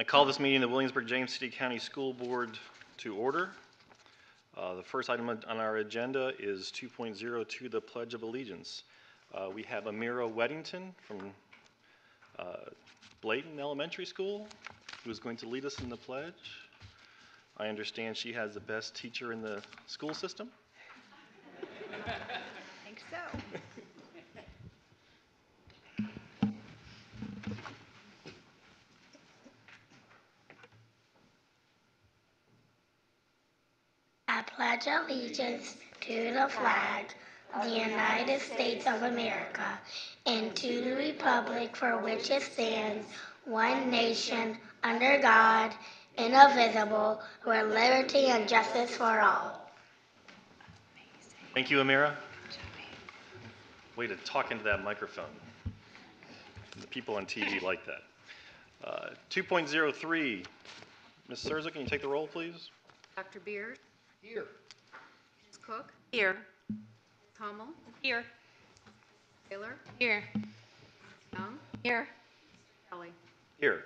I call this meeting the Williamsburg James City County School Board to order. Uh, The first item on on our agenda is 2.02, the Pledge of Allegiance. Uh, We have Amira Weddington from uh, Blayton Elementary School, who is going to lead us in the pledge. I understand she has the best teacher in the school system. I think so. I pledge allegiance to the flag of the United States of America and to the republic for which it stands, one nation, under God, indivisible, with liberty and justice for all. Thank you, Amira. Way to talk into that microphone. The people on TV like that. Uh, 2.03, Ms. Surza, can you take the roll, please? Dr. Beers? Here. Ms. Cook? Here. Hummel? Here. Taylor? Here. Young? Here. Kelly? Here.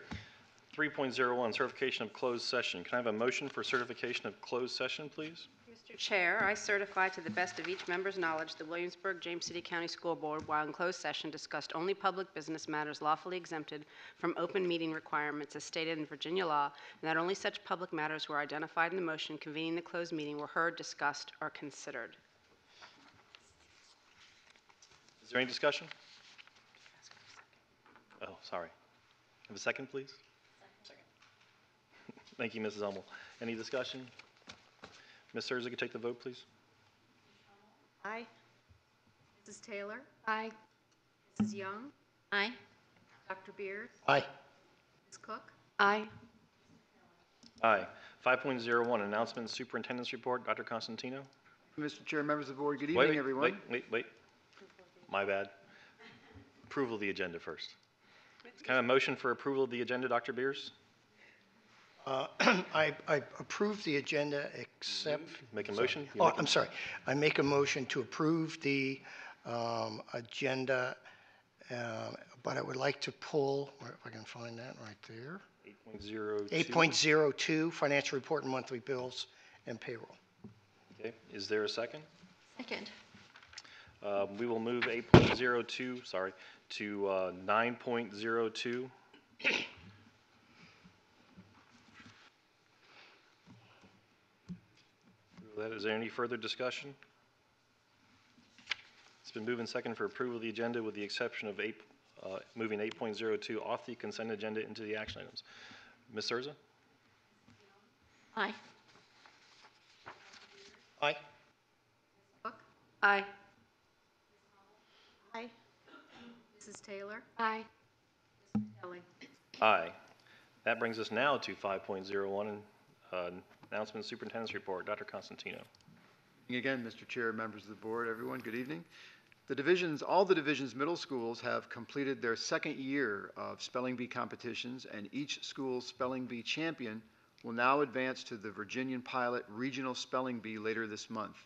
3.01, certification of closed session. Can I have a motion for certification of closed session, please? Mr. Chair, I certify to the best of each member's knowledge the Williamsburg James City County School Board, while in closed session, discussed only public business matters lawfully exempted from open meeting requirements as stated in Virginia law, and that only such public matters were identified in the motion convening the closed meeting were heard, discussed, or considered. Is there any discussion? Oh, sorry. Have a second, please? Second. Thank you, Mrs. Hummel. Any discussion? Ms. Surza, could you take the vote, please? Aye. Mrs. Taylor? Aye. Mrs. Young? Aye. Dr. Beers? Aye. Ms. Cook? Aye. Aye. 5.01, announcement superintendent's report. Dr. Constantino? Mr. Chair, members of the board, good evening, wait, everyone. Wait, wait, wait. My bad. Approval of the agenda first. Can I have a motion for approval of the agenda, Dr. Beers? Uh, I, I approve the agenda except. Make a motion? You Oh, make a- I'm sorry. I make a motion to approve the um, agenda, uh, but I would like to pull, where- if I can find that right there, 8.02. 8.02, financial report and monthly bills and payroll. Okay, is there a second? Second. Uh, We will move 8.02, sorry, to uh, 9.02. That, is there any further discussion? It's been moved and second for approval of the agenda with the exception of 8, uh, moving 8.02 off the consent agenda into the action items. Ms. Surza? Aye. Aye. Cook? Aye. Aye. Mrs. Taylor? Aye. Kelly? Aye. That brings us now to 5.01, and, uh, announcement superintendent's report. Dr. Constantino. Again, Mr. Chair, members of the board, everyone, good evening. The divisions, all the division's middle schools have completed their second year of spelling bee competitions, and each school's spelling bee champion will now advance to the Virginian Pilot Regional Spelling Bee later this month.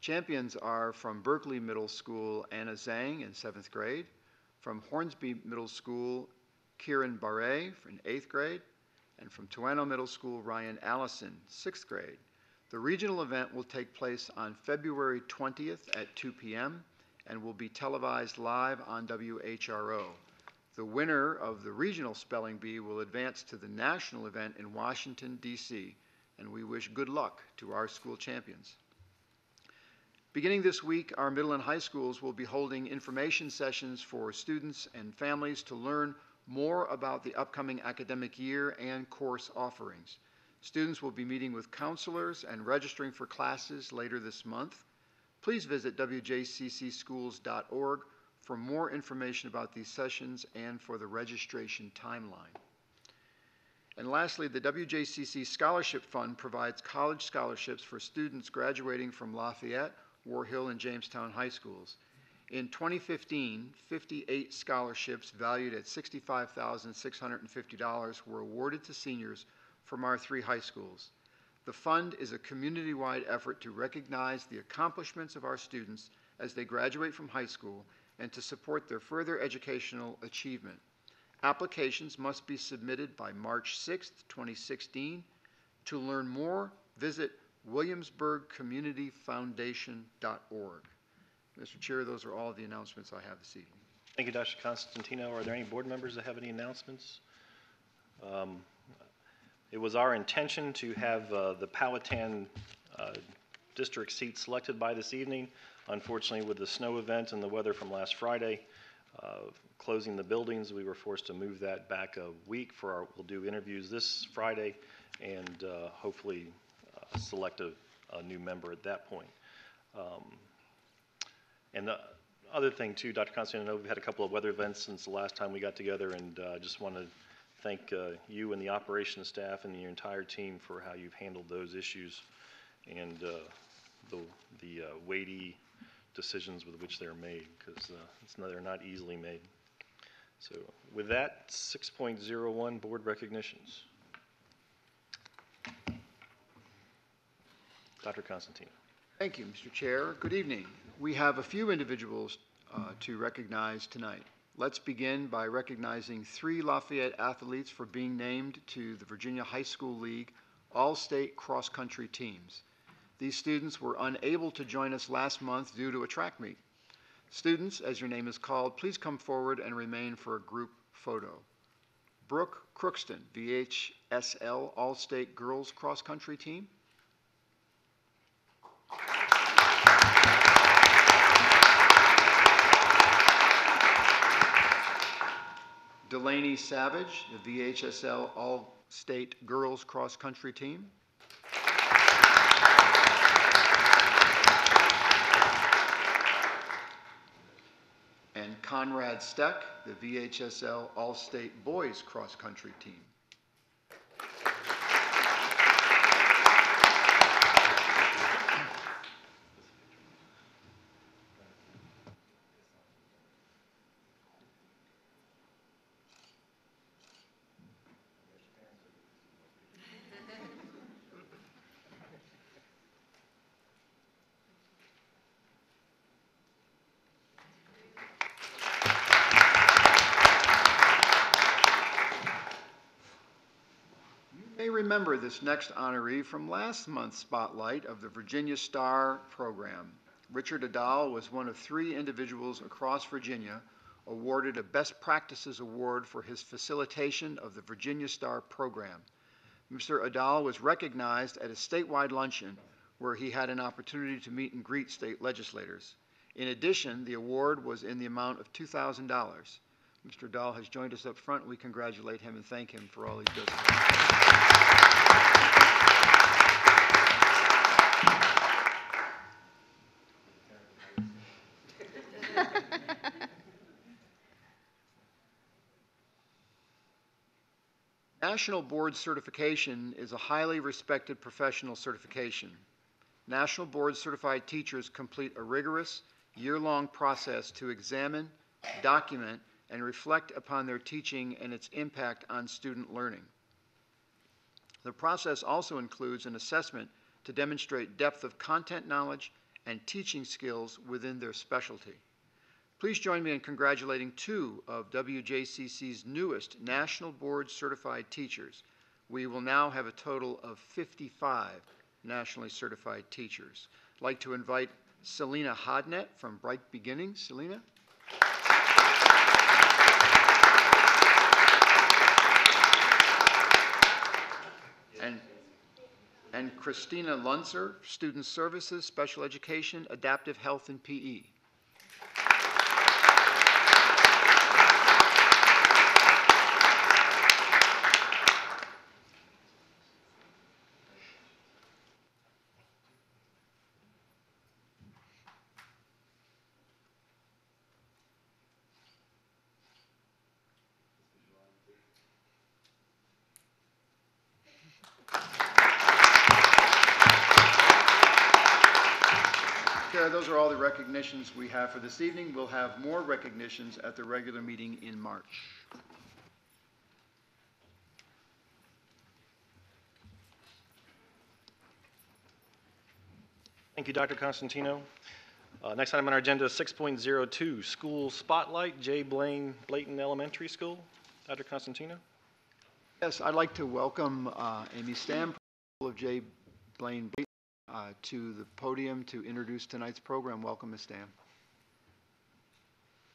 Champions are from Berkeley Middle School, Anna Zhang in seventh grade, from Hornsby Middle School, Kieran Barre in eighth grade, and from Toano Middle School, Ryan Allison, sixth grade. The regional event will take place on February 20th at 2 p.m. and will be televised live on WHRO. The winner of the regional spelling bee will advance to the national event in Washington, D.C., and we wish good luck to our school champions. Beginning this week, our middle and high schools will be holding information sessions for students and families to learn more about the upcoming academic year and course offerings. Students will be meeting with counselors and registering for classes later this month. Please visit wjccschools.org for more information about these sessions and for the registration timeline. And lastly, the WJCC Scholarship Fund provides college scholarships for students graduating from Lafayette, Warhill, and Jamestown High Schools. In 2015, 58 scholarships valued at $65,650 were awarded to seniors from our three high schools. The fund is a community-wide effort to recognize the accomplishments of our students as they graduate from high school and to support their further educational achievement. Applications must be submitted by March 6, 2016. To learn more, visit williamsburgcommunityfoundation.org. Mr. Chair, those are all the announcements I have this evening. Thank you, Dr. Constantino. Are there any board members that have any announcements? Um, It was our intention to have uh, the Powhatan uh, district seat selected by this evening. Unfortunately, with the snow event and the weather from last Friday, uh, closing the buildings, we were forced to move that back a week for our, we'll do interviews this Friday and uh, hopefully uh, select a, a new member at that point. Um, and the other thing too, Dr. Constantino, I know we've had a couple of weather events since the last time we got together, and I just want to thank uh, you and the operations staff and your entire team for how you've handled those issues and uh, the, the uh, weighty decisions with which they're made, because it's, they're not easily made. So with that, 6.01, board recognitions. Dr. Constantino. Thank you, Mr. Chair. Good evening. We have a few individuals uh, to recognize tonight. Let's begin by recognizing three Lafayette athletes for being named to the Virginia High School League All-State Cross-Country Teams. These students were unable to join us last month due to a track meet. Students, as your name is called, please come forward and remain for a group photo. Brooke Crookston, VHSL All-State Girls Cross Country Team. Delaney Savage, the VHSL All-State Girls Cross Country Team. And Conrad Steck, the VHSL All-State Boys Cross Country Team. You may remember this next honoree from last month's spotlight of the Virginia Star program. Richard Adal was one of three individuals across Virginia awarded a Best Practices Award for his facilitation of the Virginia Star program. Mr. Adal was recognized at a statewide luncheon where he had an opportunity to meet and greet state legislators. In addition, the award was in the amount of $2,000. Mr. Dahl has joined us up front. We congratulate him and thank him for all he does. National Board Certification is a highly respected professional certification. National Board Certified Teachers complete a rigorous, year-long process to examine, document, and reflect upon their teaching and its impact on student learning. The process also includes an assessment to demonstrate depth of content knowledge and teaching skills within their specialty. Please join me in congratulating two of WJCC's newest National Board Certified teachers. We will now have a total of 55 nationally certified teachers. I'd like to invite Selena Hodnett from Bright Beginnings. Selena? And, and Christina Lunzer, Student Services, Special Education, Adaptive Health, and. PE. Chair, those are all the recognitions we have for this evening. We'll have more recognitions at the regular meeting in March. Thank you, Dr. Constantino. Uh, Next item on our agenda is 6.02, School Spotlight, J. Blaine Blayton Elementary School. Dr. Constantino? Yes, I'd like to welcome uh, Amy Stam, of J. Blaine, uh, to the podium to introduce tonight's program. Welcome, Ms. Stam.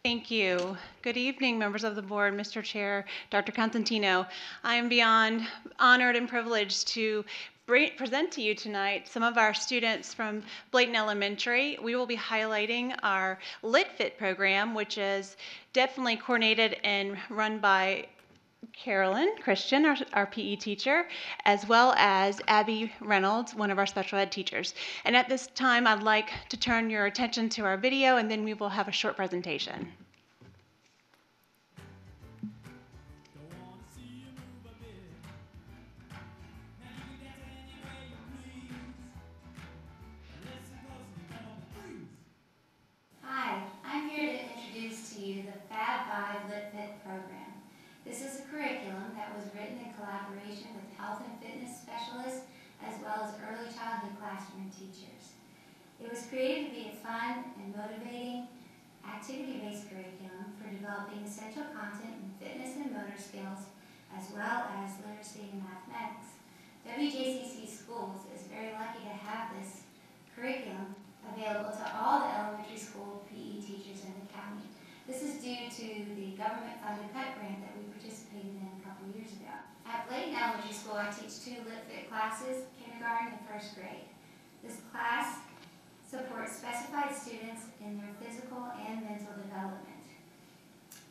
Thank you. Good evening, members of the board, Mr. Chair, Dr. Constantino. I am beyond honored and privileged to present to you tonight some of our students from Blayton Elementary. We will be highlighting our Lit Fit program, which is definitely coordinated and run by Carolyn Christian, our, our PE teacher, as well as Abby Reynolds, one of our special ed teachers. And at this time, I'd like to turn your attention to our video, and then we will have a short presentation. Hi, I'm here to introduce to you the is a curriculum that was written in collaboration with health and fitness specialists as well as early childhood classroom teachers. It was created to be a fun and motivating activity-based curriculum for developing essential content in fitness and motor skills as well as literacy and mathematics. WJCC Schools is very lucky to have this curriculum available to all the elementary school PE teachers in the county. This is due to the government-funded PEP grant that we participated in a couple years ago. At Blayton Elementary School, I teach two Lit Fit classes, kindergarten and first grade. This class supports specified students in their physical and mental development.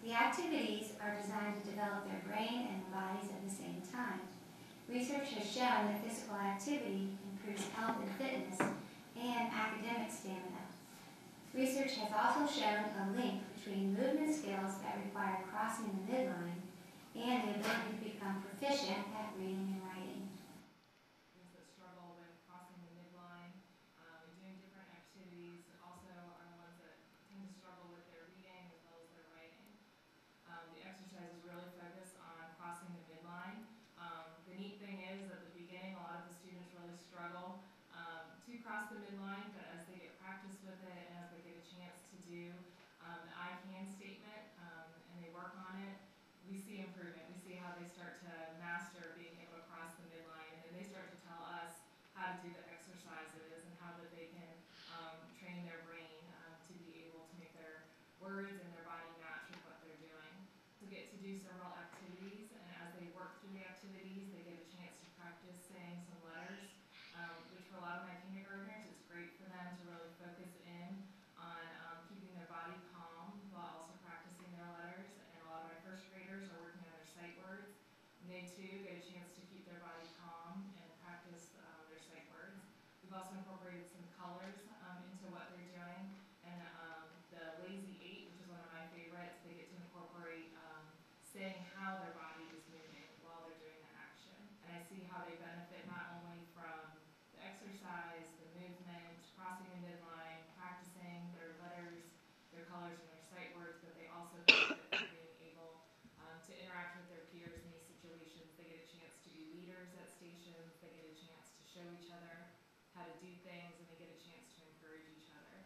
The activities are designed to develop their brain and bodies at the same time. Research has shown that physical activity improves health and fitness and academic stamina. Research has also shown a link between movement skills that require crossing the midline and the ability to become proficient at reading and writing. students that struggle with crossing the midline um, and doing different activities also are the ones that tend to struggle with their reading as well as their writing. Um, the exercises really focus on crossing the midline. Um, the neat thing is at the beginning, a lot of the students really struggle um, to cross the midline, but as they get practice with it and as they get a chance to do um, the I can statement um, and they work on it, we see improvement. We see how they start to master being able to cross the midline, and they start to tell us how to do the exercises and how that they can um, train their brain um, to be able to make their words and their body match with what they're doing. To get to do several activities, and as they work through the activities, they get a chance to practice saying some letters, um, which for a lot of my kindergartners, it's great for them to really focus in on um, keeping their body calm while also practicing their letters. And a lot of my first graders are working on their sight words. And they too get a chance to keep their body calm and practice um, their sight words. We've also incorporated some colors um, into what they're doing. And um, the Lazy Eight, which is one of my favorites, they get to incorporate um, saying how their body is moving while they're doing the action. And I see how they benefit not only from the exercise, the movement, crossing the midline, practicing their letters, their colors, and their sight words, but they also benefit from being able um, to interact with their peers in these situations. They get a chance to at stations. They get a chance to show each other how to do things, and they get a chance to encourage each other.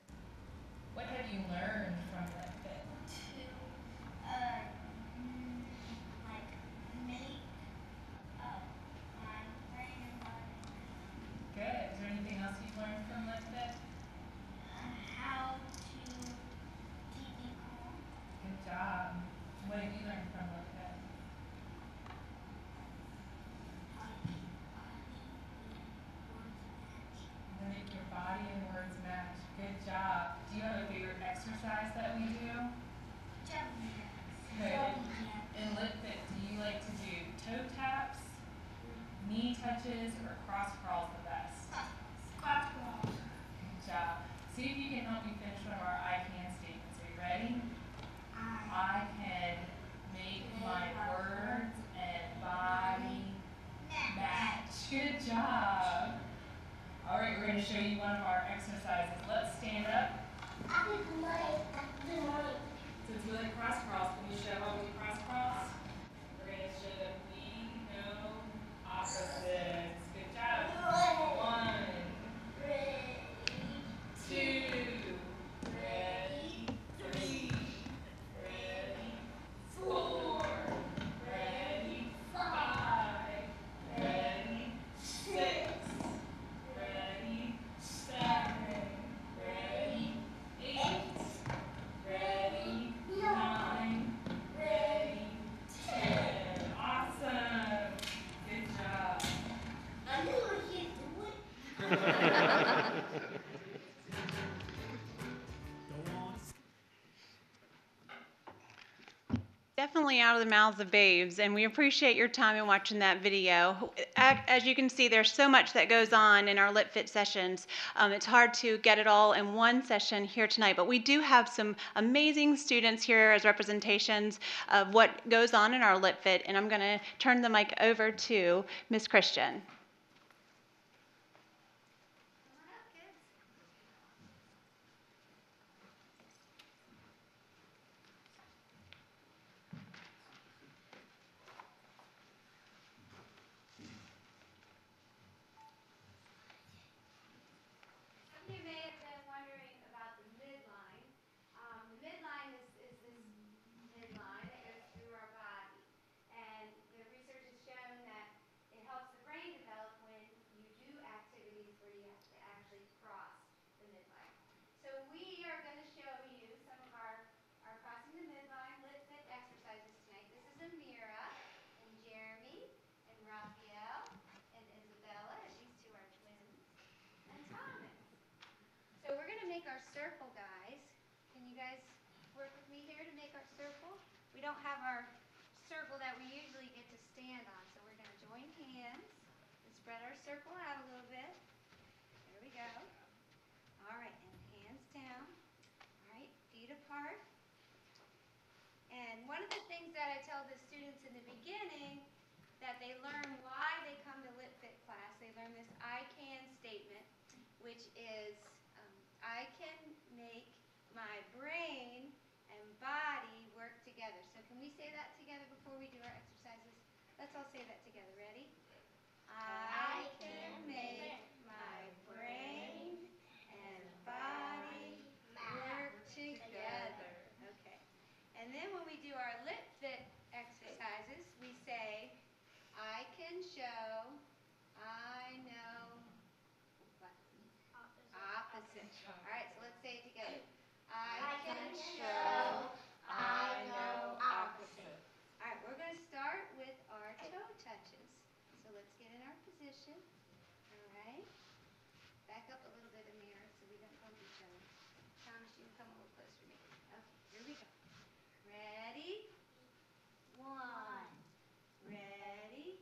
What have you learned from that fit? To, uh, like, make, uh, my brain and body, Good. Is there anything else you've learned from Lit Fit? how to keep me calm. Good job. What have you learned from Lit Fit? How to make your body and words match. Good job. Do you have a favorite exercise that we do? Good. In Lit Fit, do you like to do toe taps, knee touches, or cross crawls the best? Good job. See if you can help me finish one of our I can statements. Are you ready? I can make my words and body match. Good job. All right, we're going to show you one of our exercises. Let's stand up. Since we like cross crawls, can you show how we cross cross? We're going to show that we know opposites. Good job. Definitely out of the mouths of babes, and we appreciate your time in watching that video. As you can see, there's so much that goes on in our Lit Fit sessions. Um, it's hard to get it all in one session here tonight, but we do have some amazing students here as representations of what goes on in our Lit Fit, and I'm going to turn the mic over to Ms. Christian. Some of you may have been wondering about the midline. Um, the midline is, is this midline that goes through our body. And the research has shown that it helps the brain develop when you do activities where you have to actually cross the midline. So we are going to show you some of our, our crossing the midline lit fit exercises tonight. This is Amira and Jeremy and Raphael and Isabella, and these two are twins, and Thomas. So we're gonna make our circle, guys. Can you guys work with me here to make our circle? We don't have our circle that we usually get to stand on, so we're gonna join hands and spread our circle out a little bit. There we go. All right, and hands down. All right, feet apart. And one of the things that I tell the students in the beginning, that they learn why they come to Lit Fit class, they learn this I can statement, which is um, I can make my brain and body work together. So can we say that together before we do our exercises? Let's all say that together. Ready? I can make my brain and body work together. Okay. And then when we do our Lit Fit exercises, we say, I can show, I know, what? Opposite. All right, so let's say it together. I can show, I know opposite. All right, we're going to start with our toe touches. So let's get in our position. All right. Back up a little bit, Amir, so we don't bump each other. Thomas, you can come a little closer to me. Okay, here we go. Ready? One. Ready?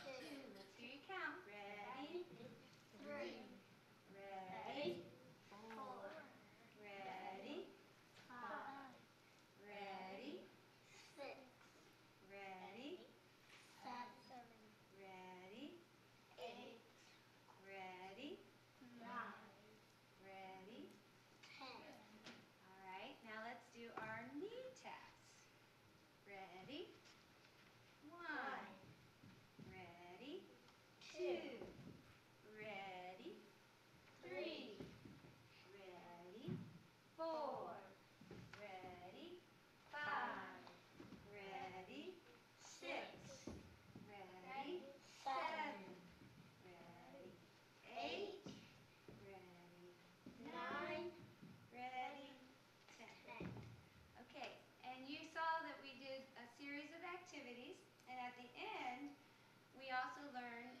Two. Let's hear you count. Ready? Three. Ready? Four. Ready? Five. Ready? Six, Ready? seven, Ready? eight, Ready? nine, Ready? ten. All right, now let's do our knee taps. Ready? One. Ready? Two. Ready? Three. Ready? Four. Ready? Five. Ready? Six. Ready? Seven. Ready? Eight. Ready? Nine, Ready? Ten. Okay, and you saw that we did a series of activities, and at the end, we also learned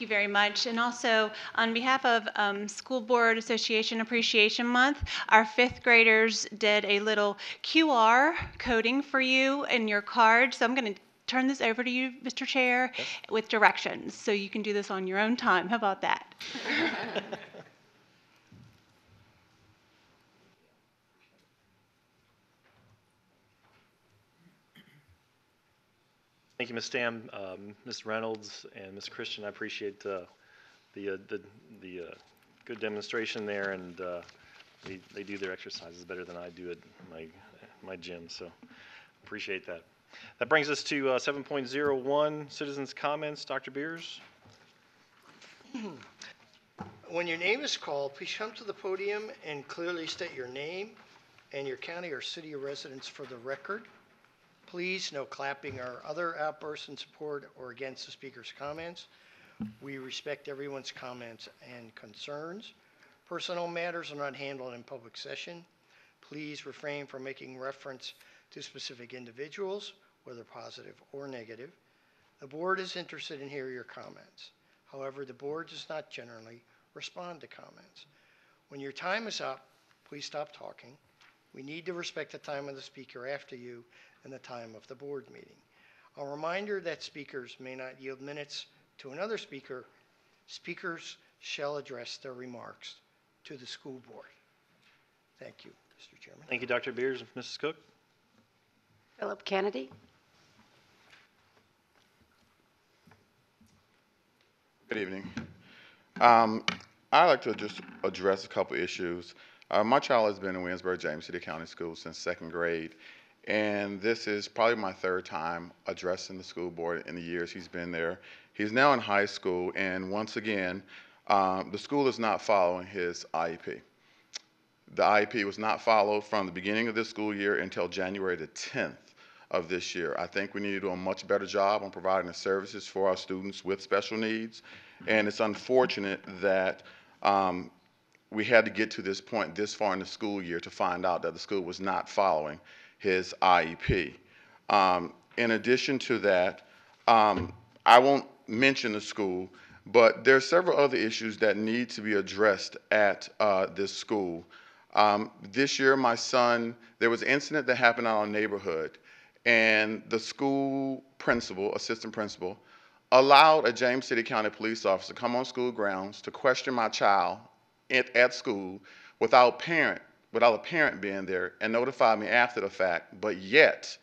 Thank you very much. And also, on behalf of um, School Board Association Appreciation Month, our fifth graders did a little QR coding for you in your card. So I'm going to turn this over to you, Mr. Chair, with directions. So you can do this on your own time. How about that? Thank you, Ms. Stam, um, Ms. Reynolds, and Ms. Christian. I appreciate uh, the, uh, the, the uh, good demonstration there, and uh, they, they do their exercises better than I do at my, my gym, so appreciate that. That brings us to uh, 7.01, citizens' comments. Dr. Beers? When your name is called, please come to the podium and clearly state your name and your county or city of residence for the record. Please, no clapping or other outbursts in support or against the speaker's comments. We respect everyone's comments and concerns. Personal matters are not handled in public session. Please refrain from making reference to specific individuals, whether positive or negative. The board is interested in hearing your comments. However, the board does not generally respond to comments. When your time is up, please stop talking. We need to respect the time of the speaker after you and the time of the board meeting. A reminder that speakers may not yield minutes to another speaker. Speakers shall address their remarks to the school board. Thank you, Mr. Chairman. Thank you, Dr. Beers. And Mrs. Cook? Philip Kennedy? Good evening. Um, I'd like to just address a couple issues. Uh, my child has been in Williamsburg, James City County Schools since second grade, and this is probably my third time addressing the school board in the years he's been there. He's now in high school, and once again, um, the school is not following his IEP. The IEP was not followed from the beginning of this school year until January the 10th of this year. I think we need to do a much better job on providing the services for our students with special needs. And it's unfortunate that um, we had to get to this point this far in the school year to find out that the school was not following his IEP. Um, in addition to that, um, I won't mention the school, but there are several other issues that need to be addressed at uh, this school. Um, this year, my son, there was an incident that happened in our neighborhood, and the school principal, assistant principal, allowed a James City County police officer to come on school grounds to question my child at, at school without parent, without a parent being there, and notified me after the fact. But yet,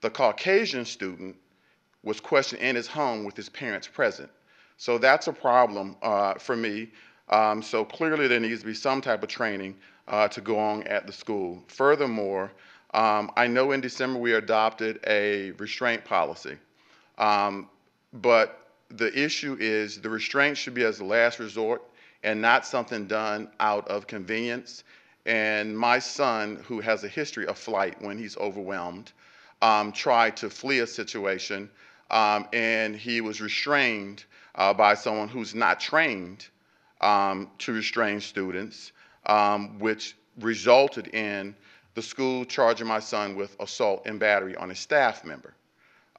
the Caucasian student was questioned in his home with his parents present. So that's a problem uh, for me. Um, so clearly, there needs to be some type of training uh, to go on at the school. Furthermore, um, I know in December we adopted a restraint policy, um, but the issue is the restraint should be as a last resort and not something done out of convenience. And my son, who has a history of flight when he's overwhelmed, um, tried to flee a situation, um, and he was restrained uh, by someone who's not trained um, to restrain students, um, which resulted in the school charging my son with assault and battery on a staff member.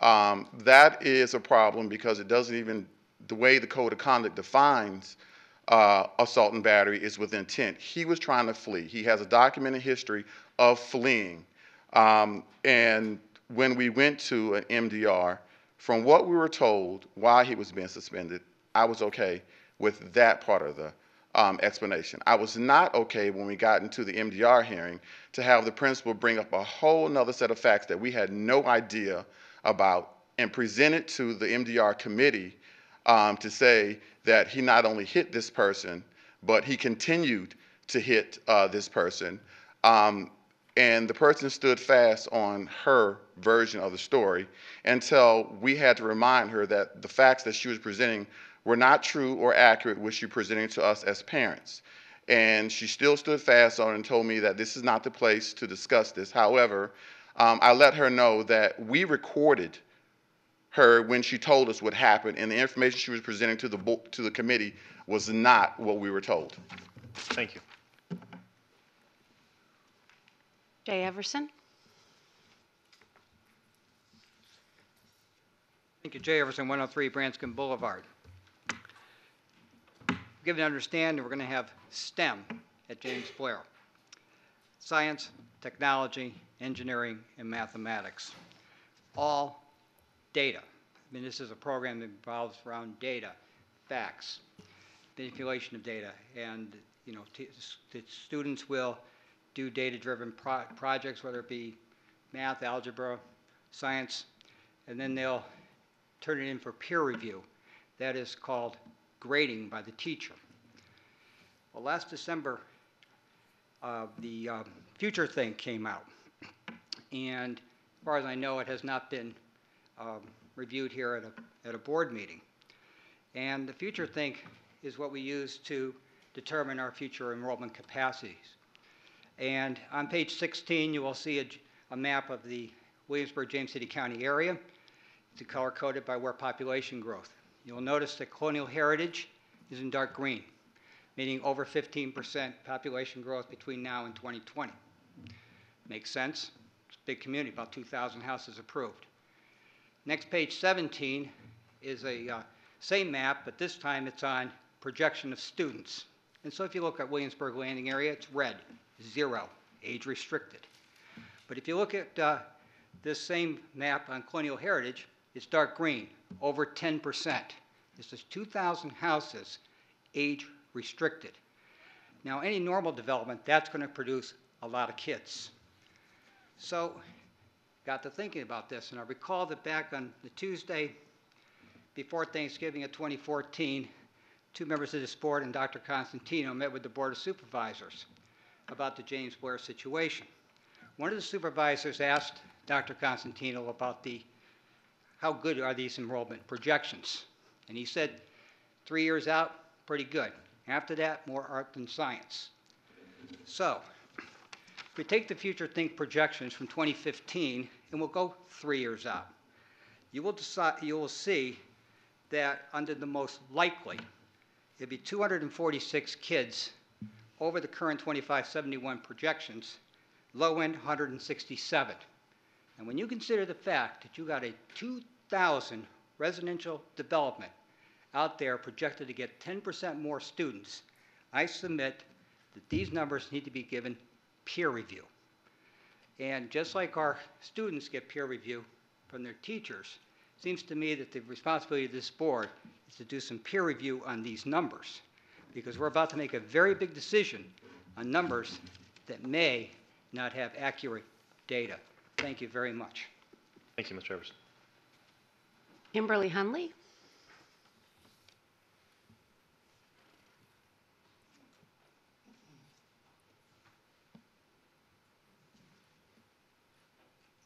Um, that is a problem because it doesn't even, the way the code of conduct defines uh, assault and battery is with intent. He was trying to flee. He has a documented history of fleeing. Um, and when we went to an MDR, from what we were told why he was being suspended, I was okay with that part of the um, explanation. I was not okay when we got into the MDR hearing to have the principal bring up a whole nother set of facts that we had no idea about and present it to the MDR committee um, to say that he not only hit this person, but he continued to hit uh, this person. Um, and the person stood fast on her version of the story until we had to remind her that the facts that she was presenting were not true or accurate, which she presented to us as parents. And she still stood fast on and told me that this is not the place to discuss this. However, um, I let her know that we recorded her when she told us what happened, and the information she was presenting to the bo- to the committee was not what we were told. Thank you. Jay Everson? Thank you, Jay Everson, 103 Branscombe Boulevard. give you an understanding, we're going to have STEM at James Blair. Science, technology, engineering, and mathematics. All data. I mean, this is a program that involves around data, facts, manipulation of data, and, you know, the students will do data-driven pro- projects, whether it be math, algebra, science, and then they'll turn it in for peer review. That is called grading by the teacher. Well, last December, uh, the um, Future Think came out. And as far as I know, it has not been um, reviewed here at a, at a board meeting. And the Future Think is what we use to determine our future enrollment capacities. And on page 16, you will see a, a map of the Williamsburg, James City County area. It's color coded by where population growth. You'll notice that colonial heritage is in dark green, meaning over 15% population growth between now and 2020. Makes sense? It's a big community, about 2,000 houses approved. Next, page 17 is a uh, same map, but this time it's on projection of students. And so if you look at Williamsburg Landing area, it's red, zero, age restricted. But if you look at uh, this same map on colonial heritage, it's dark green, over 10%. This is 2,000 houses, age restricted. Now, any normal development, that's going to produce a lot of kids. So, got to thinking about this, and I recall that back on the Tuesday before Thanksgiving of 2014, two members of this board and Dr. Constantino met with the Board of Supervisors about the James Blair situation. One of the supervisors asked Dr. Constantino about the, how good are these enrollment projections? And he said, three years out, pretty good. After that, more art than science. So, we take the Future Think projections from 2015, and we'll go three years out, you will decide, you will see that under the most likely, it'd be 246 kids over the current 2571 projections, low end 167. And when you consider the fact that you got a 2,000 residential development out there projected to get 10% more students, I submit that these numbers need to be given peer review. And just like our students get peer review from their teachers, it seems to me that the responsibility of this board is to do some peer review on these numbers because we're about to make a very big decision on numbers that may not have accurate data. Thank you very much. Thank you, Mr. Everson. Kimberly Hunley?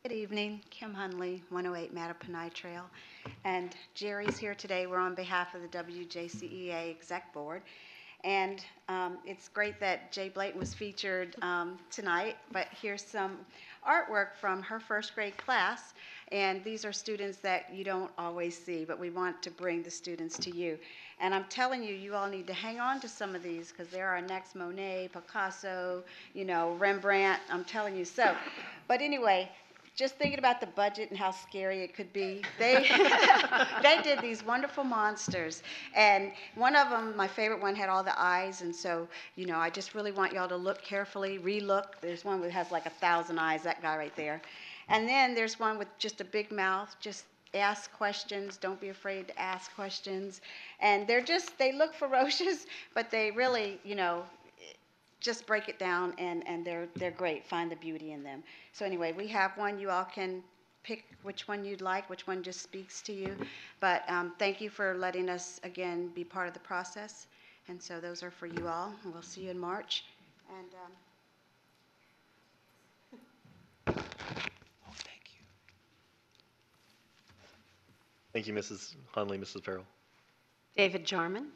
Good evening, Kim Hunley, 108 Mattaponi Trail. And Jerry's here today. We're on behalf of the WJCEA Exec Board. And um, it's great that Jay Blayton was featured um, tonight, but here's some artwork from her first grade class. And these are students that you don't always see, but we want to bring the students to you. And I'm telling you, you all need to hang on to some of these because they're our next Monet, Picasso, you know, Rembrandt. I'm telling you so. But anyway, just thinking about the budget and how scary it could be. They they did these wonderful monsters, and one of them, my favorite one, had all the eyes, and so you know, I just really want y'all to look carefully, re-look. There's one that has like a thousand eyes, that guy right there, and then there's one with just a big mouth. Just ask questions. Don't be afraid to ask questions, and they're just they look ferocious, but they really, you know, just break it down and, and they're, they're great. Find the beauty in them. So anyway, we have one. You all can pick which one you'd like, which one just speaks to you. But um, thank you for letting us, again, be part of the process. And so those are for you all. We'll see you in March. And um, thank you. Thank you, Mrs. Hunley, Mrs. Farrell. David Jarman?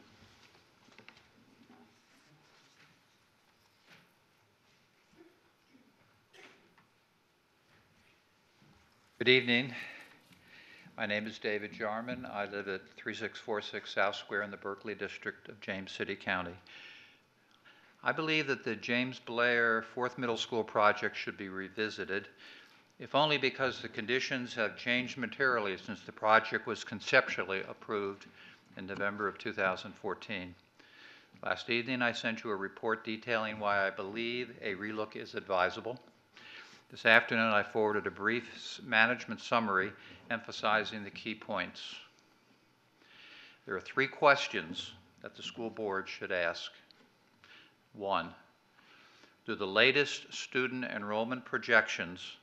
Good evening. My name is David Jarman. I live at 3646 South Square in the Berkeley District of James City County. I believe that the James Blair Fourth Middle School project should be revisited, if only because the conditions have changed materially since the project was conceptually approved in November of 2014. Last evening, I sent you a report detailing why I believe a relook is advisable. This afternoon, I forwarded a brief management summary emphasizing the key points. There are three questions that the school board should ask. One, do the latest student enrollment projections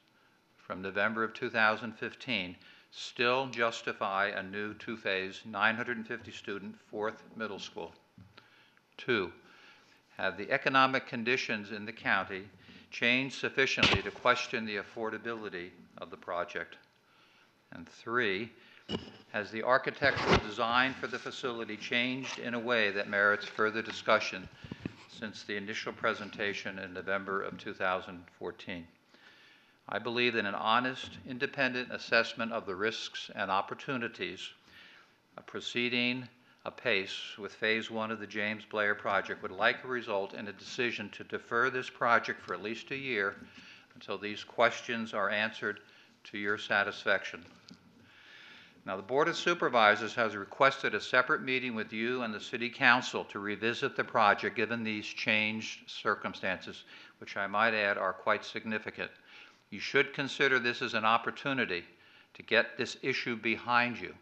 from November of 2015 still justify a new two-phase 950-student fourth middle school? Two, have the economic conditions in the county changed sufficiently to question the affordability of the project? And three, has the architectural design for the facility changed in a way that merits further discussion since the initial presentation in November of 2014? I believe that an honest, independent assessment of the risks and opportunities of proceeding apace with Phase One of the James Blair project would likely result in a decision to defer this project for at least a year until these questions are answered to your satisfaction. Now, the Board of Supervisors has requested a separate meeting with you and the City Council to revisit the project given these changed circumstances, which I might add are quite significant. You should consider this as an opportunity to get this issue behind you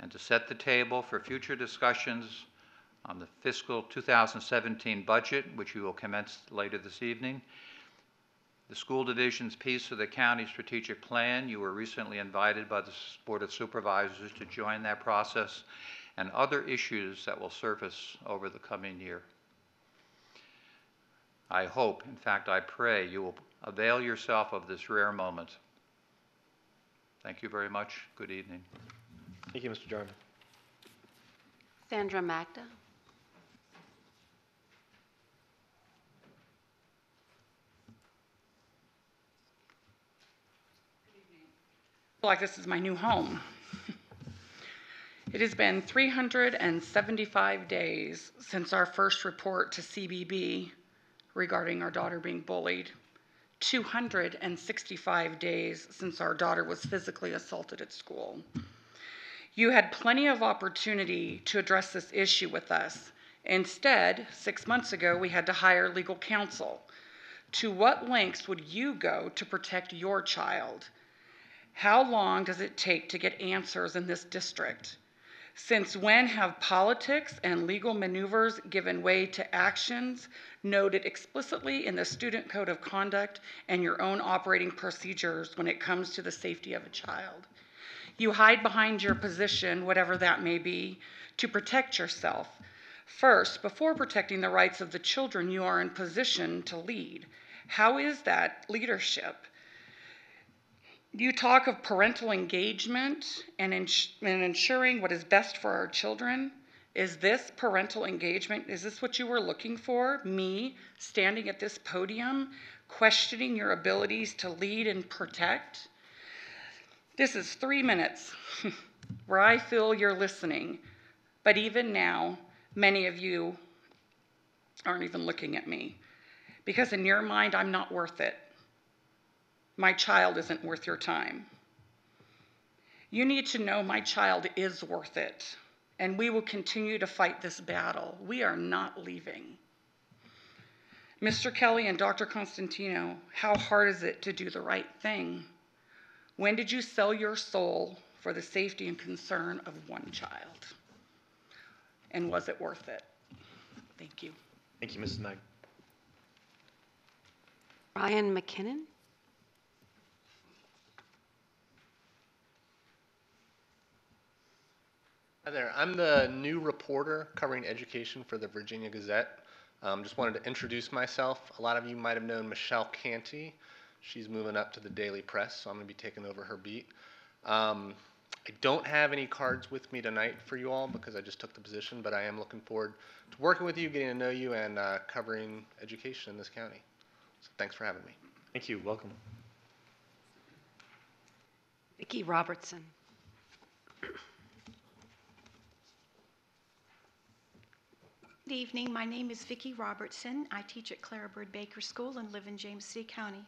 and to set the table for future discussions on the fiscal 2017 budget, which we will commence later this evening. The school division's piece of the county strategic plan, you were recently invited by the Board of Supervisors to join that process, and other issues that will surface over the coming year. I hope, in fact, I pray, you will avail yourself of this rare moment. Thank you very much. Good evening. Thank you, Mr. Jarman. Sandra Magda. like this is my new home. It has been 375 days since our first report to CBB regarding our daughter being bullied. 265 days since our daughter was physically assaulted at school. You had plenty of opportunity to address this issue with us. Instead, six months ago, we had to hire legal counsel. To what lengths would you go to protect your child? How long does it take to get answers in this district? Since when have politics and legal maneuvers given way to actions noted explicitly in the Student Code of Conduct and your own operating procedures when it comes to the safety of a child? You hide behind your position, whatever that may be, to protect yourself. First, before protecting the rights of the children you are in position to lead. How is that leadership? You talk of parental engagement and, ins- and ensuring what is best for our children. Is this parental engagement? Is this what you were looking for? Me standing at this podium, questioning your abilities to lead and protect? This is three minutes where I feel you're listening, but even now, many of you aren't even looking at me because in your mind, I'm not worth it. My child isn't worth your time. You need to know my child is worth it, and we will continue to fight this battle. We are not leaving. Mr. Kelly and Dr. Constantino, how hard is it to do the right thing? When did you sell your soul for the safety and concern of one child? And was it worth it? Thank you. Thank you, Mrs. Knight. Ryan McKinnon. Hi there. I'm the new reporter covering education for the Virginia Gazette. Um, just wanted to introduce myself. A lot of you might have known Michelle Canty. She's moving up to the Daily Press, so I'm going to be taking over her beat. Um, I don't have any cards with me tonight for you all because I just took the position, but I am looking forward to working with you, getting to know you, and uh, covering education in this county. So thanks for having me. Thank you. Welcome. Vicki Robertson. Good evening. My name is Vicki Robertson. I teach at Clara Byrd Baker School and live in James City County.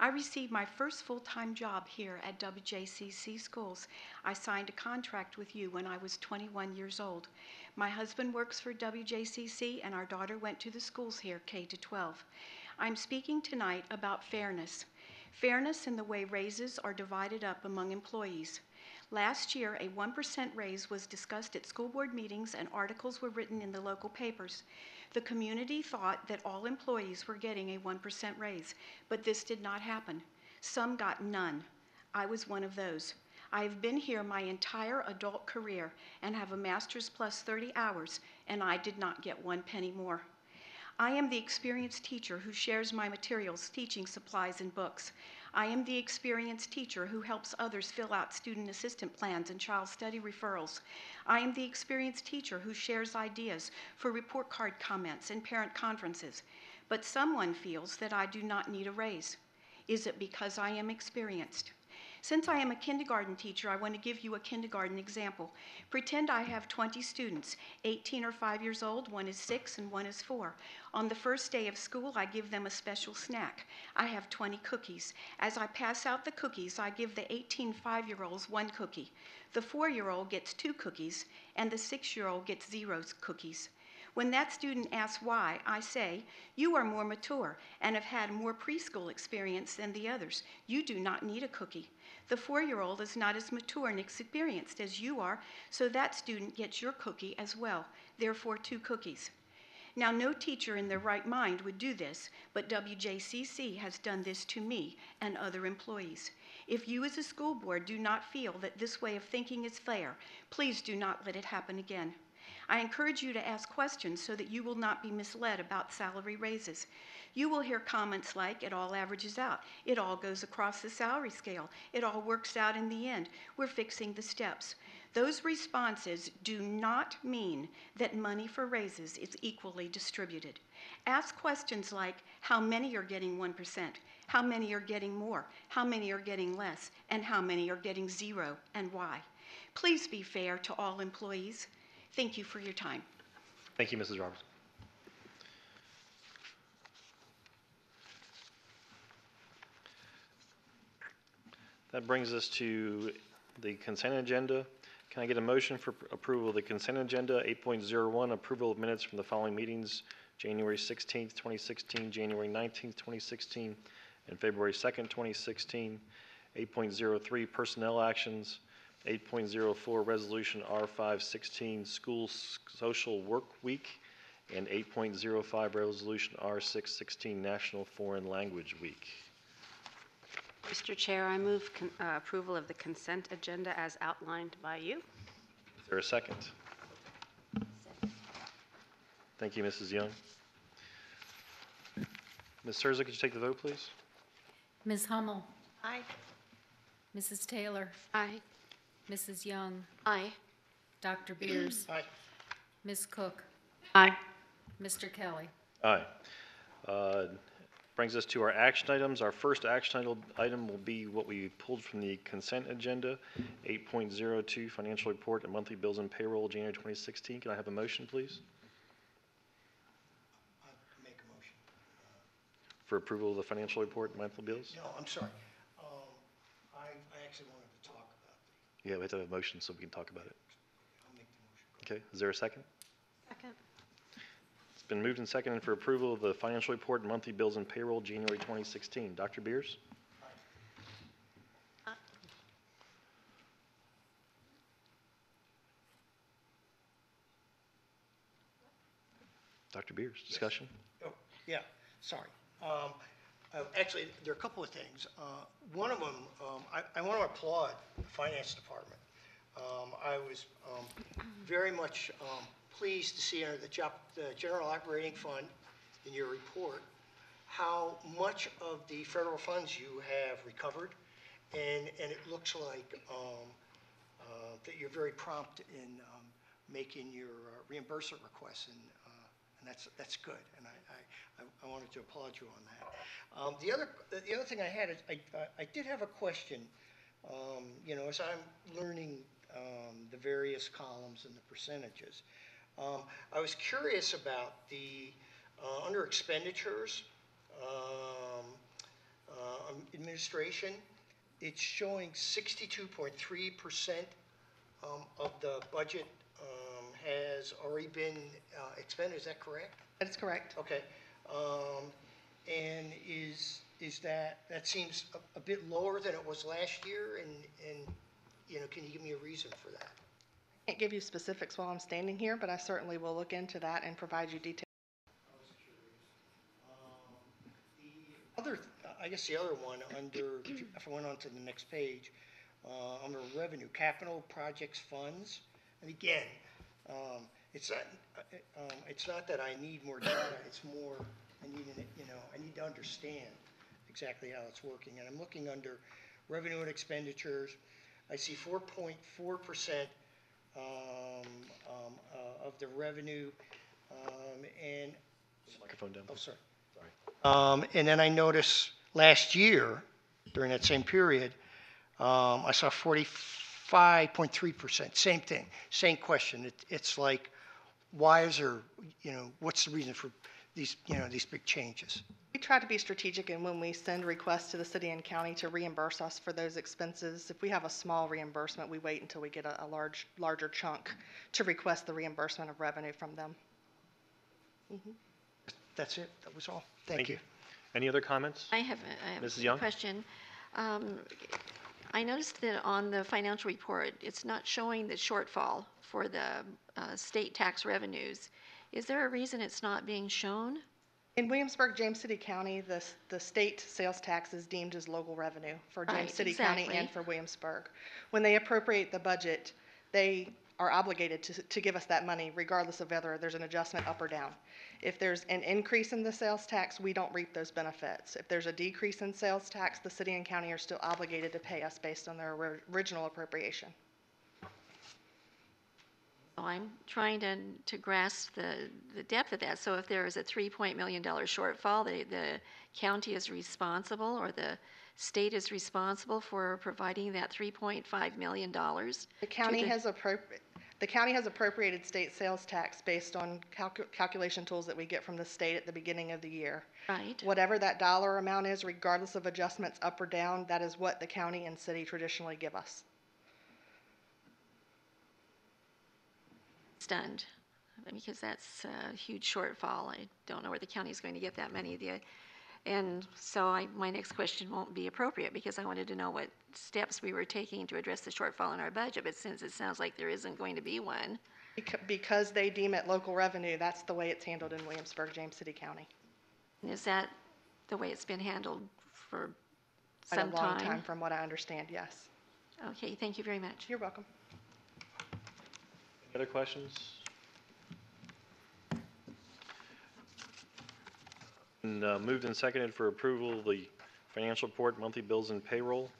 I received my first full-time job here at WJCC Schools. I signed a contract with you when I was 21 years old. My husband works for WJCC and our daughter went to the schools here, K to 12. I'm speaking tonight about fairness. Fairness in the way raises are divided up among employees. Last year, a 1% raise was discussed at school board meetings and articles were written in the local papers. The community thought that all employees were getting a 1% raise, but this did not happen. Some got none. I was one of those. I have been here my entire adult career and have a master's plus 30 hours, and I did not get one penny more. I am the experienced teacher who shares my materials, teaching supplies, and books. I am the experienced teacher who helps others fill out student assistant plans and child study referrals. I am the experienced teacher who shares ideas for report card comments and parent conferences. But someone feels that I do not need a raise. Is it because I am experienced? Since I am a kindergarten teacher, I want to give you a kindergarten example. Pretend I have 20 students. 18 or 5 years old, one is 6, and one is 4. On the first day of school, I give them a special snack. I have 20 cookies. As I pass out the cookies, I give the 18 5 year olds one cookie. The 4 year old gets two cookies, and the 6 year old gets zero cookies. When that student asks why, I say, You are more mature and have had more preschool experience than the others. You do not need a cookie. The four year old is not as mature and experienced as you are, so that student gets your cookie as well, therefore, two cookies. Now, no teacher in their right mind would do this, but WJCC has done this to me and other employees. If you, as a school board, do not feel that this way of thinking is fair, please do not let it happen again. I encourage you to ask questions so that you will not be misled about salary raises. You will hear comments like, it all averages out, it all goes across the salary scale, it all works out in the end, we're fixing the steps. Those responses do not mean that money for raises is equally distributed. Ask questions like, how many are getting 1%? How many are getting more? How many are getting less? And how many are getting zero and why? Please be fair to all employees. Thank you for your time. Thank you, Mrs. Roberts. That brings us to the consent agenda. Can I get a motion for approval of the consent agenda? 8.01, approval of minutes from the following meetings, January 16th, 2016, January 19th, 2016, and February 2nd, 2016. 8.03, personnel actions. 8.04, Resolution R516, School Social Work Week, and 8.05, Resolution R616, National Foreign Language Week. Mr. Chair, I move con- uh, approval of the consent agenda as outlined by you. Is there a second? Thank you, Mrs. Young. Ms. Surza, could you take the vote, please? Ms. Hummel. Aye. Mrs. Taylor. Aye. Mrs. Young. Aye. Dr. Beers. Aye. Ms. Cook. Aye. Mr. Kelly. Aye. Uh, Brings us to our action items. Our first action item- item will be what we pulled from the consent agenda, 8.02, financial report and monthly bills and payroll, January 2016. Can I have a motion, please, I Make a motion. for approval of the financial report and monthly bills? No, I'm sorry. Um, I, I actually wanted to talk about the, Yeah, we have to have a motion so we can talk about it. I'll make the motion. Okay, is there a second? Second. It's been moved and seconded for approval of the financial report and monthly bills and payroll, January 2016. Dr. Beers? Dr. Beers, discussion? Oh, yeah, sorry. Um, uh, Actually, there are a couple of things. Uh, One of them, um, I I want to applaud the Finance Department. Um, I was um, very much um, pleased to see under the the General Operating Fund in your report, how much of the federal funds you have recovered, and and it looks like um, uh, that you're very prompt in um, making your uh, reimbursement requests, and uh, and that's, that's good, and I, I, I- I wanted to applaud you on that. Um, the other, the other thing I had is, I, I- I did have a question, um, you know, as I'm learning, um, the various columns and the percentages. Um, I was curious about the, uh, under expenditures, um, uh, um, administration, it's showing sixty-two point three percent um, of the budget um, has already been uh, expended, is that correct? That is correct. Okay. Um, And is, is that, that seems a, a bit lower than it was last year, and, and, you know, can you give me a reason for that? Can't give you specifics while I'm standing here, but I certainly will look into that and provide you details. The other, I guess the other one, under, if I went on to the next page, uh, under revenue, capital projects funds, and again, um, it's not, uh, um, it's not that I need more data, it's more, I need, you know, I need to understand exactly how it's working, and I'm looking under revenue and expenditures, I see four point four percent, um, um, uh, of the revenue, um, and Microphone down. Oh, sorry. Um, and then I noticed last year, during that same period, um, I saw forty-five point three percent, same thing, same question. It, it's like, why is there, you know, what's the reason for these, you know, these big changes? We try to be strategic and when we send requests to the city and county to reimburse us for those expenses. If we have a small reimbursement, we wait until we get a, a large, larger chunk to request the reimbursement of revenue from them. Mhm. That's it, that was all. Thank you. Any other comments? I have a- I have Mrs. a Young? question. Um, I noticed that on the financial report, it's not showing the shortfall for the uh, state tax revenues. Is there a reason it's not being shown? In Williamsburg, James City County, the, s- the state sales tax is deemed as local revenue for James Right, City County and for Williamsburg. When they appropriate the budget, they are obligated to, to give us that money regardless of whether there's an adjustment up or down. If there's an increase in the sales tax, we don't reap those benefits. If there's a decrease in sales tax, the city and county are still obligated to pay us based on their ori- original appropriation. So I'm trying to, to grasp the, the depth of that. So if there is a three point million dollar shortfall, the, the county is responsible or the state is responsible for providing that three point five million dollars? The county has appro, the county has appropriated state sales tax based on calcu- calculation tools that we get from the state at the beginning of the year. Right. Whatever that dollar amount is, regardless of adjustments up or down, that is what the county and city traditionally give us. Stunned because that's a huge shortfall. I don't know where the county is going to get that money. The- And so I, my next question won't be appropriate because I wanted to know what steps we were taking to address the shortfall in our budget. But since it sounds like there isn't going to be one, Because they deem it local revenue, that's the way it's handled in Williamsburg, James City County. is that the way it's been handled for Quite a some long time, time? from what I understand, yes. Okay, thank you very much. You're welcome. Any other questions? And uh, moved and seconded for approval of the financial report, monthly bills and payroll.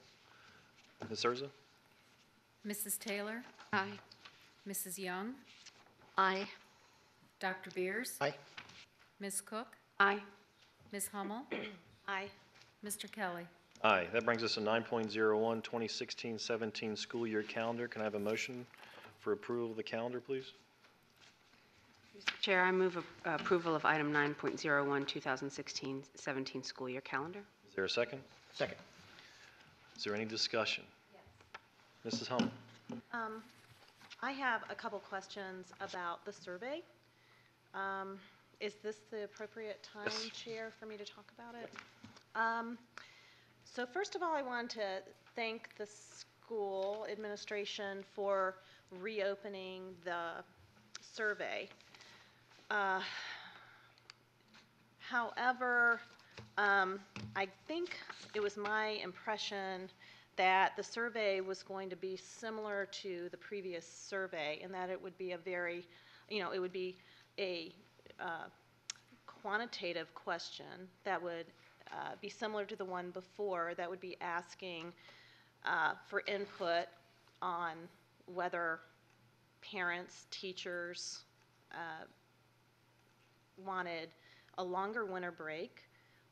Ms. Zerza? Mrs. Taylor? Aye. Mrs. Young? Aye. Dr. Beers? Aye. Ms. Cook? Aye. Ms. Hummel? Aye. Mr. Kelly? Aye. That brings us to 9.01, 2016-17 school year calendar. Can I have a motion for approval of the calendar, please? Mr. Chair, I move a- approval of item 9.01, 2016-17 school year calendar. Is there a second? Second. Is there any discussion? Yes. Mrs. Hummel? Um, I have a couple questions about the survey. Um, Is this the appropriate time, Chair, for me to talk about it? Um, So first of all, I want to thank the school administration for reopening the survey. Uh, However, um, I think it was my impression that the survey was going to be similar to the previous survey, and that it would be a very, you know, it would be a uh, quantitative question that would uh, be similar to the one before, that would be asking uh, for input on whether parents, teachers, uh, wanted a longer winter break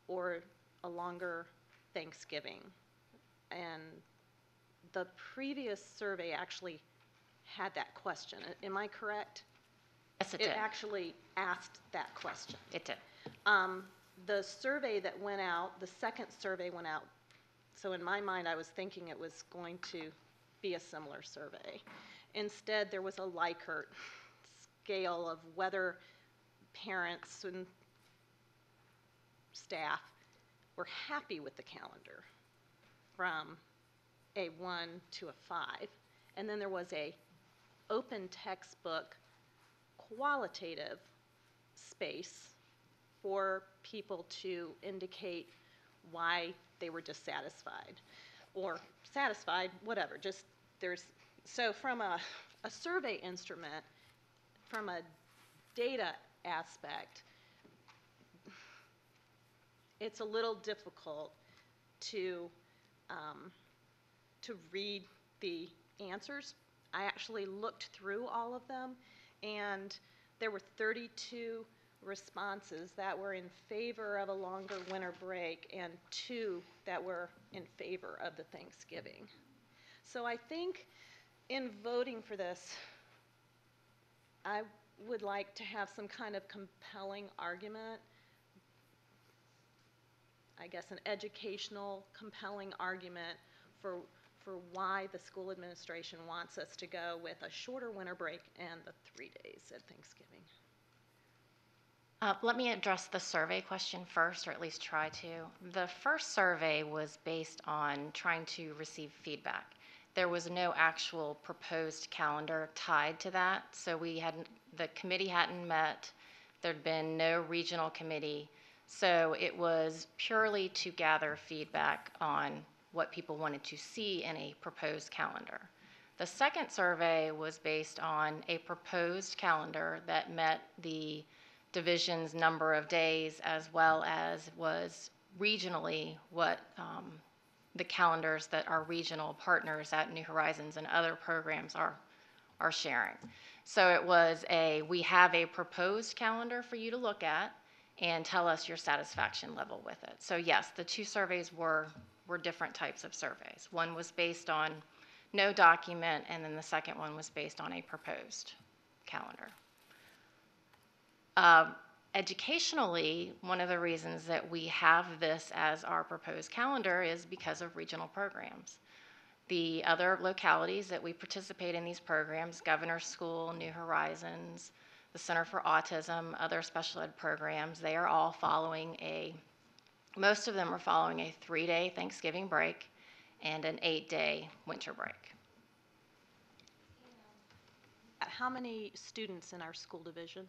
or a longer Thanksgiving. And the previous survey actually had that question. Am I correct? Yes, it did. It actually asked that question. It did. Um, the survey that went out, the second survey went out So in my mind, I was thinking it was going to a similar survey. Instead, there was a Likert scale of whether parents and staff were happy with the calendar from a one to a five. And then there was a open textbook qualitative space for people to indicate why they were dissatisfied or satisfied, whatever. Just there's so from a, a survey instrument, from a data aspect, it's a little difficult to um, to read the answers. I actually looked through all of them, and there were 32 responses that were in favor of a longer winter break and two that were in favor of the Thanksgiving. So I think in voting for this, I would like to have some kind of compelling argument. I guess an educational compelling argument for for why the school administration wants us to go with a shorter winter break and the three days at Thanksgiving. Uh, let me address the survey question first, or at least try to. The first survey was based on trying to receive feedback. There was no actual proposed calendar tied to that, so we hadn't, the committee hadn't met. There'd been no regional committee, so it was purely to gather feedback on what people wanted to see in a proposed calendar. The second survey was based on a proposed calendar that met the division's number of days as well as was regionally what um, the calendars that our regional partners at New Horizons and other programs are, are sharing. So it was a, we have a proposed calendar for you to look at and tell us your satisfaction level with it. So yes, the two surveys were were different types of surveys. One was based on no document, and then the second one was based on a proposed calendar. Uh, educationally, one of the reasons that we have this as our proposed calendar is because of regional programs. The other localities that we participate in these programs, Governor's School, New Horizons, the Center for Autism, other special ed programs, they are all following a most of them are following a three day Thanksgiving break and an eight day winter break. How many students in our school division?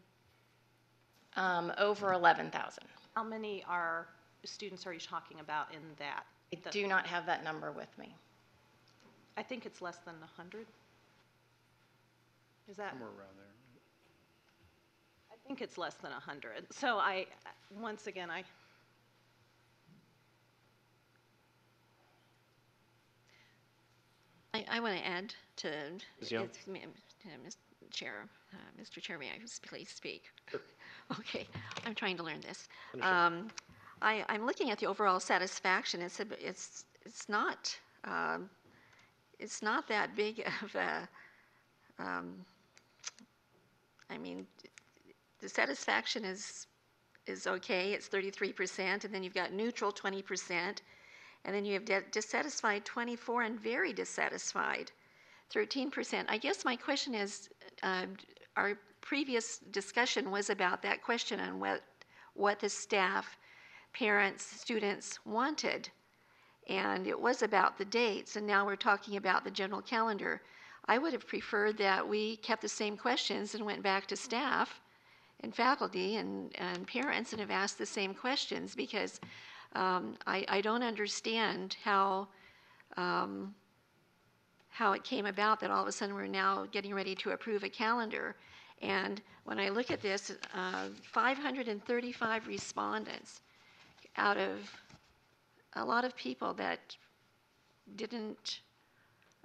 Um, over 11,000. How many are students are you talking about in that? I The- do not have that number with me. I think it's less than 100. Is that? Somewhere around there. I think it's less than 100. So I, once again, I, I, I want to add to, Ms. Young? it's- m- to Mr. Chair, uh, Mr. Chair, may I please speak? Okay, I'm trying to learn this. Um, I, I'm looking at the overall satisfaction, it's, a- it's, it's not, um, it's not that big of a, um, I mean, the satisfaction is, is okay, it's 33%, and then you've got neutral 20%, and then you have di- dissatisfied 24 and very dissatisfied 13%. I guess my question is, uh, our previous discussion was about that question and what, what the staff, parents, students wanted. And it was about the dates, and now we're talking about the general calendar. I would have preferred that we kept the same questions and went back to staff and faculty and, and parents and have asked the same questions because um, I, I don't understand how um, how it came about that all of a sudden we're now getting ready to approve a calendar. And when I look at this, uh, 535 respondents out of a lot of people that didn't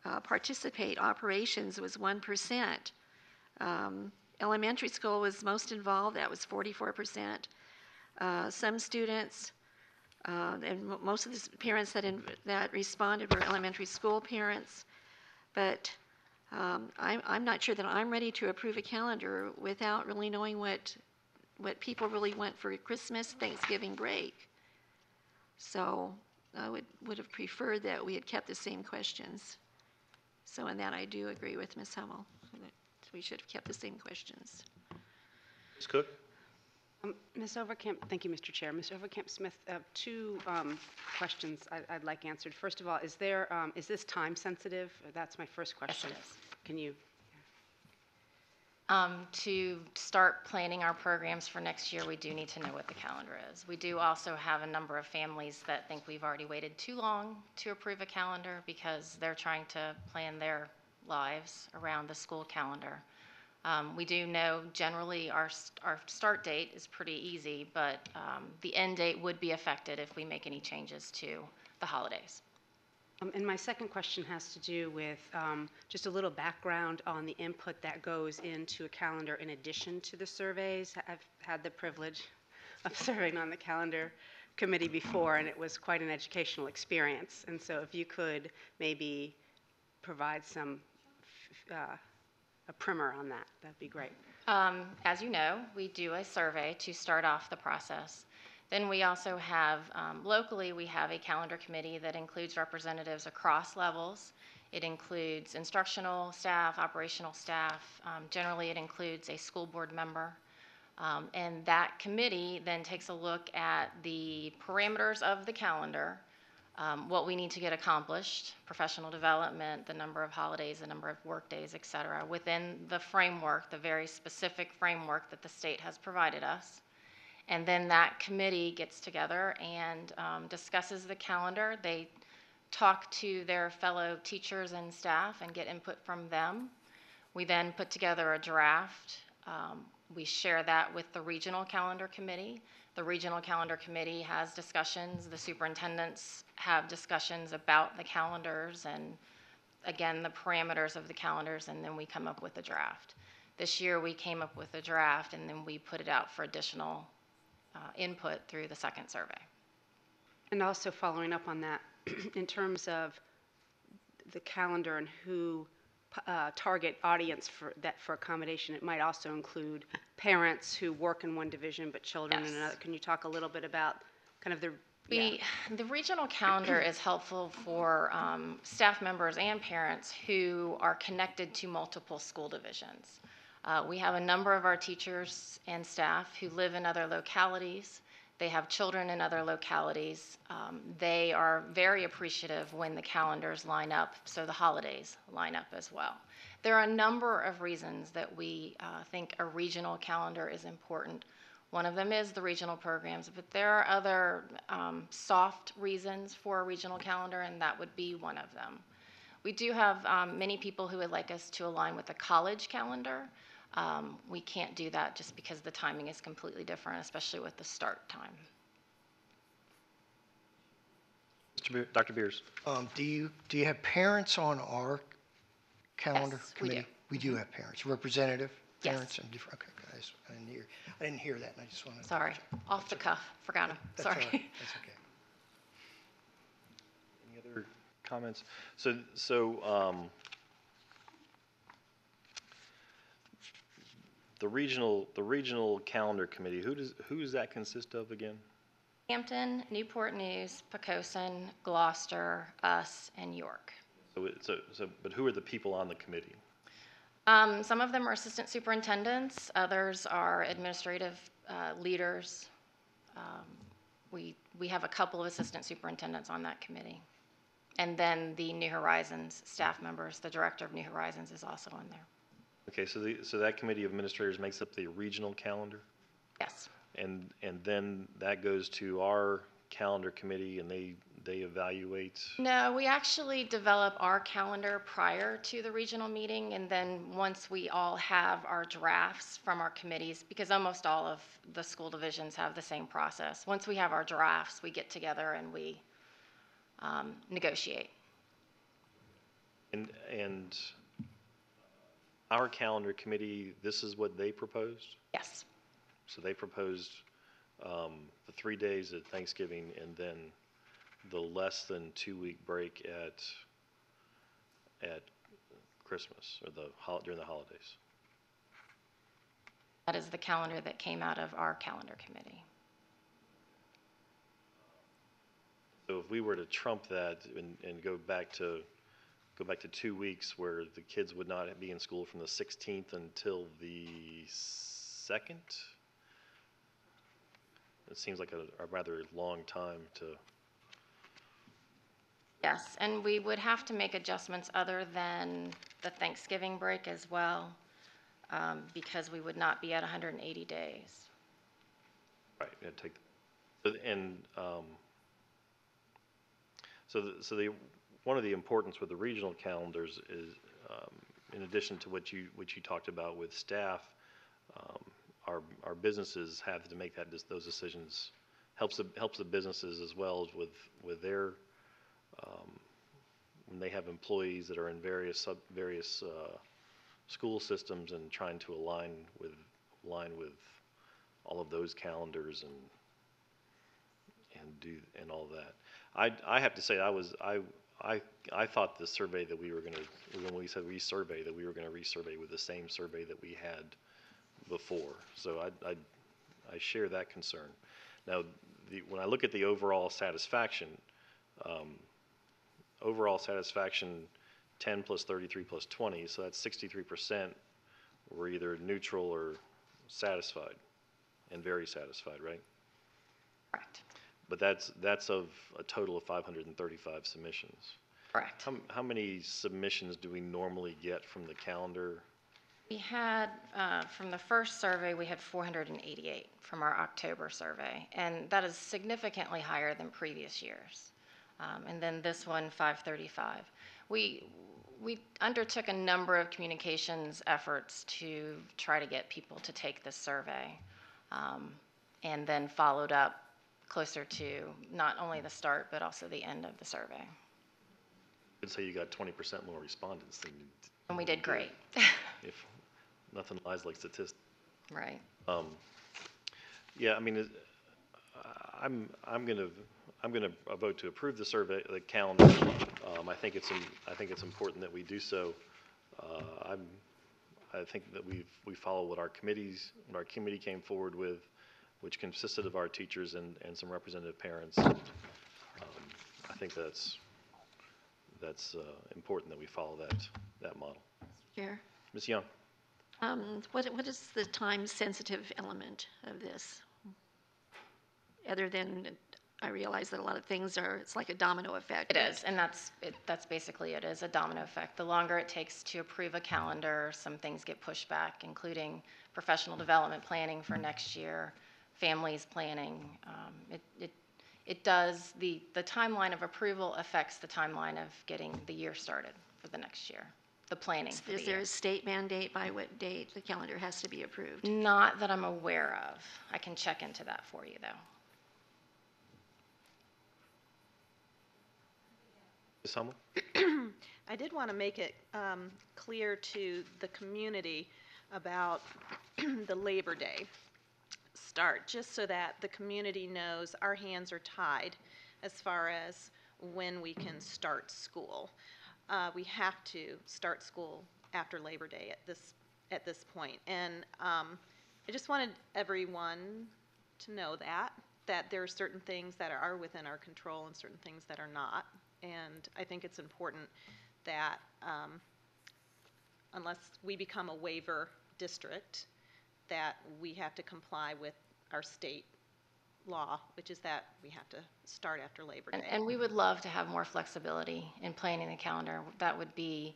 uh, participate. Operations was 1%. Um, elementary school was most involved, that was 44%. Uh, some students, uh, and most of the parents that, in, that responded were elementary school parents. But um, I'm, I'm not sure that I'm ready to approve a calendar without really knowing what, what people really want for Christmas, Thanksgiving break. So I would, would have preferred that we had kept the same questions. So in that, I do agree with Ms. Hummel, that we should have kept the same questions. Ms. Cook? Um, Ms. Overkamp, thank you, Mr. Chair. Ms. Overkamp Smith, uh, two um, questions I- I'd like answered. First of all, is there, um, is this time sensitive? That's my first question. is. Can you, Um, to start planning our programs for next year, we do need to know what the calendar is. We do also have a number of families that think we've already waited too long to approve a calendar because they're trying to plan their lives around the school calendar. Um, we do know generally our, st- our start date is pretty easy, but um, the end date would be affected if we make any changes to the holidays. Um, And my second question has to do with um, just a little background on the input that goes into a calendar in addition to the surveys. I've had the privilege of serving on the calendar committee before, and it was quite an educational experience. And so if you could maybe provide some, uh, a primer on that, that'd be great. Um, As you know, we do a survey to start off the process. Then we also have, um, locally, we have a calendar committee that includes representatives across levels. It includes instructional staff, operational staff. Um, Generally, it includes a school board member. Um, And that committee then takes a look at the parameters of the calendar, um, what we need to get accomplished, professional development, the number of holidays, the number of workdays, et cetera, within the framework, the very specific framework that the state has provided us. And then that committee gets together and um, discusses the calendar. They talk to their fellow teachers and staff and get input from them. We then put together a draft. Um, We share that with the regional calendar committee. The regional calendar committee has discussions, the superintendents have discussions about the calendars and, again, the parameters of the calendars, and then we come up with a draft. This year, we came up with a draft, and then we put it out for additional uh, input through the second survey. And also following up on that, in terms of the calendar and who, uh, target audience for that, for accommodation, it might also include parents who work in one division but children in another. Can you talk a little bit about kind of the, We, the regional calendar is helpful for um, staff members and parents who are connected to multiple school divisions. Uh, We have a number of our teachers and staff who live in other localities. They have children in other localities. Um, They are very appreciative when the calendars line up, so the holidays line up as well. There are a number of reasons that we uh, think a regional calendar is important. One of them is the regional programs, but there are other um, soft reasons for a regional calendar, and that would be one of them. We do have um, many people who would like us to align with the college calendar. Um, We can't do that just because the timing is completely different, especially with the start time. Mr. Be- Dr. Beers? Um, do you, do you have parents on our calendar Yes, we do. committee? We do have parents, representative Yes. parents and different, okay, okay, I didn't hear, I didn't hear that, and I just wanted. to Sorry, off the cuff, forgot them, That's all sorry. right, That's okay. Any other comments? So, so, um, the regional, the regional calendar committee, who does, who does that consist of again? Hampton, Newport News, Poquoson, Gloucester, us, and York. So, it- so, so, but who are the people on the committee? Um, some of them are assistant superintendents, others are administrative uh, leaders. Um, we, we have a couple of assistant superintendents on that committee. And then the New Horizons staff members, the director of New Horizons is also on there. Okay, so the, so that committee of administrators makes up the regional calendar? Yes. And, and then that goes to our calendar committee and they, they evaluate? No, we actually develop our calendar prior to the regional meeting, and then once we all have our drafts from our committees, because almost all of the school divisions have the same process. Once we have our drafts, we get together and we um, negotiate. And, and our calendar committee, this is what they proposed? Yes. So they proposed um, the three days at Thanksgiving and then the less than two-week break at, at Christmas or the, hol- during the holidays. That is the calendar that came out of our calendar committee. So if we were to trump that and, and go back to, go back to two weeks where the kids would not be in school from the 16th until the 2nd? It seems like a, a rather long time to, Yes, and we would have to make adjustments other than the Thanksgiving break as well, um, because we would not be at 180 days. right, yeah, take, and, um, so, the- so the, one of the importance with the regional calendars is, um, in addition to what you, what you talked about with staff, um, our, our businesses have to make that, those decisions, helps the, helps the businesses as well as with, with their, um, when they have employees that are in various sub, various, uh, school systems and trying to align with, align with all of those calendars and, and do, and all that. I, I have to say, I was, I, I, I thought the survey that we were gonna, when we said resurvey, that we were gonna resurvey with the same survey that we had before. So I, I, I share that concern. Now, the, when I look at the overall satisfaction, um, overall satisfaction, ten plus thirty-three plus twenty, so that's sixty-three percent were either neutral or satisfied, and very satisfied, right? Correct. But that's, that's of a total of five hundred and thirty-five submissions. Correct. How, how many submissions do we normally get from the calendar? We had, uh, from the first survey, we had 488 from our October survey, and that is significantly higher than previous years. Um, And then this one, 535. We, we undertook a number of communications efforts to try to get people to take this survey, um, and then followed up closer to not only the start, but also the end of the survey. I'd say you got twenty percent more respondents than you. And we did great. If, nothing lies like statistics. Right. Um, yeah, I mean, it- I'm, I'm gonna, I'm gonna vote to approve the survey, the calendar. Um, I think it's, im- I think it's important that we do so. Uh, I'm, I think that we've, we follow what our committees, what our committee came forward with, which consisted of our teachers and, and some representative parents. Um, I think that's, that's, uh, important that we follow that, that model. Chair, Ms. Young? um, what, what is the time-sensitive element of this? Other than, I realize that a lot of things are, it's like a domino effect. It is, and that's, it- that's basically it, is a domino effect. The longer it takes to approve a calendar, some things get pushed back, including professional development planning for next year, families planning. Um, It, it, it does, the, the timeline of approval affects the timeline of getting the year started for the next year, the planning the Is there year. a state mandate by what date the calendar has to be approved? Not that I'm aware of. I can check into that for you, though. Ms. Hummel? I did want to make it um, clear to the community about the Labor Day start, just so that the community knows our hands are tied as far as when we can start school. Uh, We have to start school after Labor Day at this, at this point. And um, I just wanted everyone to know that, that there are certain things that are within our control and certain things that are not. And I think it's important that um, unless we become a waiver district, that we have to comply with our state law, which is that we have to start after Labor Day. And, and we would love to have more flexibility in planning the calendar. That would be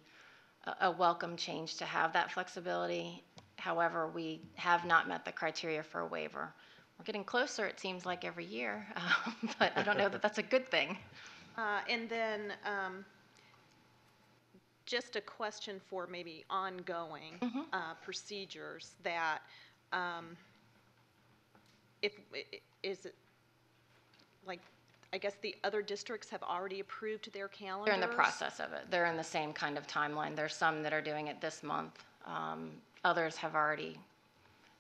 a, a welcome change to have that flexibility. However, we have not met the criteria for a waiver. We're getting closer, it seems like every year, um, but I don't know that that's a good thing. Uh, And then, um, just a question for maybe ongoing uh, procedures that, um, if, is it, like, I guess the other districts have already approved their calendars? They're in the process of it. They're in the same kind of timeline. There's some that are doing it this month. Um, Others have already,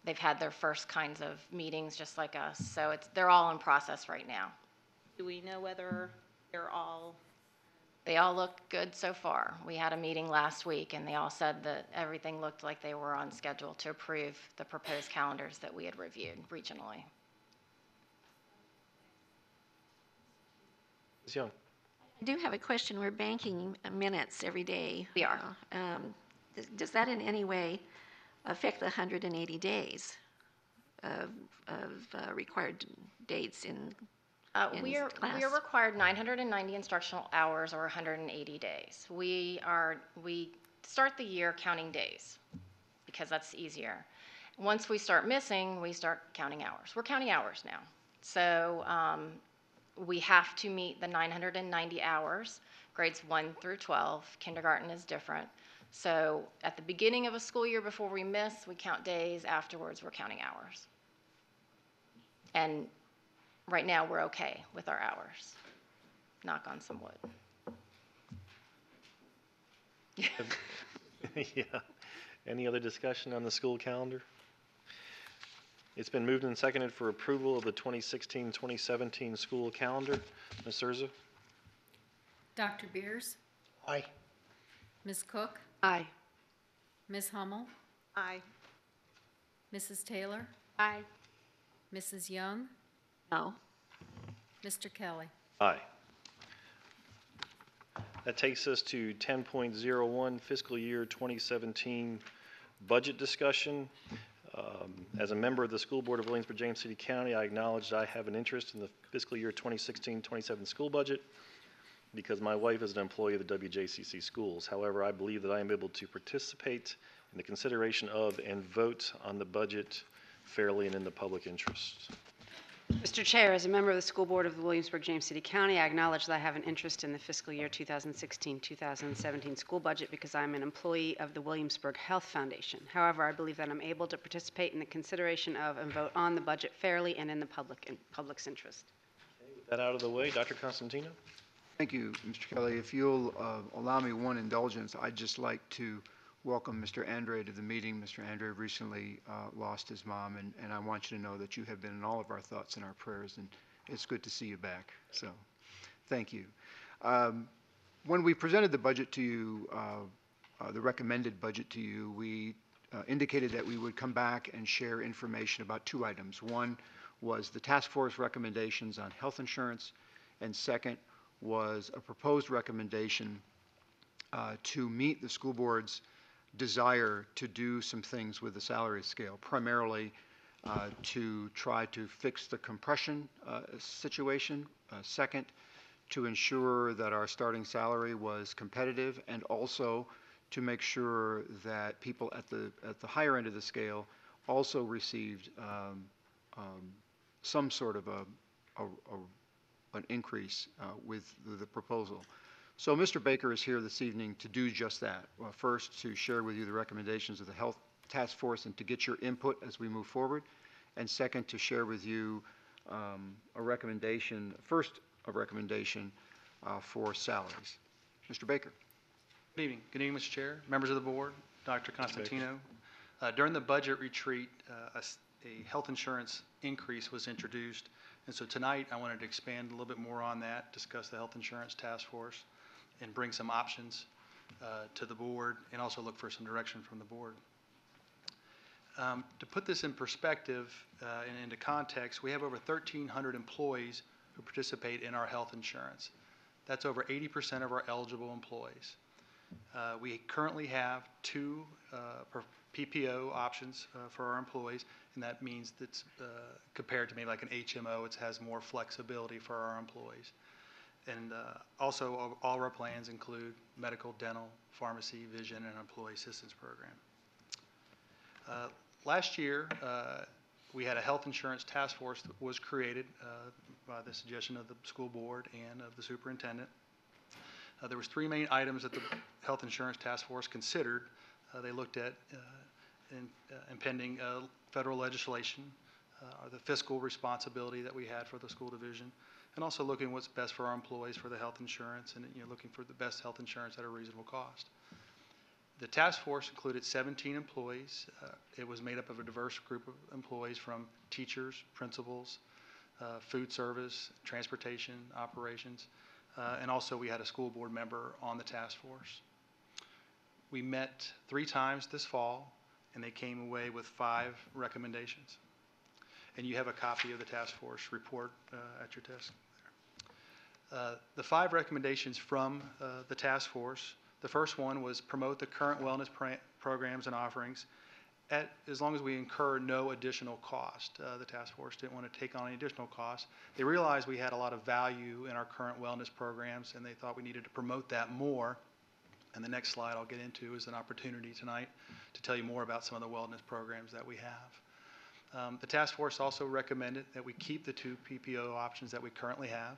they've had their first kinds of meetings, just like us. So it's, they're all in process right now. Do we know whether they're all, They all look good so far. We had a meeting last week, and they all said that everything looked like they were on schedule to approve the proposed calendars that we had reviewed regionally. Ms. Young? I do have a question. We're banking minutes every day. We are. Uh, um, does- Does that in any way affect the 180 days of, of uh, required dates in, Uh, in we are, class? we are required 990 instructional hours or 180 days. We are, we start the year counting days because that's easier. Once we start missing, we start counting hours. We're counting hours now. So um, we have to meet the 990 hours, grades 1 through 12. Kindergarten is different. So at the beginning of a school year before we miss, we count days. Afterwards, we're counting hours. And right now, we're okay with our hours. Knock on some wood. Yeah. Any other discussion on the school calendar? It's been moved and seconded for approval of the 2016-2017 school calendar. Ms. Surza? Dr. Beers? Aye. Ms. Cook? Aye. Ms. Hummel? Aye. Mrs. Taylor? Aye. Mrs. Young? No. Mr. Kelly? Aye. That takes us to 10.01 fiscal year 2017 budget discussion. Um, As a member of the School Board of Williamsburg, James City County, I acknowledge that I have an interest in the fiscal year 2016-27 school budget because my wife is an employee of the WJCC schools. However, I believe that I am able to participate in the consideration of and vote on the budget fairly and in the public interest. Mr. Chair, as a member of the School Board of the Williamsburg James City County, I acknowledge that I have an interest in the fiscal year 2016-2017 school budget because I'm an employee of the Williamsburg Health Foundation. However, I believe that I'm able to participate in the consideration of and vote on the budget fairly and in the public, in public's interest. Okay, With that out of the way, Dr. Constantino? Thank you, Mr. Kelly. If you'll uh, allow me one indulgence, I'd just like to welcome Mr. Andre to the meeting. Mr. Andre recently uh, lost his mom, and, and I want you to know that you have been in all of our thoughts and our prayers, and it's good to see you back. So, thank you. Um, When we presented the budget to you, uh, uh, the recommended budget to you, we uh, indicated that we would come back and share information about two items. One was the task force recommendations on health insurance, and second was a proposed recommendation uh, to meet the school board's desire to do some things with the salary scale, primarily uh, to try to fix the compression uh, situation. Uh, Second, to ensure that our starting salary was competitive, and also to make sure that people at the, at the higher end of the scale also received um, um, some sort of a, a, a- an increase uh, with the- the proposal. So Mr. Baker is here this evening to do just that. Well, First, to share with you the recommendations of the Health Task Force and to get your input as we move forward. And second, to share with you um, a recommendation, first, a recommendation uh, for salaries. Mr. Baker? Good evening. Good evening, Mr. Chair, members of the board, Dr. Constantino. Uh, During the budget retreat, uh, a s- a health insurance increase was introduced, and so tonight I wanted to expand a little bit more on that, discuss the health insurance task force, and bring some options uh, to the board, and also look for some direction from the board. Um, To put this in perspective uh, and into context, we have over 1,300 employees who participate in our health insurance. That's over 80% of our eligible employees. Uh, We currently have two uh, PPO options uh, for our employees, and that means that's uh, compared to maybe like an HMO, it has more flexibility for our employees. And uh, also, all- our plans include medical, dental, pharmacy, vision, and employee assistance program. Uh, Last year, uh, we had a health insurance task force that was created uh, by the suggestion of the school board and of the superintendent. Uh, There was three main items that the Health Insurance Task Force considered. Uh, They looked at uh, in- uh, impending uh, federal legislation, uh, or the fiscal responsibility that we had for the school division, and also looking what's best for our employees for the health insurance, and, you know, looking for the best health insurance at a reasonable cost. The task force included 17 employees. Uh, It was made up of a diverse group of employees from teachers, principals, uh, food service, transportation, operations, uh, and also we had a school board member on the task force. We met three times this fall, and they came away with five recommendations. And you have a copy of the task force report uh, at your desk. The five recommendations from uh, the task force, the first one was promote the current wellness programs and offerings at, as long as we incur no additional cost. Uh, The task force didn't want to take on any additional cost. They realized we had a lot of value in our current wellness programs, and they thought we needed to promote that more. And the next slide I'll get into is an opportunity tonight to tell you more about some of the wellness programs that we have. Um, The task force also recommended that we keep the two PPO options that we currently have.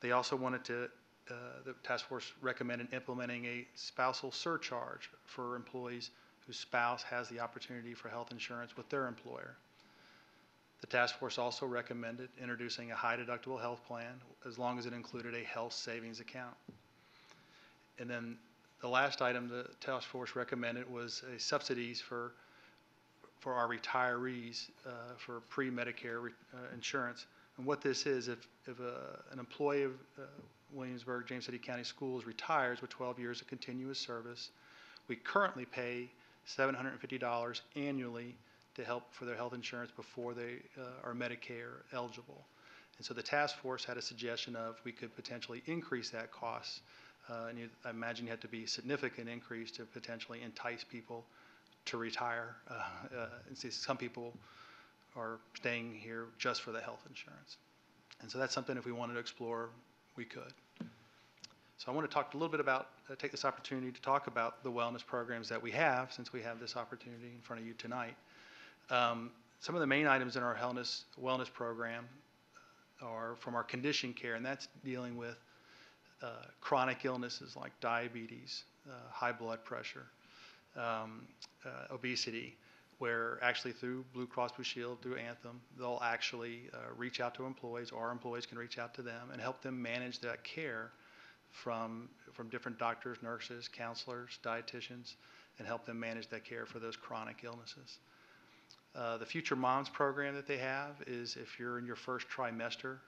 They also wanted to, uh, the task force recommended implementing a spousal surcharge for employees whose spouse has the opportunity for health insurance with their employer. The task force also recommended introducing a high deductible health plan as long as it included a health savings account. And then the last item the task force recommended was a subsidies for, for our retirees uh, for pre-Medicare re- uh, insurance. And what this is, if, if uh, an employee of uh, Williamsburg, James City County Schools retires with 12 years of continuous service, we currently pay $750 annually to help for their health insurance before they uh, are Medicare eligible. And so the task force had a suggestion of we could potentially increase that cost. Uh, and you, I imagine you had to be a significant increase to potentially entice people to retire. Uh, uh, and see, some people are staying here just for the health insurance. And so that's something if we wanted to explore, we could. So I want to talk a little bit about, uh, take this opportunity to talk about the wellness programs that we have, since we have this opportunity in front of you tonight. Um, some of the main items in our wellness, wellness program are from our condition care, and that's dealing with uh, chronic illnesses like diabetes, uh, high blood pressure, um, uh, obesity, where actually through Blue Cross Blue Shield, through Anthem, they'll actually uh, reach out to employees, or our employees can reach out to them and help them manage that care from, from different doctors, nurses, counselors, dietitians, and help them manage that care for those chronic illnesses. Uh, the Future Moms program that they have is if you're in your first trimester,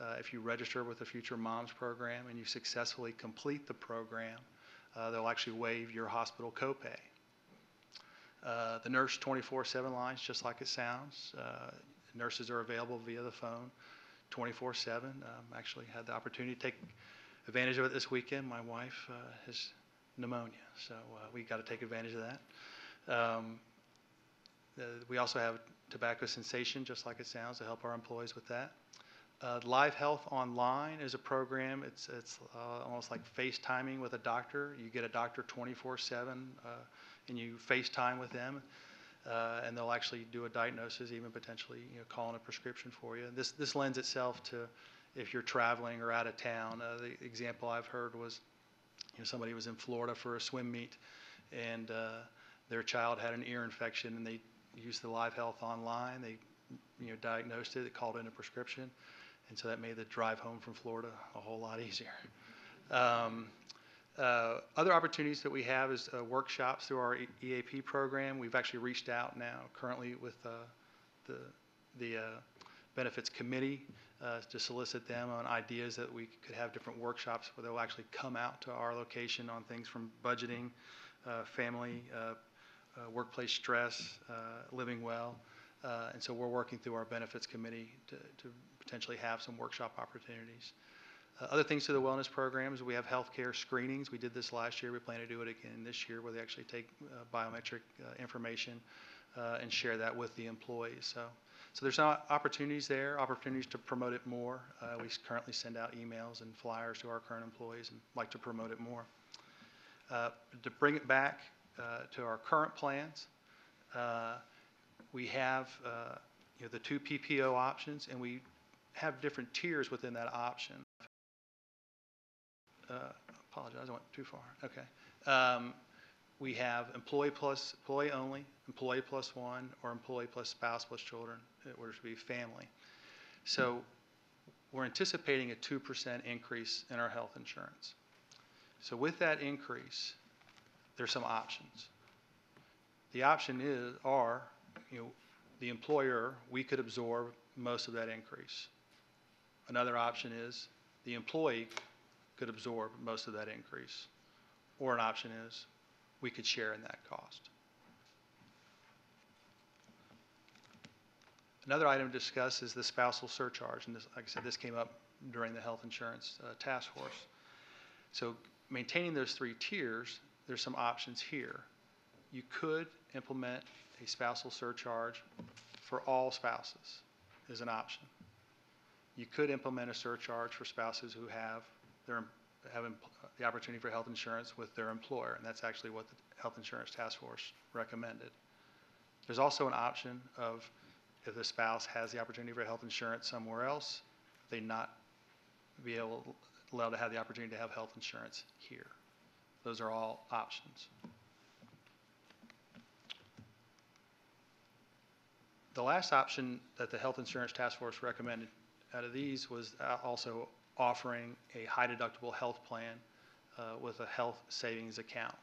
uh, if you register with the Future Moms program and you successfully complete the program, uh, they'll actually waive your hospital copay. Uh, the nurse 24/7 lines, just like it sounds. Uh, nurses are available via the phone 24/7. Um, actually had the opportunity to take advantage of it this weekend. My wife uh, has pneumonia, so uh, we got to take advantage of that. Um, uh, we also have tobacco cessation, just like it sounds, to help our employees with that. Live Health Online is a program. It's it's almost like FaceTiming with a doctor. You get a doctor 24/7, uh, and you FaceTime with them, uh, and they'll actually do a diagnosis, even potentially you know calling a prescription for you. This this lends itself to if you're traveling or out of town. Uh, the example I've heard was, you know, somebody was in Florida for a swim meet, and uh, their child had an ear infection, and they used the Live Health online. They, you know, diagnosed it, called in a prescription, and so that made the drive home from Florida a whole lot easier. Um, uh, other opportunities that we have is uh, workshops through our EAP program. We've actually reached out now currently with uh, the, the uh, benefits committee uh, to solicit them on ideas that we could have different workshops where they'll actually come out to our location on things from budgeting, uh, family, workplace stress, living well. And so we're working through our benefits committee to, to potentially have some workshop opportunities. Uh, other things to the wellness programs, we have healthcare screenings. We did this last year. We plan to do it again this year where they actually take uh, biometric uh, information uh, and share that with the employees. So, so there's opportunities there, opportunities to promote it more. Uh, we currently send out emails and flyers to our current employees and like to promote it more. Uh, to bring it back uh, to our current plans, uh, we have uh, you know, the two PPO options, and we have different tiers within that option. Uh, apologize, I went too far. Okay. Um, we have employee plus employee only, employee plus one, or employee plus spouse plus children, in order to be family. So we're anticipating a 2% increase in our health insurance. So with that increase, there's some options. The option is, are, you know, the employer, we could absorb most of that increase. Another option is the employee could absorb most of that increase. Or an option is we could share in that cost. Another item to discuss is the spousal surcharge, and this, like I said, this came up during the health insurance uh, task force. So maintaining those three tiers, there's some options here. You could implement a spousal surcharge for all spouses, is an option. You could implement a surcharge for spouses who have their, have the opportunity for health insurance with their employer, and that's actually what the Health Insurance Task Force recommended. There's also an option of if the spouse has the opportunity for health insurance somewhere else, they not be able, allowed to have the opportunity to have health insurance here. Those are all options. The last option that the Health Insurance Task Force recommended out of these was uh, also offering a high deductible health plan uh, with a health savings account.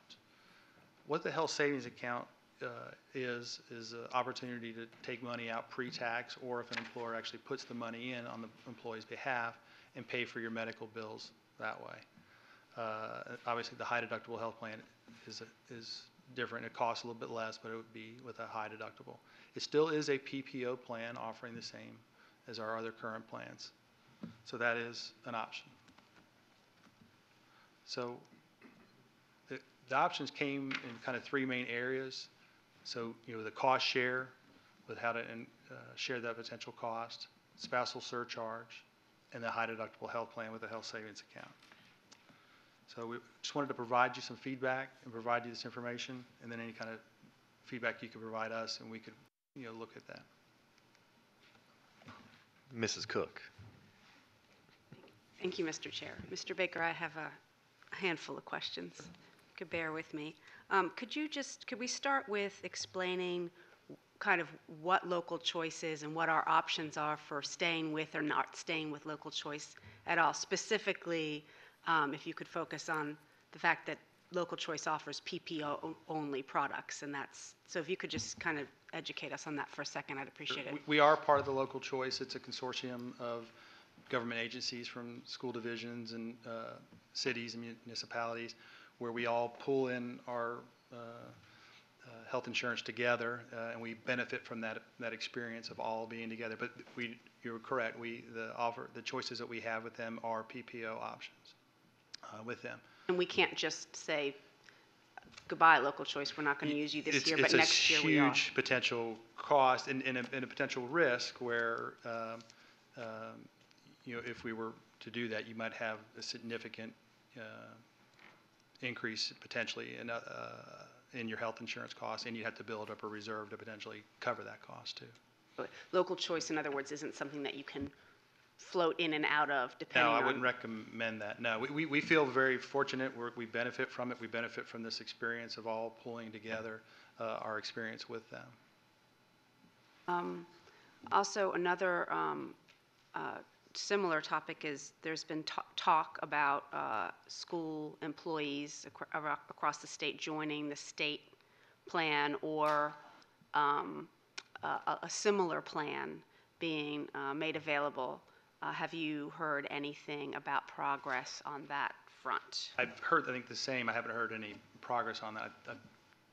What the health savings account uh, is, is an opportunity to take money out pre-tax, or if an employer actually puts the money in on the employee's behalf and pay for your medical bills that way. Uh, Obviously, the high deductible health plan is, is different. It costs a little bit less, but it would be with a high deductible. It still is a PPO plan offering the same as our other current plans. So that is an option. So the, the options came in kind of three main areas. So, you know, the cost share with how to in- uh, share that potential cost, spousal surcharge, and the high deductible health plan with a health savings account. So we just wanted to provide you some feedback and provide you this information, and then any kind of feedback you could provide us, and we could, you know, look at that. Mrs. Cook. Thank you, Mr. Chair. Mr. Baker, I have a handful of questions. You Could bear with me. Um, Could you just, could we start with explaining kind of what local choice is and what our options are for staying with or not staying with local choice at all? Specifically, um, if you could focus on the fact that local choice offers PPO-only products, and that's, so if you could just kind of educate us on that for a second, I'd appreciate it. We are part of the local choice. It's a consortium of government agencies from school divisions and uh, cities and municipalities where we all pull in our uh, uh, health insurance together, uh, and we benefit from that, that experience of all being together. But we, you're correct, we, the offer, the choices that we have with them are PPO options uh, with them. And we can't just say, goodbye, local choice, we're not going to use you this It's- year, but next year we are. It's a huge potential cost and, and a, and a potential risk where, um, um, you know, if we were to do that, you might have a significant uh, increase potentially in, uh, in your health insurance costs, and you'd have to build up a reserve to potentially cover that cost too. But Local choice, in other words, isn't something that you can float in and out of depending No, on. I wouldn't recommend that. No, we- we, we feel very fortunate. We're, we benefit from it. We benefit from this experience of all pulling together uh, our experience with them. Um, Also, another um, uh, similar topic is, there's been ta- talk about uh, school employees acro- across the state joining the state plan or um, a a- similar plan being uh, made available. Uh, Have you heard anything about progress on that front? I've heard, I think, the same. I haven't heard any progress on that. I I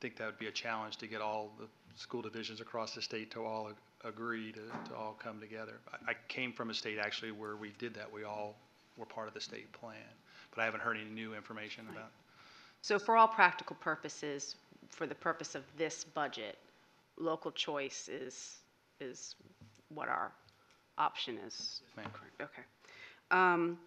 think that would be a challenge to get all the school divisions across the state to all agree to, to all come together. I, I came from a state actually where we did that. We all were part of the state plan, but I haven't heard any new information about. So for all practical purposes, for the purpose of this budget, local choice is, is what our option is? Ma'am. Okay. Um,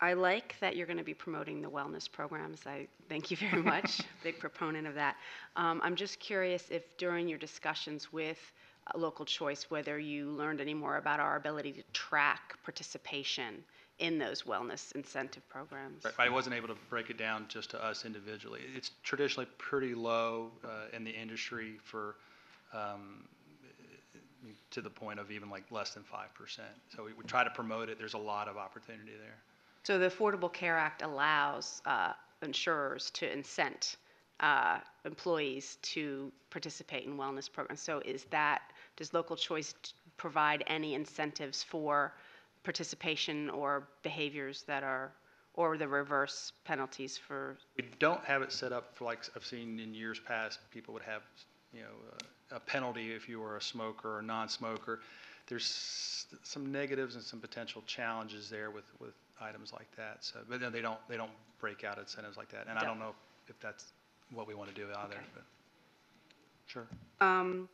I like that you're going to be promoting the wellness programs. I thank you very much. Big proponent of that. Um, I'm just curious if during your discussions with local choice, whether you learned any more about our ability to track participation in those wellness incentive programs. Right, I wasn't able to break it down just to us individually. It's traditionally pretty low uh, in the industry for, um, to the point of even like less than 5%. So we we try to promote it. There's a lot of opportunity there. So the Affordable Care Act allows uh, insurers to incent uh, employees to participate in wellness programs. So is that, does local choice provide any incentives for participation or behaviors that are, or the reverse penalties for, We don't have it set up for like I've seen in years past, people would have, you know, a- a penalty if you were a smoker or a non-smoker. there's s- some negatives and some potential challenges there with, with items like that. So, but then they don't, they don't break out incentives like that. And I Don't. know if that's what we want to do either, but, sure. Um,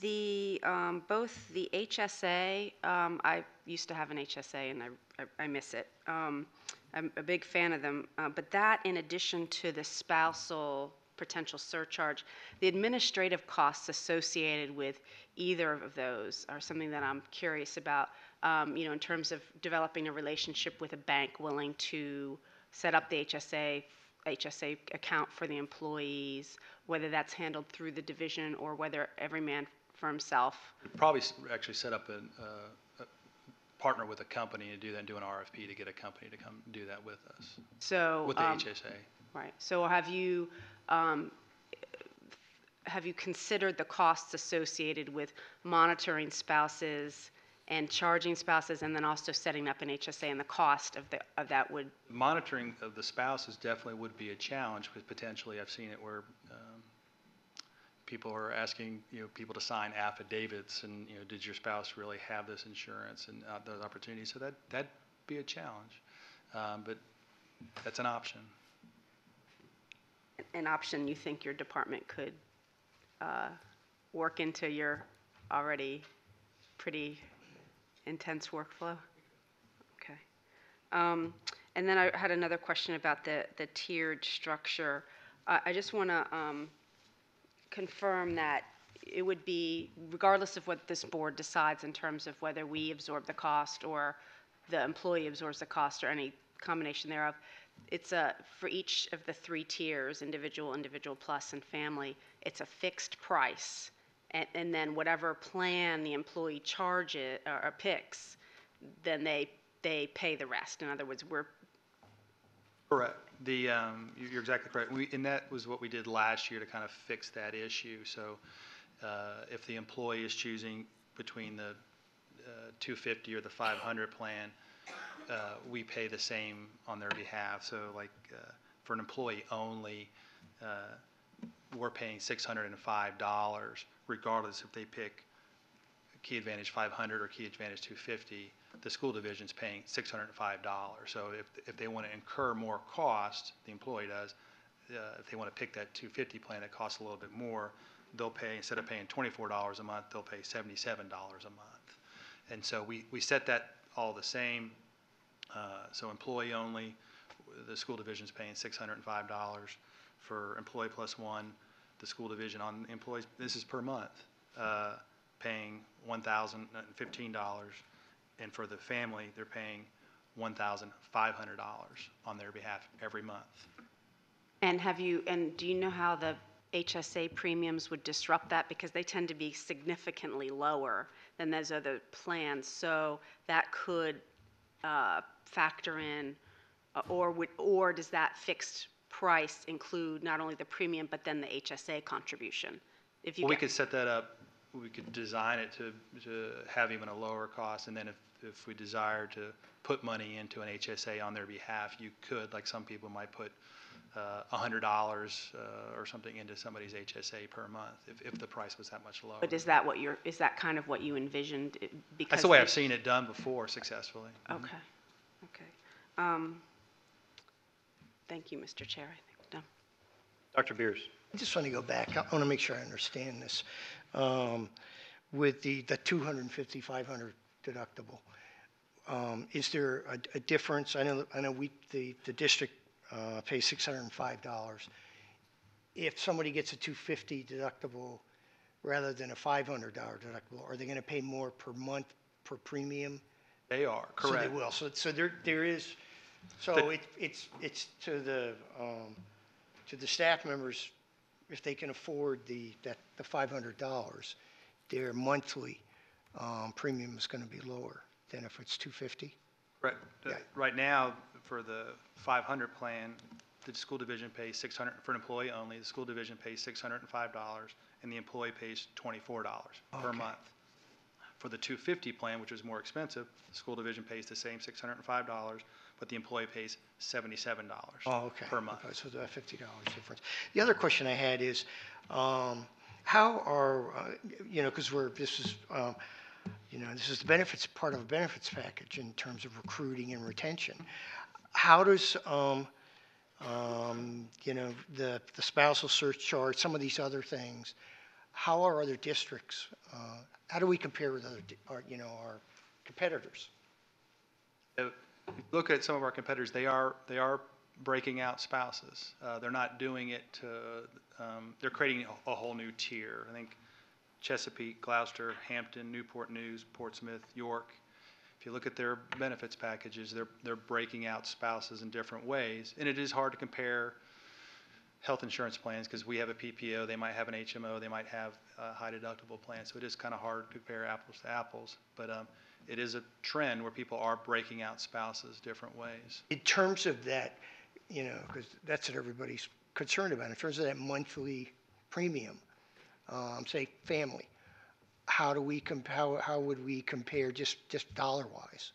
The, um, both the HSA, um, I used to have an HSA and I, I- I miss it. Um, I'm a big fan of them, uh, but that in addition to the spousal potential surcharge, the administrative costs associated with either of those are something that I'm curious about, um, you know, in terms of developing a relationship with a bank willing to set up the HSA, HSA account for the employees, whether that's handled through the division or whether every man for himself. Probably s- actually set up an, uh, a partner with a company to do that, and do an RFP to get a company to come do that with us, So. with the um, HSA. Right, so have you, um, have you considered the costs associated with monitoring spouses and charging spouses, and then also setting up an HSA, and the cost of the, of that would, Monitoring of the spouses definitely would be a challenge, because potentially I've seen it where um, people are asking, you know, people to sign affidavits, and, you know, did your spouse really have this insurance and uh, those opportunities? So that, that'd be a challenge, Um, but that's an option. an option you think your department could uh, work into your already pretty intense workflow? Okay. Um, And then I had another question about the, the tiered structure. I, I just want to confirm that it would be, regardless of what this board decides in terms of whether we absorb the cost or the employee absorbs the cost or any combination thereof, it's a, for each of the three tiers, individual, individual plus, and family, it's a fixed price. And, and then whatever plan the employee charges, or or picks, then they, they pay the rest. In other words, we're, Correct. The, um, you- you're exactly correct. We, and that was what we did last year to kind of fix that issue. So, uh, if the employee is choosing between the, uh, 250 or the 500 plan, uh, we pay the same on their behalf. So like, uh, for an employee only, uh, we're paying $605 regardless if they pick Key Advantage 500 or Key Advantage 250, the school division's paying $605. So if, if they want to incur more cost, the employee does, uh, if they want to pick that 250 plan that costs a little bit more, they'll pay, instead of paying $24 a month, they'll pay $77 a month. And so we, we set that all the same. Uh, So employee only, the school division's paying $605. For employee plus one, the school division on employees, this is per month, uh, paying $1,015. And for the family, they're paying $1,500 on their behalf every month. and have you, and do you know how the HSA premiums would disrupt that? Because they tend to be significantly lower than those other plans. So that could uh, factor in, uh, or would, or does that fixed price include not only the premium, but then the HSA contribution? If you Well, we get- could set that up, we could design it to, to have even a lower cost, and then if, if we desire to put money into an HSA on their behalf, you could, like some people might put uh, $100 uh, or something into somebody's HSA per month, if, if the price was that much lower. But is that what you're, is that kind of what you envisioned? it- because That's the way I've seen it done before successfully. Mhm. Okay, okay. Um, Thank you, Mr. Chair. I think we're done. Dr. Beers? I just want to go back. I want to make sure I understand this. Um, With the, the 250, 500 deductible, um, is there a, a difference? I know, I know we, the, the district uh, pays $605. If somebody gets a 250 deductible rather than a $500 deductible, are they going to pay more per month per premium? They are, correct. So they will. So, so there, there is, so The- it, it's, it's to the, um, to the staff members, if they can afford the, that, the five hundred dollars, their monthly, um, premium is gonna be lower than if it's two fifty? Right, uh, right now, for the 500 plan, the school division pays 600, for an employee only, the school division pays $605, and the employee pays $24 per Okay. month. For the 250 plan, which is more expensive, the school division pays the same $605, but the employee pays $77 Oh, okay. per month. Okay, So the fifty dollars difference. The other question I had is, um, how are, uh, you know, because we're, this is, um, you know, this is the benefits, part of a benefits package in terms of recruiting and retention. How does, um, um, you know, the, the spousal surcharge, some of these other things, how are other districts, uh, how do we compare with other, our, you know, our competitors? Look at some of our competitors, they are, they are breaking out spouses. Uh, They're not doing it to, um, they're creating a whole new tier. I think Chesapeake, Gloucester, Hampton, Newport News, Portsmouth, York. If you look at their benefits packages, they're, they're breaking out spouses in different ways. And it is hard to compare health insurance plans because we have a PPO, they might have an HMO, they might have a high deductible plan. So it is kind of hard to compare apples to apples. But um, it is a trend where people are breaking out spouses different ways. In terms of that, you know, because that's what everybody's concerned about, in terms of that monthly premium, um, say, family, how do we, comp- how, how would we compare just, just dollar-wise?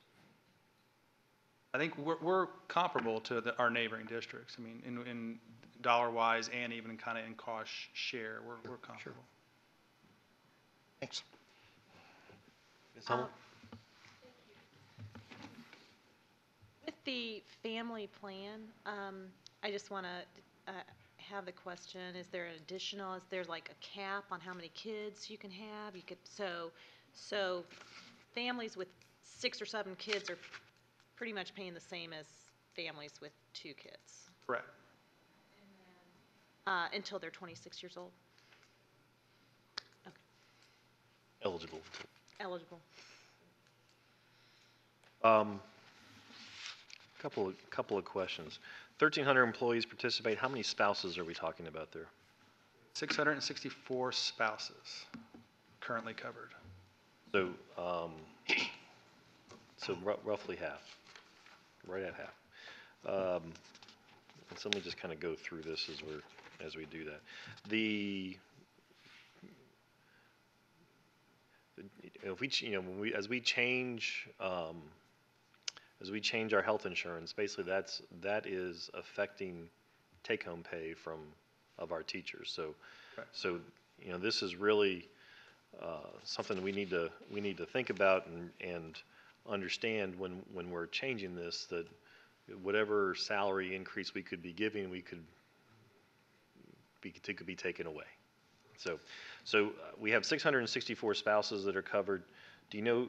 I think we're, we're comparable to the, our neighboring districts. I mean, in, in dollar-wise and even kind of in cost share, we're, we're comparable. Thanks. Ms. Hummel? With the family plan, um, I just want to, uh, have the question, is there an additional, is there like a cap on how many kids you can have? You could, so, so families with six or seven kids are pretty much paying the same as families with two kids, Correct. uh, until they're twenty-six years old, Eligible. eligible. Um, Couple, of couple of questions. 1,300 employees participate. How many spouses are we talking about there? 664 spouses currently covered. So, um, so ru- roughly half, right at half. Um, and so let me just kind of go through this as we're, as we do that. The, if we, you know, when we, as we change, um, as we change our health insurance, basically that's, that is affecting take-home pay from, of our teachers. So, so, you know, this is really, uh, something we need to, we need to think about and, and understand when, when we're changing this, that whatever salary increase we could be giving, we could be, could be taken away. So, so uh, we have 664 spouses that are covered. Do you know,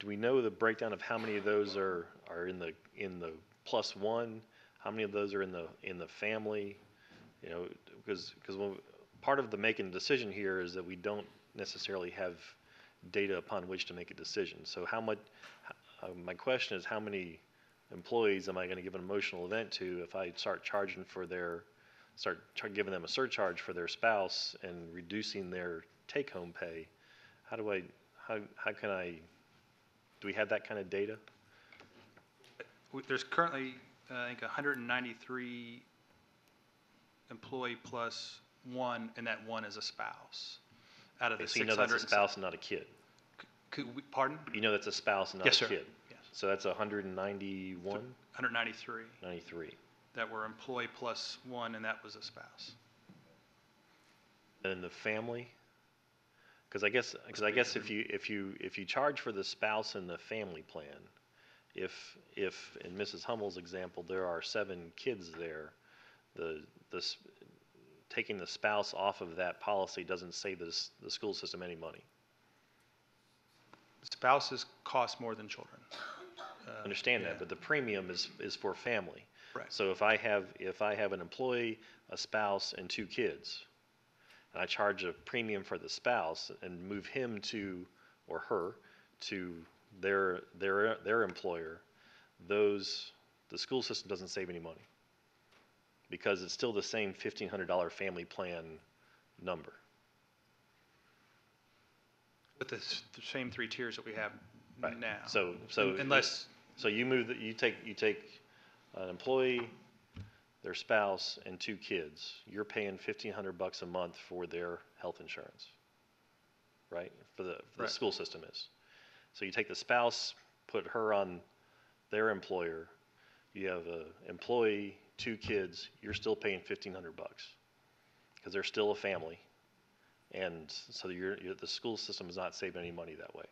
do we know the breakdown of how many of those are, are in the, in the plus one? How many of those are in the, in the family? You know, because, because part of the making decision here is that we don't necessarily have data upon which to make a decision. So how much, uh, my question is how many employees am I going to give an emotional event to if I start charging for their, start giving them a surcharge for their spouse and reducing their take-home pay? How do I, how, how can I, do we have that kind of data? There's currently, uh, I think, 193 employee plus one, and that one is a spouse out of the So you know that's a spouse and not a kid? Could we- Pardon? You know that's a spouse and not Yes, a sir. kid? So that's 191, 193 93? that were employee plus one, and that was a spouse. And the family? Because I guess, because I guess if you, if you, if you charge for the spouse and the family plan, if, if, in Mrs. Hummel's example, there are seven kids there, the, the, taking the spouse off of that policy doesn't save the, the school system any money. Spouses cost more than children. Uh, Understand yeah. that, but the premium is, is for family. Right. So if I have, if I have an employee, a spouse, and two kids, and I charge a premium for the spouse and move him to, or her, to their, their, their employer, those, the school system doesn't save any money. Because it's still the same fifteen hundred dollar family plan number. With the s- the same three tiers that we have Right. now. So, so. Un- Unless, So you move, the- you take, you take an employee, their spouse, and two kids. You're paying fifteen hundred bucks a month for their health insurance, right? For the, for the school system is. So you take the spouse, put her on their employer. You have a employee, two kids. You're still paying fifteen hundred bucks because they're still a family, and so you're, you're the school system is not saving any money that way.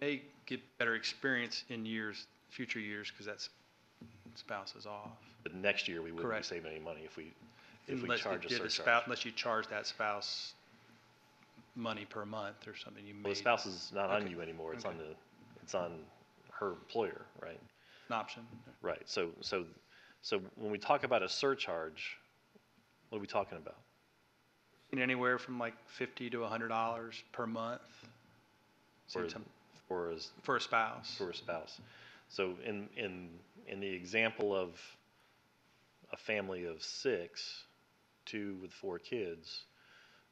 may get better experience in years, future years, because that's spouse is off. But next year, we wouldn't be Correct. saving any money if we, if we Unless you charge a did the surcharge. spouse, unless you charge that spouse money per month or something, you. Well, the spouse is not on Okay. you anymore, it's on the, it's on her employer, right? An option. Right, so, so, so when we talk about a surcharge, what are we talking about? And Anywhere from like fifty to a hundred dollars per month. For, Sometime- for as. For a spouse. For a spouse. So in, in, in the example of a family of six, two with four kids,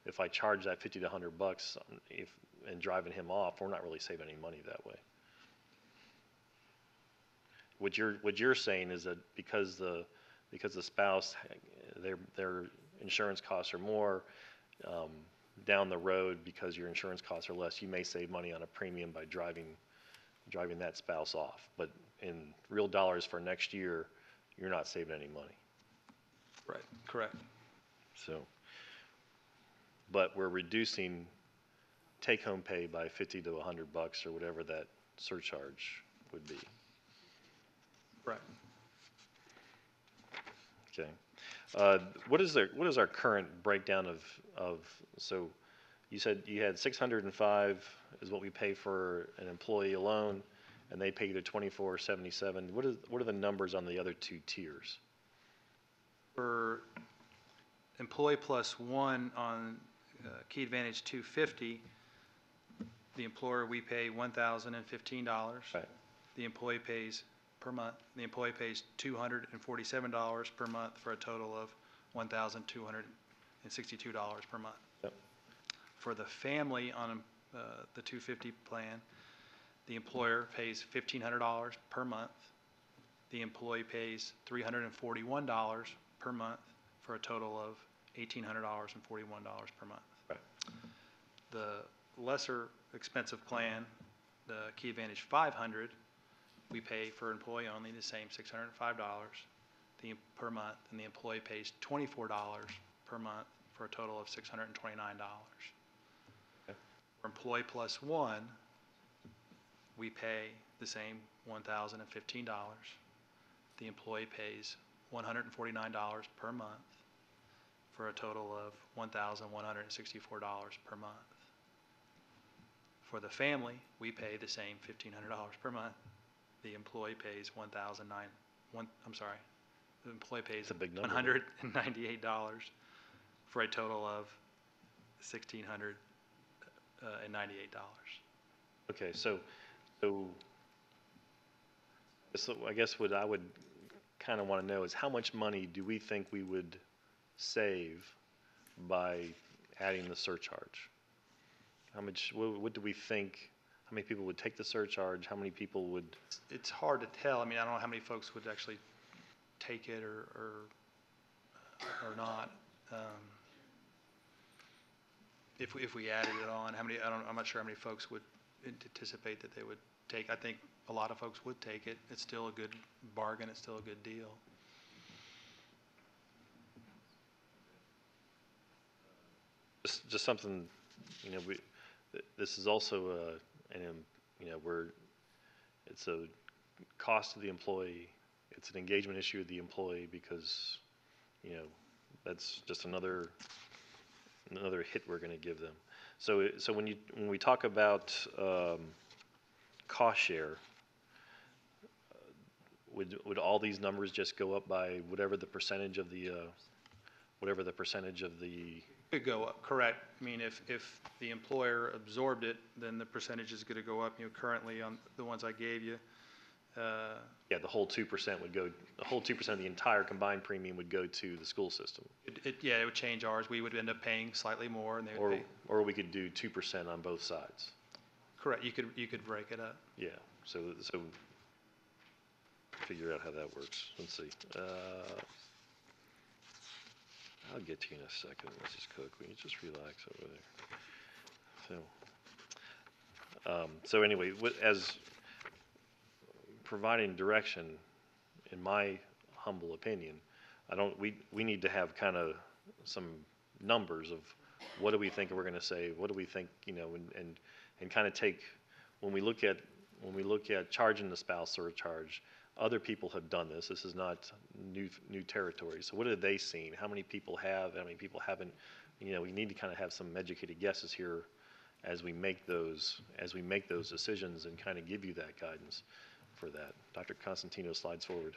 if I charge that fifty to hundred bucks on- if, and driving him off, we're not really saving any money that way. What you're, what you're saying is that because the, because the spouse, their, their insurance costs are more, um, down the road, because your insurance costs are less, you may save money on a premium by driving, driving that spouse off. But in real dollars for next year, you're not saving any money, Right, correct. so. But we're reducing take-home pay by fifty to a hundred bucks or whatever that surcharge would be. Right. Okay. Uh, What is their, what is our current breakdown of, of, so you said you had six hundred and five is what we pay for an employee alone, and they pay you the twenty-four seventy-seven. What is, what are the numbers on the other two tiers? For employee plus one on uh, Key Advantage 250, the employer, we pay $1,015. Right. The employee pays per month, the employee pays $247 per month for a total of $1,262 per month. Yep. For the family on uh, the 250 plan, the employer pays $1,500 per month. The employee pays $341 per month for a total of $1,800 and $41 per month. Right. The lesser expensive plan, the Key Advantage 500, we pay for employee only the same $605 the, per month, and the employee pays $24 per month for a total of $629. Okay. For employee plus one, we pay the same $1,015. The employee pays $149 per month for a total of $1,164 per month. For the family, we pay the same $1,500 per month. The employee pays 1,009, one, I'm sorry, the employee pays a big number. $198 for a total of $1,698. Okay, so, so, so I guess what I would kind of want to know is how much money do we think we would save by adding the surcharge? How much, what, what do we think, how many people would take the surcharge? How many people would, It's hard to tell. I mean, I don't know how many folks would actually take it or, or, or not. Um, If, we- if we added it on, how many, I don't, I'm not sure how many folks would anticipate that they would take. I think a lot of folks would take it. It's still a good bargain. It's still a good deal. just, just something, you know, we, this is also a, an, you know, we're, it's a cost to the employee, it's an engagement issue with the employee because, you know, that's just another, another hit we're gonna give them. So, so when you, when we talk about, um, cost share, would, would all these numbers just go up by whatever the percentage of the, uh, whatever the percentage of the, Could go up, correct. I mean, if, if the employer absorbed it, then the percentage is gonna go up. You know, currently on the ones I gave you, uh, Yeah, the whole two percent would go, the whole two percent of the entire combined premium would go to the school system. it, it, yeah, it would change ours. We would end up paying slightly more and they would Or, pay. or we could do two percent on both sides. Correct, you could, you could break it up. Yeah, so, so figure out how that works. Let's see. Uh, I'll get to you in a second, Mrs. Cook. Will you just relax over there? So, um, so anyway, as providing direction, in my humble opinion, I don't, we, we need to have kind of some numbers of what do we think we're gonna save, what do we think, you know, and, and, and kind of take when we look at, when we look at charging the spouse surcharge, other people have done this. This is not new, new territory. So what have they seen? How many people have, how many people haven't? You know, we need to kind of have some educated guesses here as we make those, as we make those decisions and kind of give you that guidance for that. Dr. Constantino slides forward.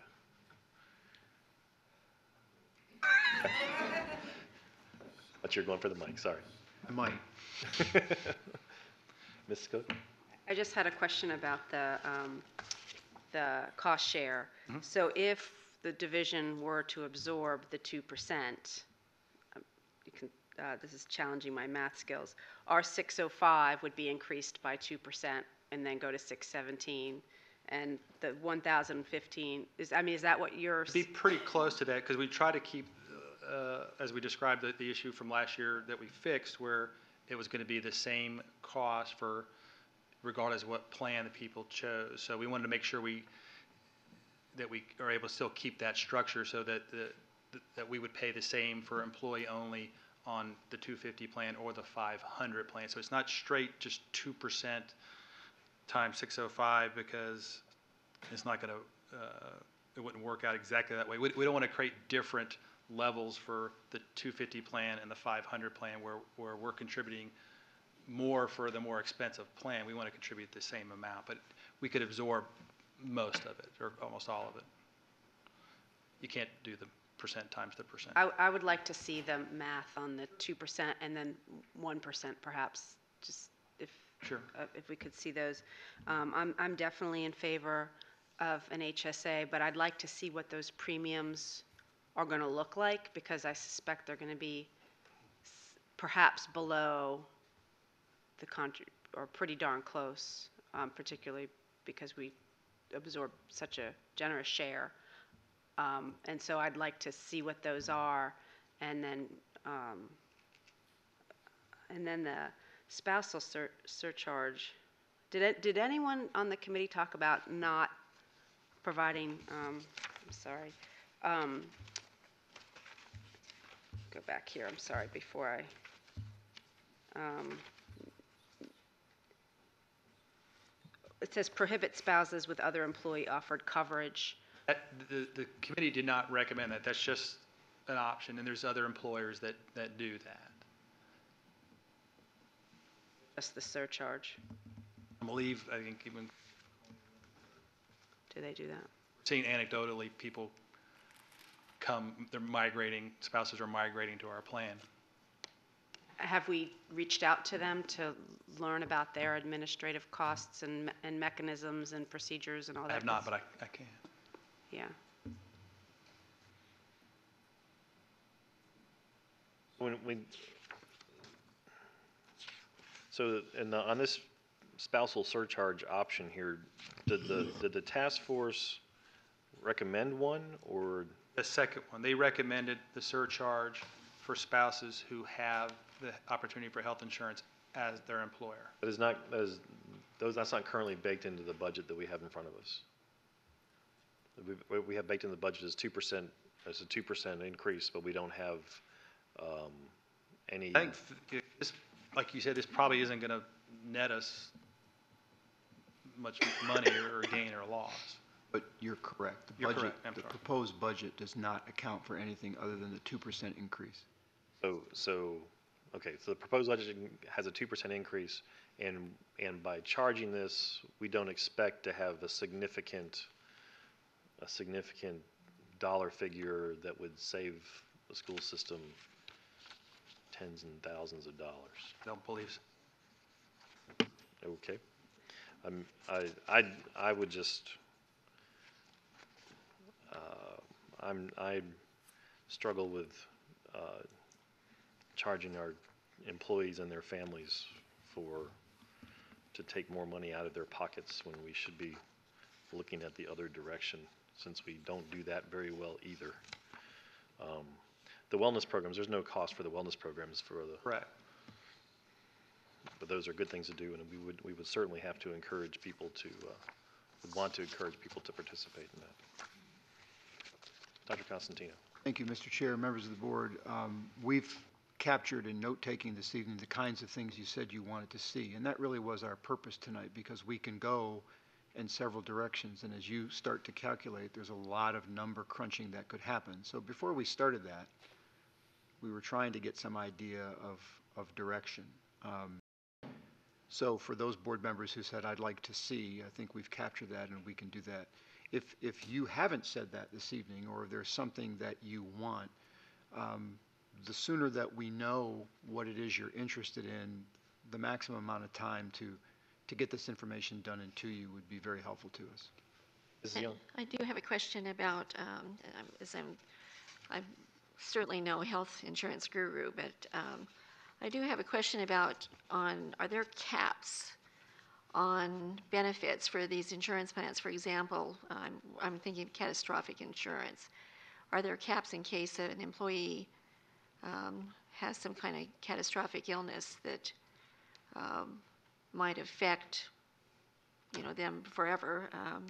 But you're going for the mic, sorry. I might. Ms. Scott? I just had a question about the, um, the cost share. So if the division were to absorb the two percent, you can, uh, this is challenging my math skills, our six oh five would be increased by two percent and then go to six seventeen. And the one thousand fifteen, is, I mean, is that what you're? Be pretty close to that, because we try to keep, uh, as we described, the, the issue from last year that we fixed, where it was going to be the same cost for regardless of what plan the people chose. So we wanted to make sure we, that we are able to still keep that structure so that the, that we would pay the same for employee only on the 250 plan or the 500 plan. So it's not straight just 2% times 605 because it's not going to, uh, it wouldn't work out exactly that way. We, we don't want to create different levels for the 250 plan and the 500 plan where, where we're contributing more for the more expensive plan. We want to contribute the same amount, but we could absorb most of it or almost all of it. You can't do the percent times the percent. I, I would like to see the math on the two percent and then one percent perhaps, just if. Sure. uh, If we could see those. Um, I'm, I'm definitely in favor of an HSA, but I'd like to see what those premiums are gonna look like, because I suspect they're gonna be s- perhaps below the country, or pretty darn close, um, particularly because we absorb such a generous share. Um, and so I'd like to see what those are, and then, um, and then the spousal sur- surcharge. Did it, did anyone on the committee talk about not providing, um, I'm sorry, um, go back here, I'm sorry, before I, it says prohibit spouses with other employee offered coverage. That, the, the committee did not recommend that. That's just an option, and there's other employers that, that do that. Just the surcharge. I believe, I think even Do they do that? seeing anecdotally, people come, they're migrating, spouses are migrating to our plan. Have we reached out to them to learn about their administrative costs and, me- and mechanisms and procedures and all that? I have not, but I, I can. Yeah. When, when, so, and the- on this spousal surcharge option here, did the, did the task force recommend one, or? The second one, they recommended the surcharge for spouses who have the opportunity for health insurance as their employer. That is not, that is, those, that's not currently baked into the budget that we have in front of us. We, what we have baked in the budget is two percent, it's a two percent increase, but we don't have, um, any. I think, th- this, like you said, this probably isn't gonna net us much money or gain or loss. But you're correct. The You're budget, correct. I'm the sorry. proposed budget does not account for anything other than the two percent increase. So, so, okay, so the proposed budget has a two percent increase, and, and by charging this, we don't expect to have a significant, a significant dollar figure that would save the school system tens and thousands of dollars. Don't believe, Okay. Um, I, I, I would just, uh, I'm, I struggle with, uh, charging our employees and their families for, to take more money out of their pockets when we should be looking at the other direction, since we don't do that very well either. Um, The wellness programs, there's no cost for the wellness programs for the. Correct. But those are good things to do, and we would, we would certainly have to encourage people to, uh, would want to encourage people to participate in that. Dr. Constantino? Thank you, Mr. Chair, members of the board. Um, We've captured in note-taking this evening the kinds of things you said you wanted to see. And that really was our purpose tonight, because we can go in several directions. And as you start to calculate, there's a lot of number crunching that could happen. So before we started that, we were trying to get some idea of, of direction. Um, so for those board members who said, I'd like to see, I think we've captured that and we can do that. If, if you haven't said that this evening, or if there's something that you want, um, the sooner that we know what it is you're interested in, the maximum amount of time to, to get this information done and to you would be very helpful to us. Mrs. I- Young? I do have a question about, um, um, as I'm, I'm certainly no health insurance guru, but um, I do have a question about on, are there caps on benefits for these insurance plans? For example, I'm, I'm thinking of catastrophic insurance. Are there caps in case an employee um, has some kind of catastrophic illness that um, might affect, you know, them forever? um,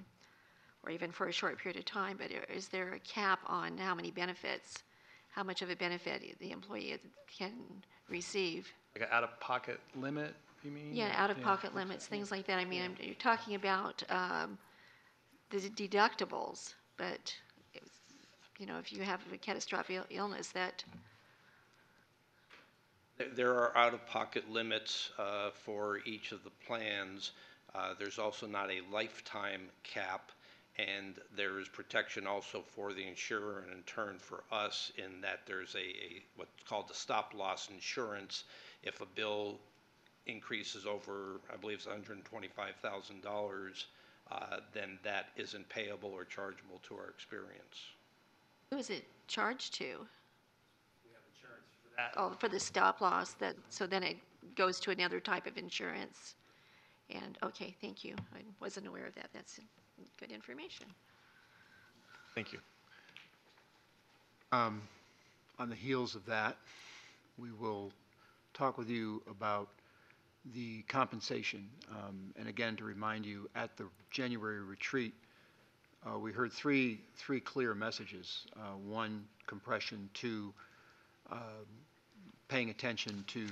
or even for a short period of time, but is there a cap on how many benefits, how much of a benefit the employee can receive? Like an out-of-pocket limit, you mean? Yeah, out-of-pocket limits, things like that. I mean, I'm- you're talking about um, the deductibles, but, you know, if you have a catastrophic illness, that, There- are out-of-pocket limits uh, for each of the plans. Uh, There's also not a lifetime cap, and there is protection also for the insurer and in turn for us in that there's a, a- what's called a stop-loss insurance. If a bill increases over, I believe it's $125,000, uh, then that isn't payable or chargeable to our experience. who is it charged to? Oh, for the stop loss, that, so then it goes to another type of insurance? And, okay, thank you. I wasn't aware of that. That's good information. Thank you. Um, On the heels of that, we will talk with you about the compensation. Um, And again, to remind you, at the January retreat, uh, we heard three, three clear messages. Uh, One, compression, two, um, paying attention to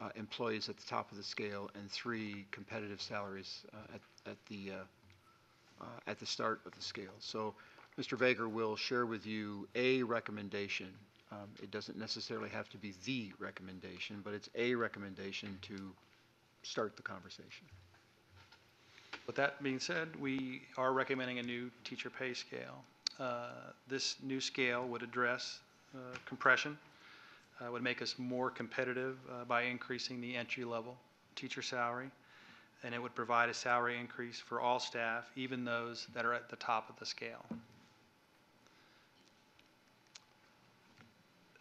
uh, employees at the top of the scale, and three, competitive salaries uh, at, at the, uh, uh, at the start of the scale. So Mr. Vager will share with you a recommendation. Um, It doesn't necessarily have to be the recommendation, but it's a recommendation to start the conversation. With that being said, we are recommending a new teacher pay scale. Uh, This new scale would address compression, uh, would make us more competitive uh, by increasing the entry-level teacher salary, and it would provide a salary increase for all staff, even those that are at the top of the scale.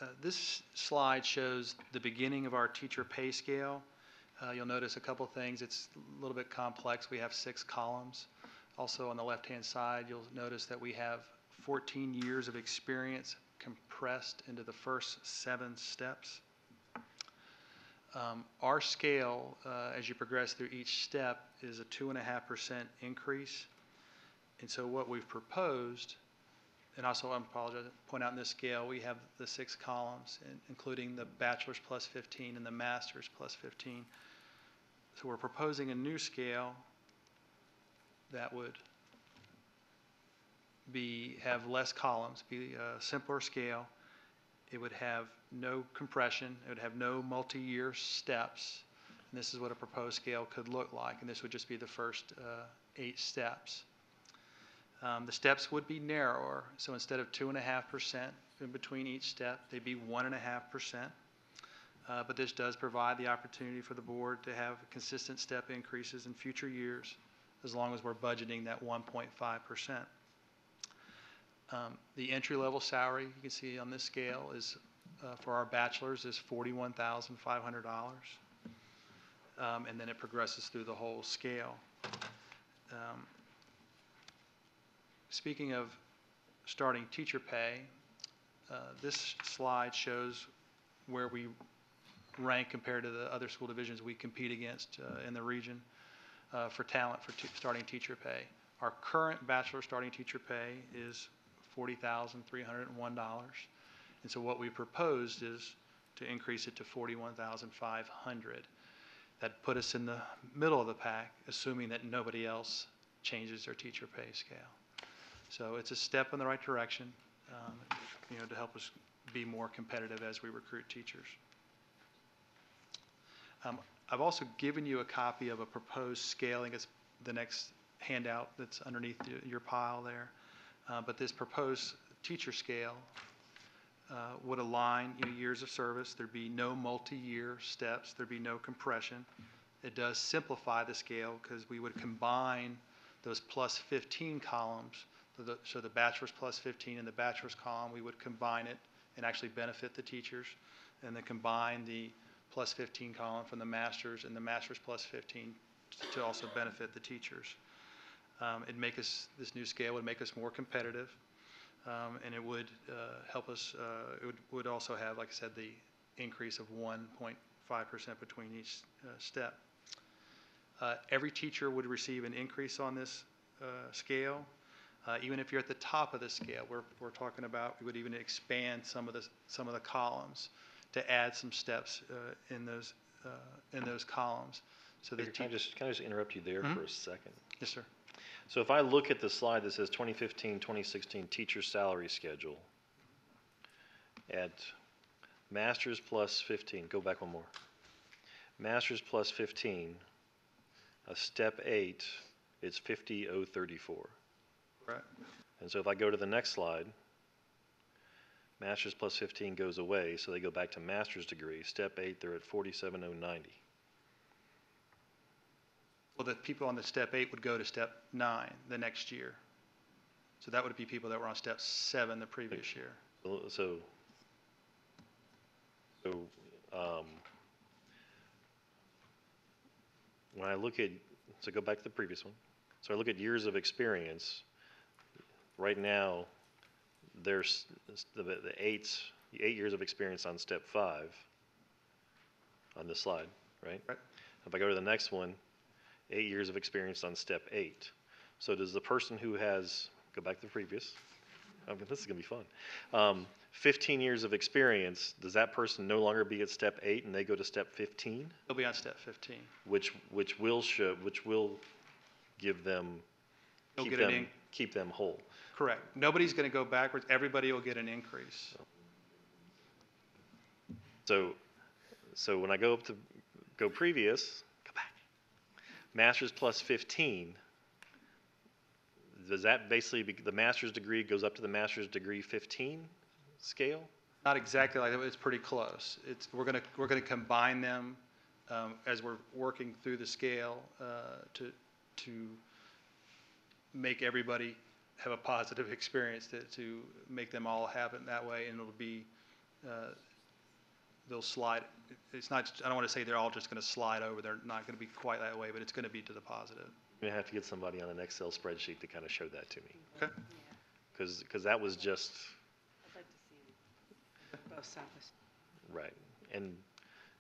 Uh, This slide shows the beginning of our teacher pay scale. Uh, You'll notice a couple things. It's a little bit complex. We have six columns. Also, on the left-hand side, you'll notice that we have 14 years of experience compressed into the first seven steps. Um, Our scale, uh, as you progress through each step, is a 2.5% increase. And so what we've proposed, and also I apologize, point out in this scale, we have the six columns, in- including the bachelor's plus 15 and the master's plus 15. So we're proposing a new scale that would be, have less columns, be a simpler scale. It would have no compression, it would have no multi-year steps. And this is what a proposed scale could look like, and this would just be the first uh, eight steps. Um, The steps would be narrower, so instead of two and a half percent in between each step, they'd be one and a half percent. Uh, But this does provide the opportunity for the board to have consistent step increases in future years, as long as we're budgeting that 1.5%. Um, The entry-level salary, you can see on this scale, is, uh, for our bachelor's, is $41,500. Um, And then it progresses through the whole scale. Um, Speaking of starting teacher pay, uh, this slide shows where we rank compared to the other school divisions we compete against uh, in the region uh, for talent for starting teacher pay. Our current bachelor starting teacher pay is $40,301. And so what we proposed is to increase it to 41,500. That put us in the middle of the pack, assuming that nobody else changes their teacher pay scale. So it's a step in the right direction, um, you know, to help us be more competitive as we recruit teachers. Um, I've also given you a copy of a proposed scaling. It's the next handout that's underneath your pile there. Uh, But this proposed teacher scale uh, would align, you know, years of service. There'd be no multi-year steps. There'd be no compression. It does simplify the scale because we would combine those plus 15 columns. So the- So the bachelor's plus 15 and the bachelor's column, we would combine it and actually benefit the teachers. And then combine the plus 15 column from the master's and the master's plus 15 to also benefit the teachers. Um, It'd make us, this new scale would make us more competitive, um, and it would uh, help us, uh, it would, would also have, like I said, the increase of 1.5% between each uh, step. Uh, Every teacher would receive an increase on this uh, scale. Uh, Even if you're at the top of the scale, we're, we're talking about, we would even expand some of the, some of the columns to add some steps uh, in those, uh, in those columns. So the Can I just, can I just interrupt you there Mhm. for a second? Yes, sir. So if I look at the slide that says 2015, 2016 teacher salary schedule, at masters plus 15, go back one more. Masters plus 15, a step eight, it's 50,034. Right. And so if I go to the next slide, masters plus 15 goes away, so they go back to master's degree. Step eight, they're at 47,090. Well, the people on the step eight would go to step nine the next year. So that would be people that were on step seven the previous year. So- So, um, when I look at, so go back to the previous one. So I look at years of experience. Right now, there's the, the eight years of experience on step five on this slide, right? Right. If I go to the next one, eight years of experience on step eight. So does the person who has, go back to the previous, I mean, this is gonna be fun. Um, 15 years of experience, does that person no longer be at step eight and they go to step 15? They'll be on step 15. Which, which will show, which will give them, They'll keep get an them, in- keep them whole. Correct. Nobody's going to go backwards. Everybody will get an increase. So, so when I go up to, go previous. Masters plus 15, does that basically, be the master's degree goes up to the master's degree 15 scale? Not exactly like that, but it's pretty close. It's, we're going to, we're to combine them um, as we're working through the scale uh, to, to make everybody have a positive experience, to, to make them all happen that way, and it'll be, uh, they'll slide, it's not, I don't want to say they're all just going to slide over, they're not going to be quite that way, but it's going to be to the positive. I'm gonna have to get somebody on an Excel spreadsheet to kind of show that to me. Okay. Because, because that was just, I'd like to see Both sides. right. And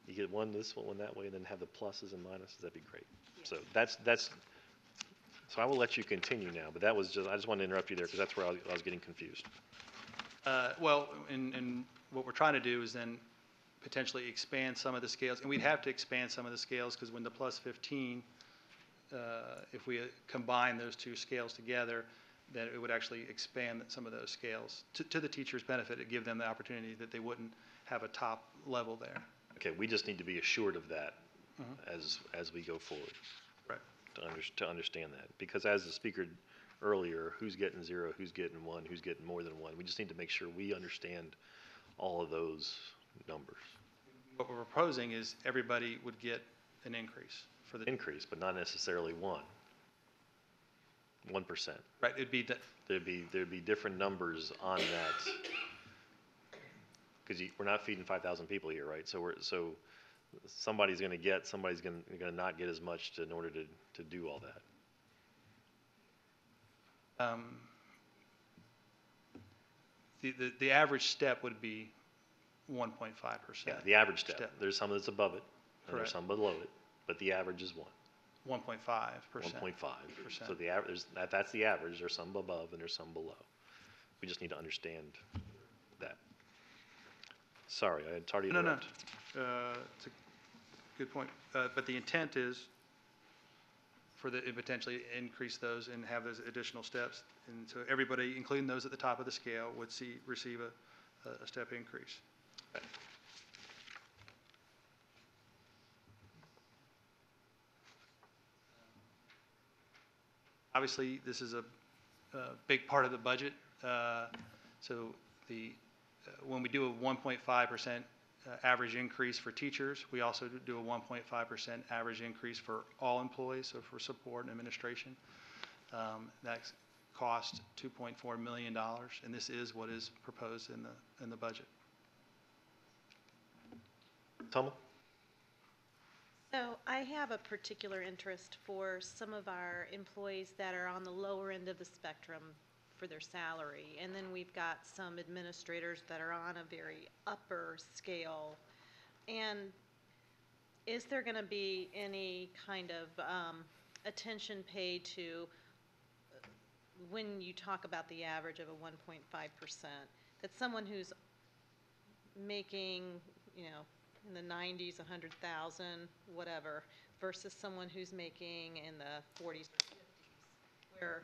you get one this one, one that way, and then have the pluses and minuses, that'd be great. So that's, that's, so I will let you continue now, but that was just, I just wanted to interrupt you there, because that's where I was, I was getting confused. Uh, Well, and, and what we're trying to do is then potentially expand some of the scales, and we'd have to expand some of the scales, because when the plus 15, uh, if we combine those two scales together, then it would actually expand some of those scales to, to the teacher's benefit, to give them the opportunity that they wouldn't have a top level there. Okay, we just need to be assured of that Mhm. as, as we go forward. Right. To under, to understand that, because as the speaker earlier, who's getting zero, who's getting one, who's getting more than one, we just need to make sure we understand all of those numbers. What we're proposing is everybody would get an increase for the. Increase, but not necessarily one. One percent. Right, it'd be, the- There'd be, there'd be different numbers on that. Because we're not feeding five thousand people here, right? So we're, so somebody's gonna get, somebody's gonna, gonna not get as much to, in order to, to do all that. um, the, the, the average step would be 1.5%. Yeah, the average step. There's some that's above it, and Correct. there's some below it, but the average is one. 1.5%. One point five. So the average, that, that's the average. There's some above and there's some below. We just need to understand that. Sorry, I had tardy No, no, interrupt. uh, it's a good point. Uh, But the intent is for the, potentially increase those and have those additional steps. And so everybody, including those at the top of the scale, would see, receive a, a step increase. Obviously, this is a, a big part of the budget. uh, So the, uh, when we do a 1.5% uh, average increase for teachers, we also do a 1.5% average increase for all employees, so for support and administration. Um, That's cost $2.4 million, and this is what is proposed in the, in the budget. Toma? So I have a particular interest for some of our employees that are on the lower end of the spectrum for their salary. And then we've got some administrators that are on a very upper scale. And is there going to be any kind of um, attention paid to uh, when you talk about the average of a 1.5%, that someone who's making, you know, in the 90s, 100,000, whatever, versus someone who's making in the 40s or 50s, where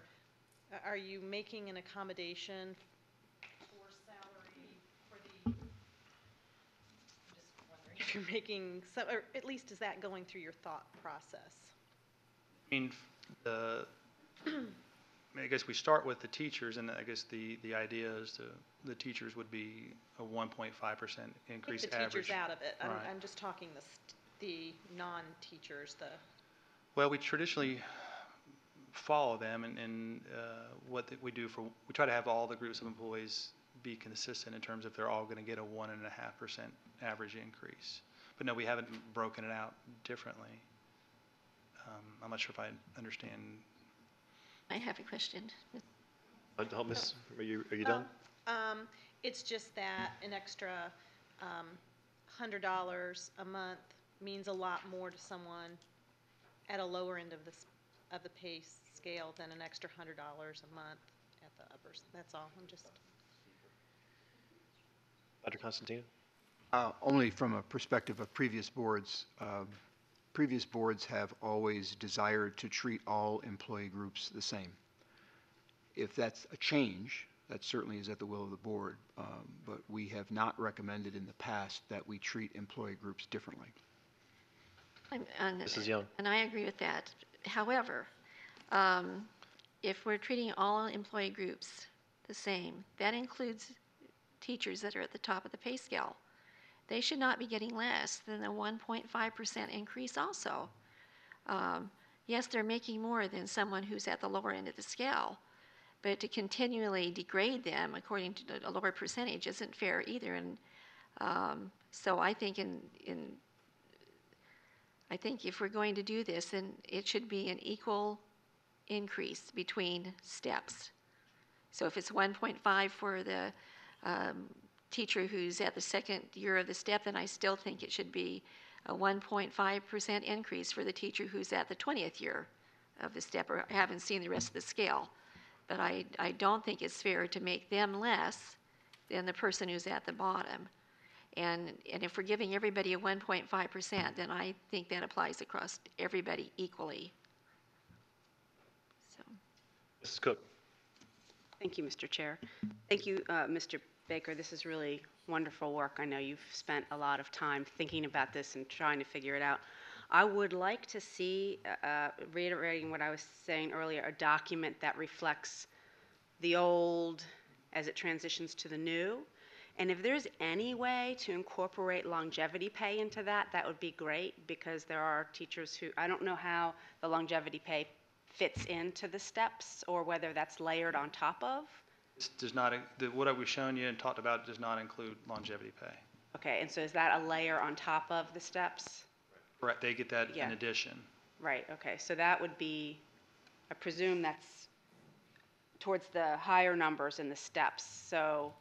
are you making an accommodation for salary for the, I'm just wondering if you're making, or at least is that going through your thought process? I mean, the, I guess we start with the teachers, and I guess the, the idea is to, the teachers would be a 1.5% increase Take the average. teachers out of it. I'm, Right. I'm just talking the, st- the non-teachers, the, Well, we traditionally follow them, and, and uh, what that we do for, we try to have all the groups of employees be consistent in terms of they're all going to get a one and a half percent average increase. But no, we haven't broken it out differently. Um, I'm not sure if I understand. I have a question. Uh, oh, Miss, are you, are you done? Um, it's just that an extra, um, hundred dollars a month means a lot more to someone at a lower end of this, of the pay scale than an extra hundred dollars a month at the upper, s- that's all, I'm just. Dr. Constantino? Uh, Only from a perspective of previous boards. Um, Previous boards have always desired to treat all employee groups the same. If that's a change, that certainly is at the will of the board, um, but we have not recommended in the past that we treat employee groups differently. I'm- and- Mrs. Young. And I agree with that. However, um, if we're treating all employee groups the same, that includes teachers that are at the top of the pay scale. They should not be getting less than a 1.5% increase also. Um, Yes, they're making more than someone who's at the lower end of the scale, but to continually degrade them according to a lower percentage isn't fair either. And um, so I think in, in I think if we're going to do this, then it should be an equal increase between steps. So if it's 1.5 for the um, teacher who's at the second year of the step, then I still think it should be a 1.5% increase for the teacher who's at the 20th year of the step, or haven't seen the rest of the scale. But I, I don't think it's fair to make them less than the person who's at the bottom. And, and if we're giving everybody a 1.5%, then I think that applies across everybody equally. So, Mrs. Cook? Thank you, Mr. Chair. Thank you, uh, Mr. Baker. This is really wonderful work. I know you've spent a lot of time thinking about this and trying to figure it out. I would like to see, uh, reiterating what I was saying earlier, a document that reflects the old as it transitions to the new. And if there's any way to incorporate longevity pay into that, that would be great because there are teachers who, I don't know how the longevity pay fits into the steps or whether that's layered on top of. This does not, the- what I was showing you and talked about does not include longevity pay. Okay, and so is that a layer on top of the steps? Correct, they get that in Yeah. addition. Right, okay, so that would be, I presume that's towards the higher numbers in the steps. So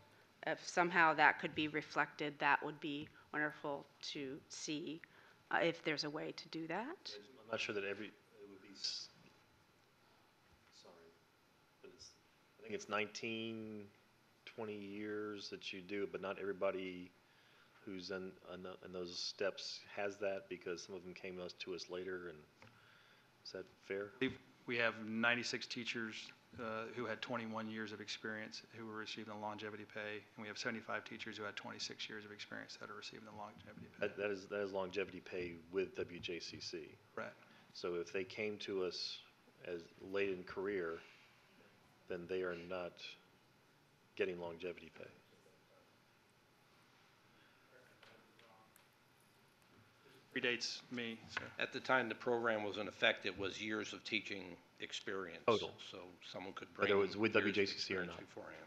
if somehow that could be reflected, that would be wonderful to see, uh, if there's a way to do that. I'm not sure that every, it would be, s- sorry, but it's, I think it's 19, 20 years that you do, but not everybody, who's in, in tho- in those steps has that because some of them came us- to us later and, is that fair? We- have 96 teachers uh, who had 21 years of experience who were receiving the longevity pay, and we have 75 teachers who had 26 years of experience that are receiving the longevity pay. That, that is, that is longevity pay with WJCC. Correct. So if they came to us as late in career, then they are not getting longevity pay. Predates me, so. At the time the program was in effect, it was years of teaching experience. Total. So someone could But bring. it was with years of WJCC or experience not? Beforehand.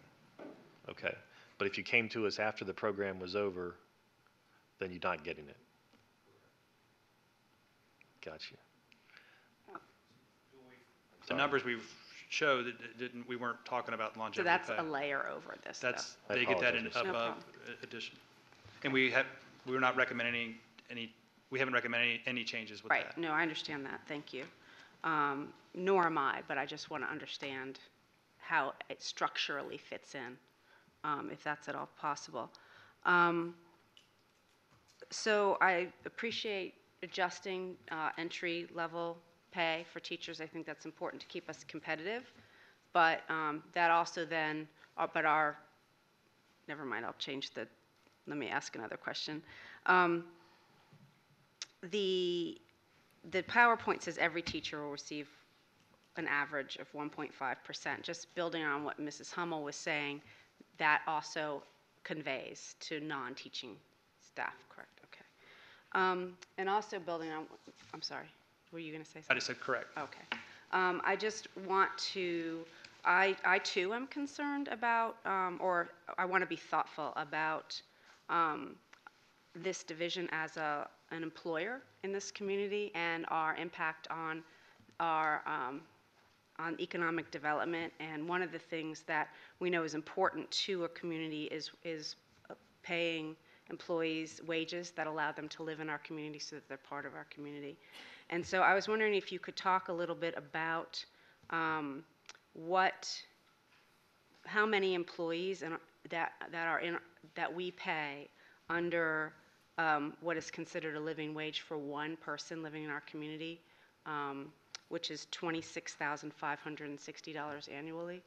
Okay. But if you came to us after the program was over, then you're not getting it. Gotcha. The numbers we've showed, it- it didn't, we weren't talking about So longevity that's pay. a layer over this, though. That's, I they get that in apologize. No above addition. And we have, we were not recommending any, any, we haven't recommended any, any changes with that. Right, no, I understand that, thank you. Um, Nor am I, but I just want to understand how it structurally fits in, um, if that's at all possible. Um, So I appreciate adjusting uh, entry-level pay for teachers. I think that's important to keep us competitive. But um, that also then, uh, but our, never mind, I'll change the, let me ask another question. Um, The, the PowerPoint says every teacher will receive an average of 1.5%. Just building on what Mrs. Hummel was saying, that also conveys to non-teaching staff, correct? Okay. Um, And also building on, I'm sorry, were you going to say something? I just said correct. Okay. Um, I just want to, I, I too am concerned about, um, or I want to be thoughtful about um, this division as a, an employer in this community and our impact on our, um, on economic development. And one of the things that we know is important to a community is, is uh, paying employees wages that allow them to live in our community so that they're part of our community. And so I was wondering if you could talk a little bit about um, what, how many employees in, that, that are in, that we pay under um, what is considered a living wage for one person living in our community, um, which is $26,560 annually.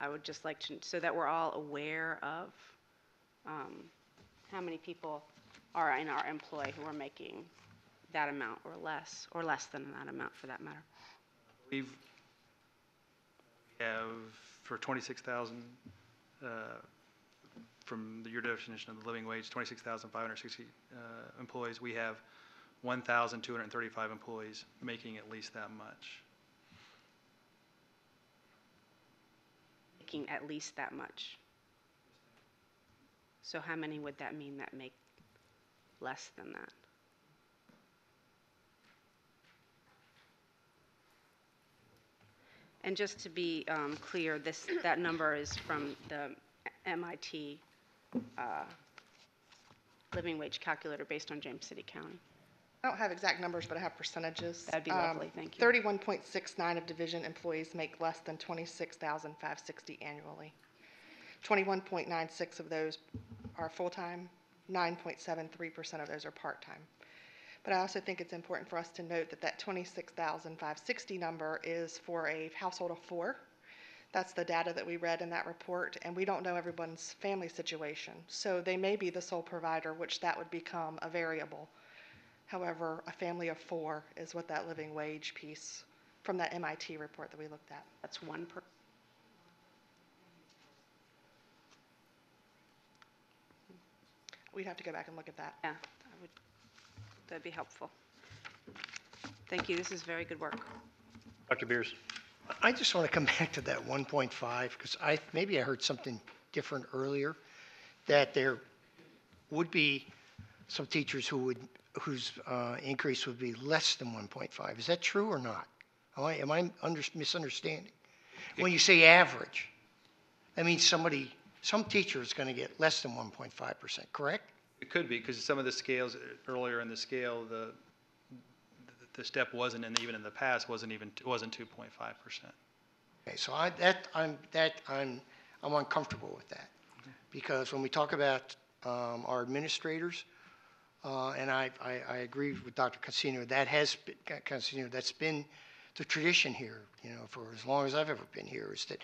I would just like to, so that we're all aware of um, how many people are in our employ who are making that amount or less, or less than that amount for that matter. We've, we have, for 26,000, uh, from the- your definition of the living wage, 26,560 uh, employees, we have 1,235 employees making at least that much. Making at least that much. So how many would that mean that make less than that? And just to be um, clear, this, that number is from the MIT uh, living wage calculator based on James City County. I don't have exact numbers, but I have percentages. That'd be Um, lovely, thank you. 31.69 of division employees make less than 26,560 annually. 21.96 of those are full-time, 9.73% of those are part-time. But I also think it's important for us to note that that 26,560 number is for a household of four. That's the data that we read in that report, and we don't know everyone's family situation. So they may be the sole provider, which that would become a variable. However, a family of four is what that living wage piece from that MIT report that we looked at. That's one per, We'd have to go back and look at that. yeah, I would, that'd be helpful. Thank you, this is very good work. Dr. Beers? I just want to come back to that 1.5, because I, maybe I heard something different earlier, that there would be some teachers who would, whose uh, increase would be less than 1.5. Is that true or not? Am I, am I under- misunderstanding? When you say average, that means somebody, some teacher is going to get less than 1.5%, correct? It could be, because some of the scales, earlier in the scale, the, the step wasn't, and even in the past, wasn't even, wasn't 2.5%. Okay, so I, that, I'm, that, I'm, I'm uncomfortable with that. Because when we talk about um, our administrators. Uh, And I, I, I agree with Dr. Constantino, that has, been- Constantino, that's been the tradition here, you know, for as long as I've ever been here, is that,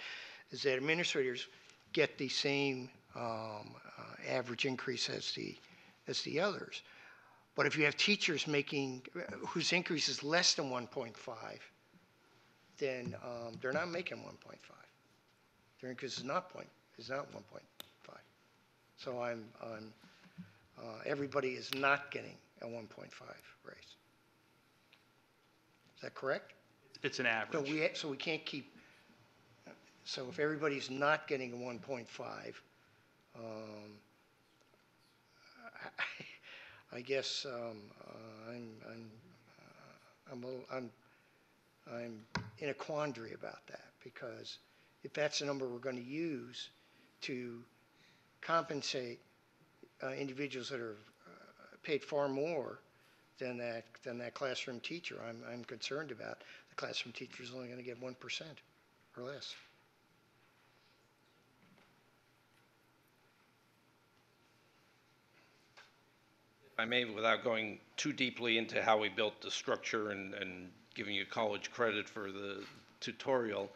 is that administrators get the same um, uh, average increase as the, as the others. But if you have teachers making, whose increase is less than 1.5, then um, they're not making 1.5. Their increase is not point, is not 1.5. So I'm, I'm, uh, everybody is not getting a 1.5 raise. Is that correct? It's an average. So we, so we can't keep, so if everybody's not getting a 1.5, um, I guess um, uh, I'm, I'm, uh, I'm, a little- I'm, I'm in a quandary about that, because if that's the number we're going to use to compensate uh, individuals that are uh, paid far more than that, than that classroom teacher, I'm, I'm concerned about the classroom teacher is only going to get 1% or less. I may, without going too deeply into how we built the structure and, and giving you college credit for the tutorial,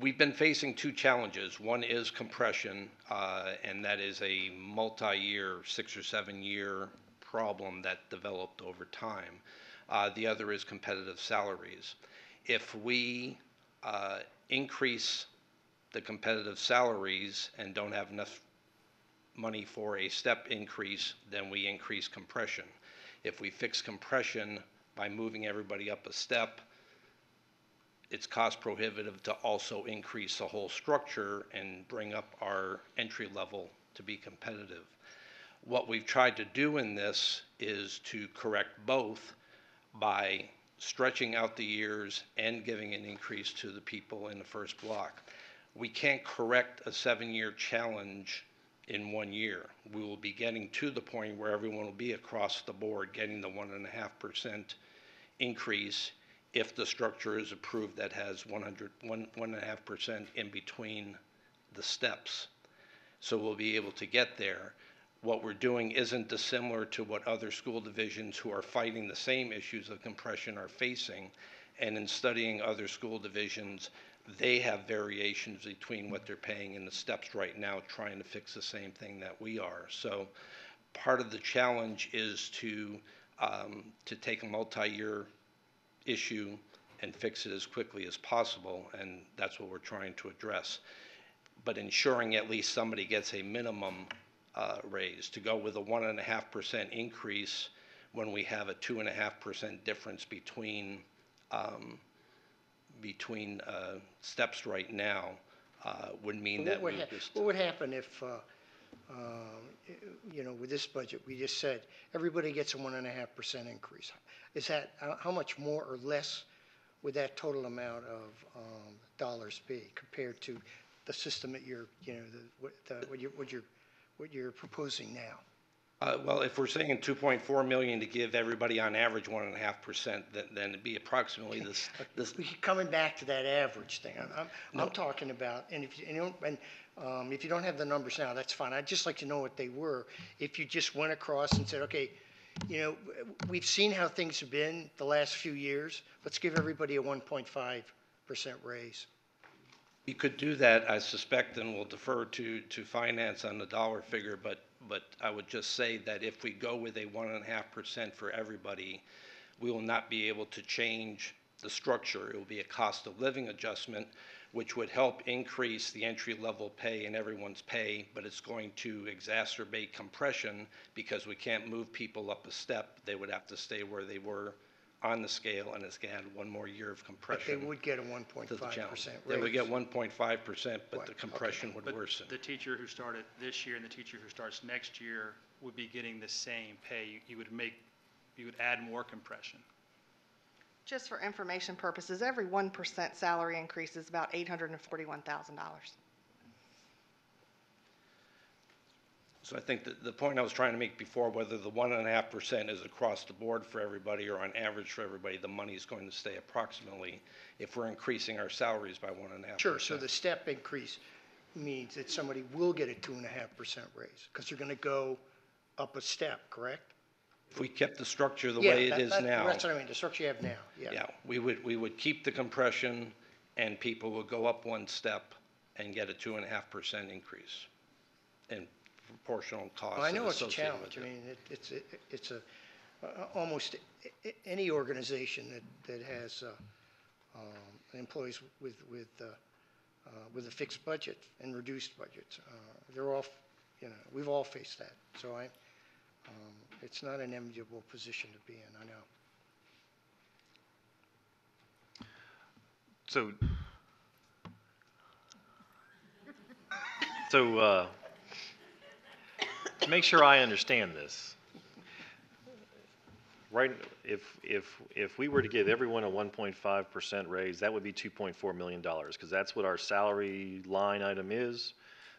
we've been facing two challenges. One is compression, uh, and that is a multi-year, six or seven-year problem that developed over time. Uh, the other is competitive salaries. If we uh, increase the competitive salaries and don't have enough money for a step increase, then we increase compression. If we fix compression by moving everybody up a step, it's cost prohibitive to also increase the whole structure and bring up our entry level to be competitive. What we've tried to do in this is to correct both by stretching out the years and giving an increase to the people in the first block. We can't correct a seven-year challenge in one year. We will be getting to the point where everyone will be across the board getting the one and a half percent increase if the structure is approved that has 100, one, one and a half percent in between the steps. So we'll be able to get there. What we're doing isn't dissimilar to what other school divisions who are fighting the same issues of compression are facing. And in studying other school divisions, they have variations between what they're paying in the steps right now, trying to fix the same thing that we are. So part of the challenge is to, um, to take a multi-year issue and fix it as quickly as possible, and that's what we're trying to address. But ensuring at least somebody gets a minimum uh, raise. To go with a one and a half percent increase when we have a two and a half percent difference between, um, between uh, steps right now uh, would mean What that would we hap- just. What would happen if, uh, uh, you know, with this budget, we just said, everybody gets a one and a half percent increase? Is that, how- how much more or less would that total amount of um, dollars be compared to the system that you're, you know, the- what the- what you're, what you're, what you're proposing now? Uh, Well, if we're saying 2.4 million to give everybody on average one and a half percent, then, then it'd be approximately this, this, We keep coming back to that average thing. I'm- I'm, No. I'm talking about, and if you, and you don't- and, um, if you don't have the numbers now, that's fine. I'd just like to know what they were. If you just went across and said, okay, you know, we've seen how things have been the last few years. Let's give everybody a 1.5% raise. You could do that, I suspect, and we'll defer to, to finance on the dollar figure, but, but I would just say that if we go with a one and a half percent for everybody, we will not be able to change the structure. It will be a cost of living adjustment, which would help increase the entry level pay and everyone's pay, but it's going to exacerbate compression because we can't move people up a step. They would have to stay where they were on the scale, and it's going to add one more year of But compression. they would get a to the 1.5% challenge. raise. They would get one point five percent, but Right, the okay. compression would But worsen. the teacher who started this year and the teacher who starts next year would be getting the same pay. You- You would make, you would add more compression. Just for information purposes, every 1% salary increase is about $841,000. So I think that the point I was trying to make before, whether the one and a half percent is across the board for everybody or on average for everybody, the money is going to stay approximately if we're increasing our salaries by one and a half Sure, so the step increase means that somebody will get a two and a half percent raise, because you're gonna go up a step, correct? If we kept the structure the Yeah, way it that- is that- now. That's what I mean, the structure you have now, yeah. Yeah, we would, we would keep the compression and people would go up one step and get a two and a half percent increase in proportional costs Well, I know it's a associated challenge, I it. mean, it, it's, a- it's a, uh, almost a- a- any organization that, that has, uh, um, employees with, with, uh, uh, with a fixed budget and reduced budgets, uh, they're all, you know, we've all faced that, so I, um, it's not an enviable position to be in, I know. So, so, uh, to make sure I understand this, right, if, if, if we were to give everyone a one point five percent raise, that would be two point four million dollars, because that's what our salary line item is.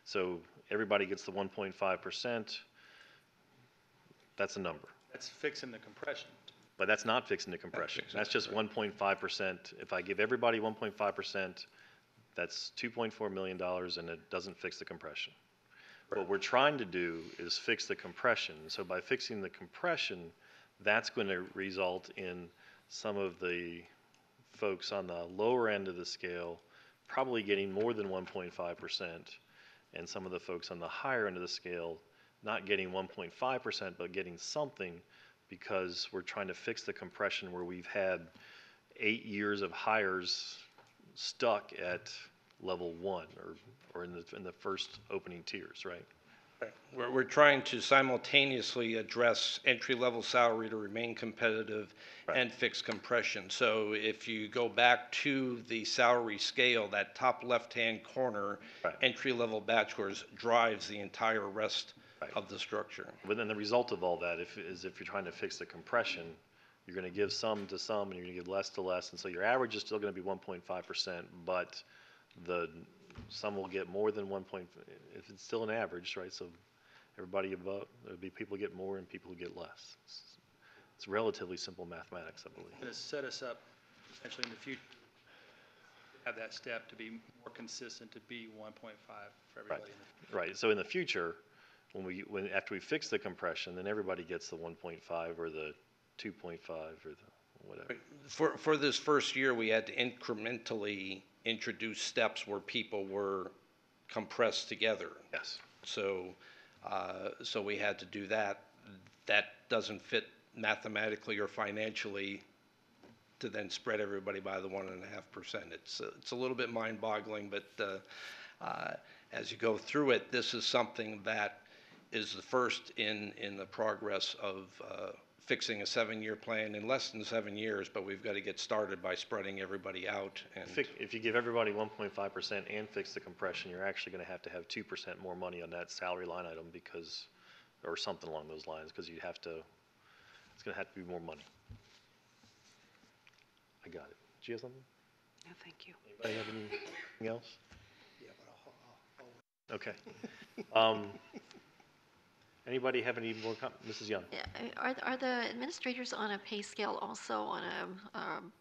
So everybody gets the one point five percent, that's a number. That's fixing the compression. But that's not fixing the compression. That's just one point five percent. If I give everybody one point five percent, that's two point four million dollars and it doesn't fix the compression. What we're trying to do is fix the compression. So by fixing the compression, that's going to result in some of the folks on the lower end of the scale probably getting more than one point five percent. And some of the folks on the higher end of the scale not getting one point five percent, but getting something because we're trying to fix the compression where we've had eight years of hires stuck at level one or, or in the, in the first opening tiers, right? We're, we're trying to simultaneously address entry-level salary to remain competitive and fix compression. So if you go back to the salary scale, that top left-hand corner, entry-level bachelor's drives the entire rest of the structure. But then the result of all that if, is if you're trying to fix the compression, you're gonna give some to some and you're gonna give less to less, and so your average is still be one point five percent, but the, some will get more than one point, if it's still an average, right, so everybody above, there'll be people get more and people who get less. It's- It's relatively simple mathematics, I believe. And to set us up essentially in the future, have that step to be more consistent, to be 1.5 for everybody. in the Right, so in the future, when we, when, after we fix the compression, then everybody gets the one point five or the two point five or the whatever. For, for this first year, we had to incrementally introduce steps where people were compressed together. Yes. So, uh, so we had to do that. That doesn't fit mathematically or financially to then spread everybody by the one and a half percent. It's, uh, it's a little bit mind-boggling, but uh, uh, as you go through it, this is something that is the first in, in the progress of uh, fixing a seven-year plan in less than seven years, but we've got to get started by spreading everybody out and. If, if you give everybody one point five percent and fix the compression, you're actually gonna have to have two percent more money on that salary line item because, or something along those lines, because you have to, it's gonna have to be more money. I got it. Do you have something? No, thank you. Anybody have anything else? Okay. Um, anybody have any more com, Mrs. Young? Yeah, Are, are the administrators on a pay scale also on a, um,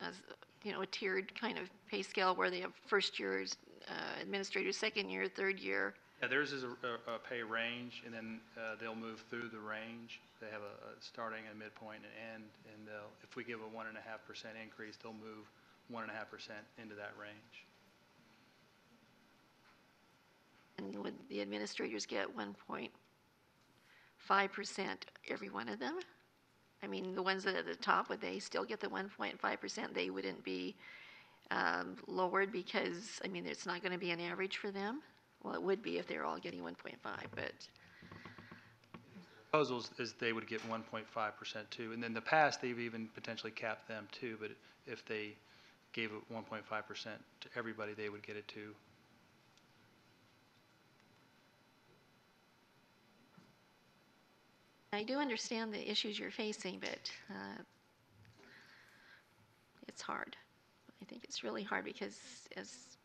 as, you know, a tiered kind of pay scale where they have first year uh, administrators, second year, third year? Yeah, theirs is a, a, a pay range, and then, uh, they'll move through the range. They have a, a starting, a midpoint, and an end, and they'll, if we give a one and a half percent increase, they'll move one and a half percent into that range. And would the administrators get 1.5% every one of them? I mean, the ones that are at the top, would they still get the 1.5%? They wouldn't be um, lowered because, I mean, it's not going to be an average for them? Well, it would be if they're all getting 1.5, but, Proposals is they would get one point five percent too, and in the past, they've even potentially capped them too, but if they gave it one point five percent to everybody, they would get it too. I do understand the issues you're facing, but uh, it's hard. I think it's really hard because as,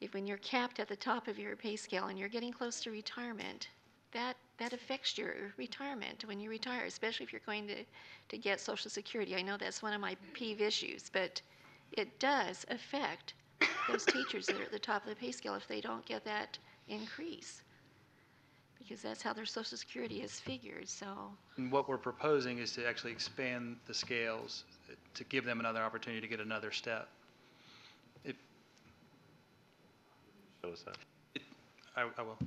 if when you're capped at the top of your pay scale and you're getting close to retirement, that, that affects your retirement when you retire, especially if you're going to, to get Social Security. I know that's one of my peeve issues, but it does affect those teachers that are at the top of the pay scale if they don't get that increase. Because that's how their social security is figured, so. And what we're proposing is to actually expand the scales to give them another opportunity to get another step. It, Show us that. I, I will.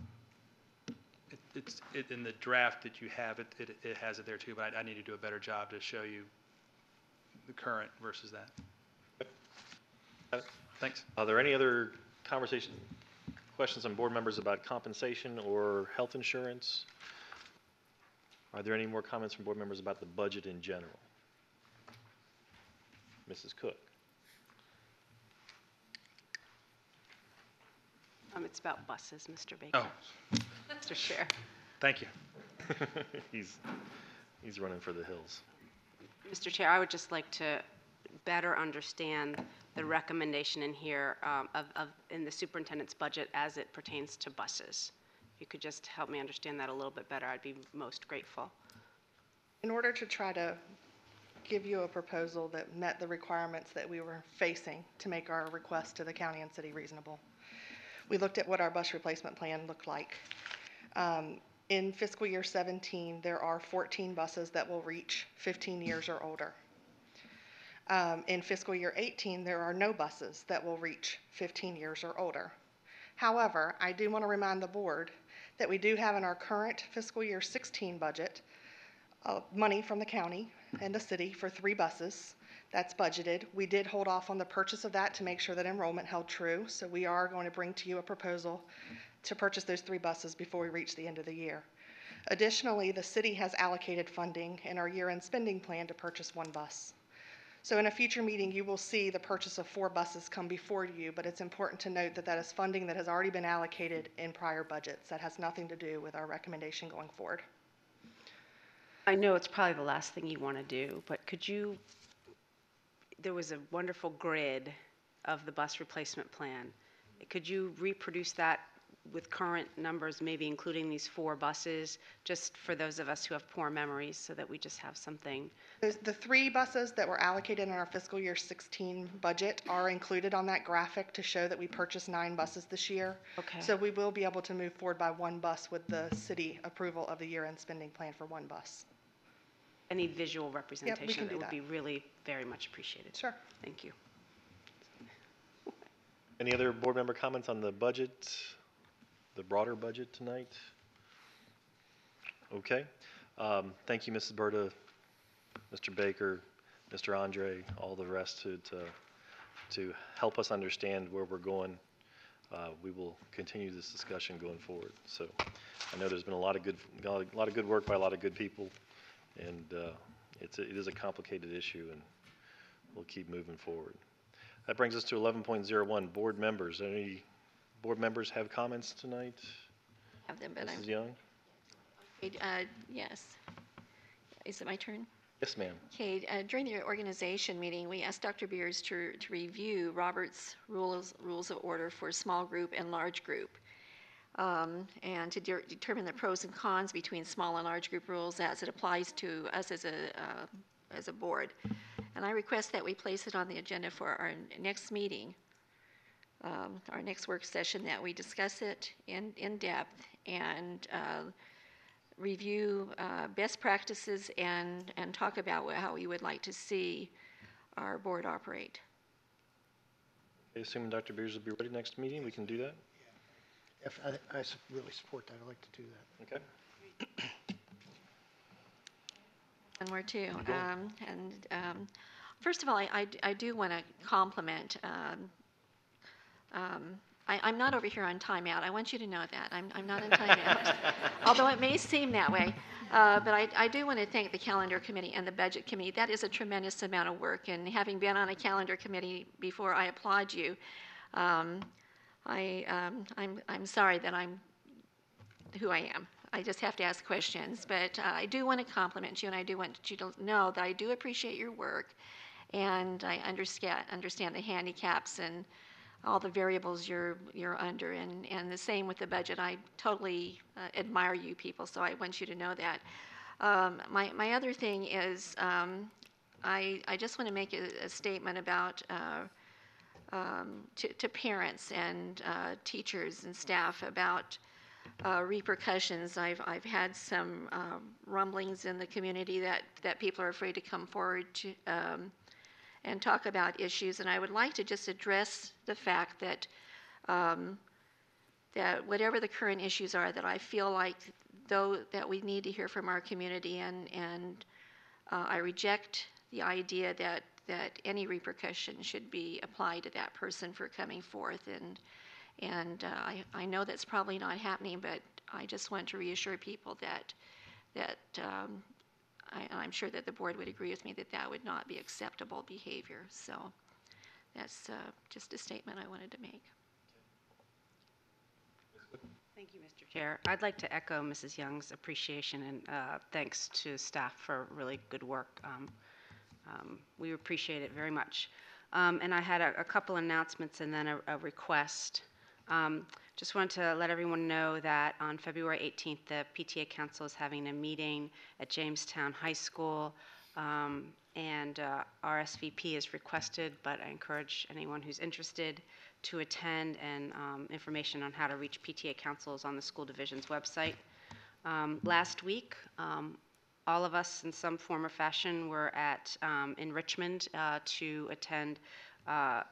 It, it's, it, in the draft that you have, it, it, it has it there too, but I, I need to do a better job to show you the current versus that. Thanks. Are there any other conversation, questions on board members about compensation or health insurance? Are there any more comments from board members about the budget in general? Mrs. Cook? Um, it's about buses, Mr. Baker. Oh, Mr. Chair. thank you. He's, he's running for the hills. Mr. Chair, I would just like to better understand the recommendation in here um, of, of, in the superintendent's budget as it pertains to buses. If you could just help me understand that a little bit better, I'd be most grateful. In order to try to give you a proposal that met the requirements that we were facing to make our request to the county and city reasonable, we looked at what our bus replacement plan looked like. Um, In fiscal year 17, there are 14 buses that will reach 15 years or older. Um, In fiscal year 18, there are no buses that will reach 15 years or older. However, I do want to remind the board that we do have in our current fiscal year 16 budget, uh, money from the county and the city for three buses. That's budgeted. We did hold off on the purchase of that to make sure that enrollment held true. So we are going to bring to you a proposal to purchase those three buses before we reach the end of the year. Additionally, the city has allocated funding in our year-end spending plan to purchase one bus. So in a future meeting, you will see the purchase of four buses come before you, but it's important to note that that is funding that has already been allocated in prior budgets. That has nothing to do with our recommendation going forward. I know it's probably the last thing you want to do, but could you, there was a wonderful grid of the bus replacement plan. Could you reproduce that with current numbers, maybe including these four buses, just for those of us who have poor memories, so that we just have something? Those- The three buses that were allocated in our fiscal year 16 budget are included on that graphic to show that we purchased nine buses this year. Okay. So we will be able to move forward by one bus with the city approval of the year-end spending plan for one bus. Any visual representation? can do That would that. be really very much appreciated. Sure. Thank you. Any other board member comments on the budget, the broader budget tonight? Okay. Um, Thank you, Mrs. Berta, Mr. Baker, Mr. Andre, all the rest to, to, to help us understand where we're going. Uh, We will continue this discussion going forward. So I know there's been a lot of good, a lot of- good work by a lot of good people, and uh, it's, a- it is a complicated issue, and we'll keep moving forward. That brings us to 11.01, board members. Any board members have comments tonight? Have them, but I'm, Mrs. Young? Uh, yes. Is it my turn? Yes, ma'am. Okay, uh, during the organization meeting, we asked Dr. Beers to, to review Robert's rules, rules of order for small group and large group. Um, and to de- determine the pros and cons between small and large group rules as it applies to us as a, uh, as a board. And I request that we place it on the agenda for our next meeting, um, our next work session, that we discuss it in, in depth and, uh, review uh, best practices and, and talk about how we would like to see our board operate. Okay, Assuming Dr. Beers will be ready next meeting, we can do that? If, I, I really support that, I'd like to do that. Okay. One more too. Um, and um, first of all, I, I, I do want to compliment. Um, um, I, I'm not over here on timeout. I want you to know that I'm, I'm not in timeout, although it may seem that way. Uh, but I, I do want to thank the calendar committee and the budget committee. That is a tremendous amount of work. And having been on a calendar committee before, I applaud you. Um, I, um, I'm, I'm sorry that I'm who I am. I just have to ask questions. But uh, I do want to compliment you, and I do want you to know that I do appreciate your work, and I understand understand the handicaps and all the variables you're you're under, and and the same with the budget. I totally uh, admire you people, so I want you to know that. Um, my my other thing is, um, I I just want to make a, a statement about. Uh, um, to, to parents and uh, teachers and staff about uh, repercussions. I've, I've had some um, rumblings in the community that, that people are afraid to come forward to, um, and talk about issues. And I would like to just address the fact that um, that whatever the current issues are, that I feel like though that we need to hear from our community, and and uh, I reject the idea that that any repercussion should be applied to that person for coming forth. And and uh, I I know that's probably not happening, but I just want to reassure people that that. Um, I, I'm sure that the board would agree with me that that would not be acceptable behavior. So that's uh, just a statement I wanted to make. Thank you, Mr. Chair. I'd like to echo Mrs. Young's appreciation and uh, thanks to staff for really good work. Um, um, We appreciate it very much. Um, And I had a a couple announcements and then a a request. Just wanted to let everyone know that on February 18th, the PTA Council is having a meeting at Jamestown High School, um, and uh, RSVP is requested, but I encourage anyone who's interested to attend, and um, information on how to reach PTA councils on the school division's website. Um, Last week, um, all of us in some form or fashion were at, um, in Richmond uh, to attend uh, uh,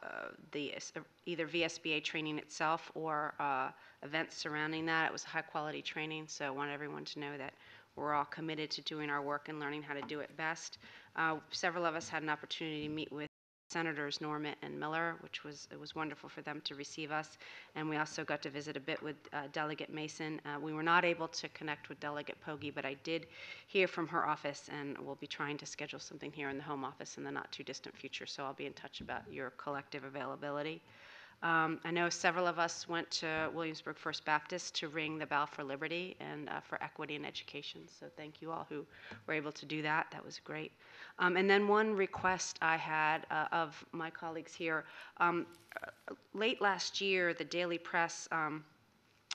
the, uh, either VSBA training itself or uh, events surrounding that. It was high-quality training, so I want everyone to know that we're all committed to doing our work and learning how to do it best. Uh, Several of us had an opportunity to meet with Senators Norment and Miller, which was, it was wonderful for them to receive us. And we also got to visit a bit with uh, Delegate Mason. Uh, We were not able to connect with Delegate Pogge, but I did hear from her office, and we'll be trying to schedule something here in the home office in the not-too-distant future, so I'll be in touch about your collective availability. Um, I know several of us went to Williamsburg First Baptist to ring the bell for liberty and uh, for equity in education, so thank you all who were able to do that. That was great. Um, and then one request I had uh, of my colleagues here. Um, uh, late last year, the Daily Press um,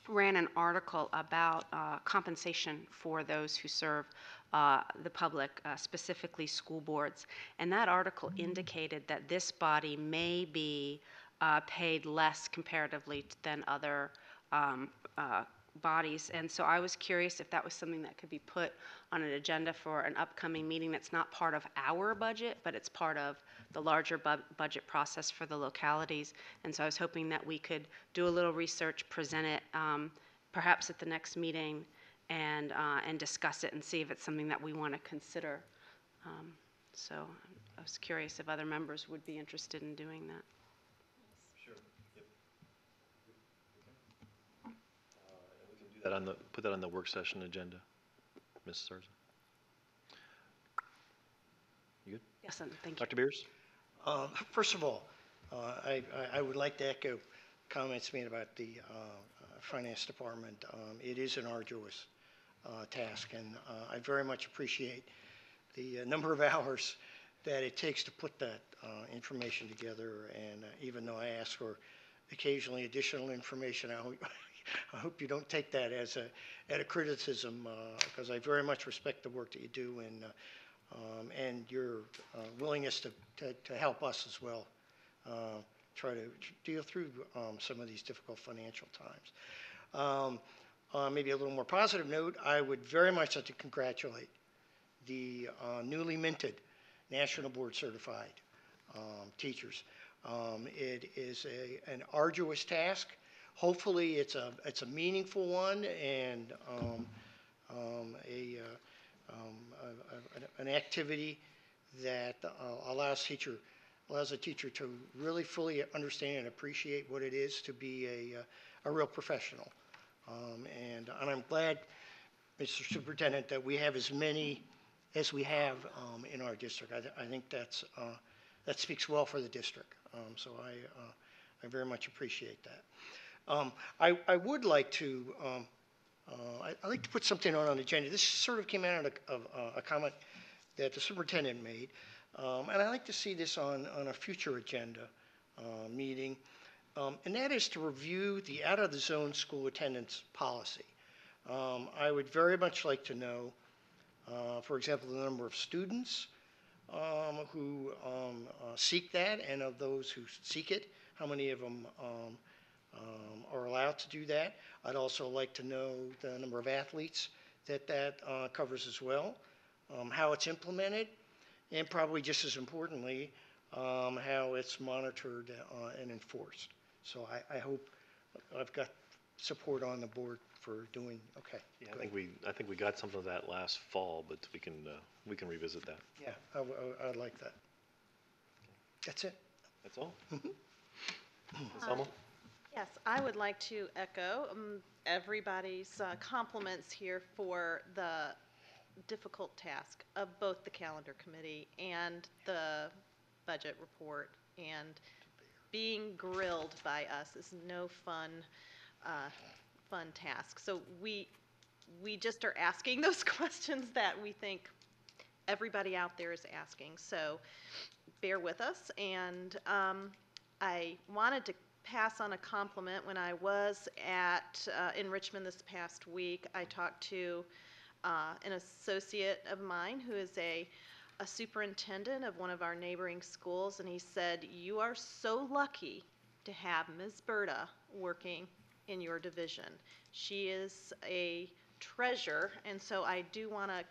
ran an article about uh, compensation for those who serve uh, the public, uh, specifically school boards. And that article indicated that this body may be uh, paid less comparatively than other um, uh, bodies. And so I was curious if that was something that could be put on an agenda for an upcoming meeting that's not part of our budget, but it's part of the larger bu- budget process for the localities. And so I was hoping that we could do a little research, present it um, perhaps at the next meeting, and, uh, and discuss it and see if it's something that we want to consider. Um, So I was curious if other members would be interested in doing that. Do that on the, put that on the work session agenda, Ms. Sarza. You good? Yes, and thank you. Dr. Beers? Uh, First of all, uh, I I- I would like to echo comments made about the uh, uh, Finance Department. Um, It is an arduous uh, task, and uh, I very much appreciate the uh, number of hours that it takes to put that uh, information together, and uh, even though I ask for occasionally additional information, I hope, I hope you don't take that as a, as a criticism, because I very much respect the work that you do, and uh, um, and your uh, willingness to, to, to help us as well, uh, try to deal through um, some of these difficult financial times. Um, on maybe a little more positive note, I would very much like to congratulate the uh, newly minted National Board Certified um, teachers. Um, It is a, an arduous task. Hopefully, it's a, it's a meaningful one and um, um, a, uh, um, a- a- an activity that uh, allows teacher, allows a teacher to really fully understand and appreciate what it is to be a, uh, a real professional. Um, And, and I'm glad, Mr. Superintendent, that we have as many as we have um, in our district. I, th- I think that's, uh, that speaks well for the district. Um, So I, uh, I very much appreciate that. Um, I, I would like to, um, uh, I- I'd like to put something on on the agenda. This sort of came out of a- of uh, a comment that the superintendent made, Um, and I'd like to see this on, on a future agenda uh, meeting, Um, and that is to review the out-of-the-zone school attendance policy. Um, I would very much like to know, uh, for example, the number of students um, who uh, seek that, and of those who seek it, how many of them um, are allowed to do that. I'd also like to know the number of athletes that that uh, covers as well, um, how it's implemented, and probably just as importantly, um, how it's monitored uh, and enforced. So I, I hope I've got support on the board for doing, okay. Yeah, I think we, I think we got some of that last fall, but we can, uh, we can revisit that. Yeah, I, w- I- I'd like that. That's it. That's all? Ms. Hummel? Yes, I would like to echo um, everybody's uh, compliments here for the difficult task of both the calendar committee and the budget report. And being grilled by us is no fun, uh, fun task. So we, we just are asking those questions that we think everybody out there is asking. So bear with us. And um, I wanted to pass on a compliment. When I was at, uh, in Richmond this past week, I talked to uh, an associate of mine who is a, a superintendent of one of our neighboring schools, and he said, You are so lucky to have Ms. Berta working in your division. She is a treasure, and so I do want to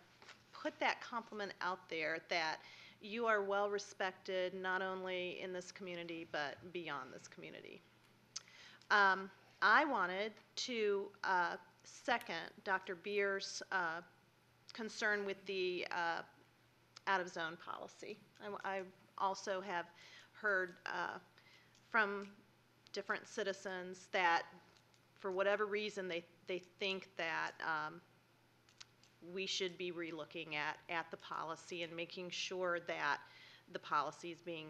put that compliment out there that you are well respected not only in this community but beyond this community. Um, I wanted to uh, second Dr. Beer's uh, concern with the uh, out of zone policy. I, I also have heard uh, from different citizens that for whatever reason they, they think that um, we should be relooking at, at the policy and making sure that the policy is being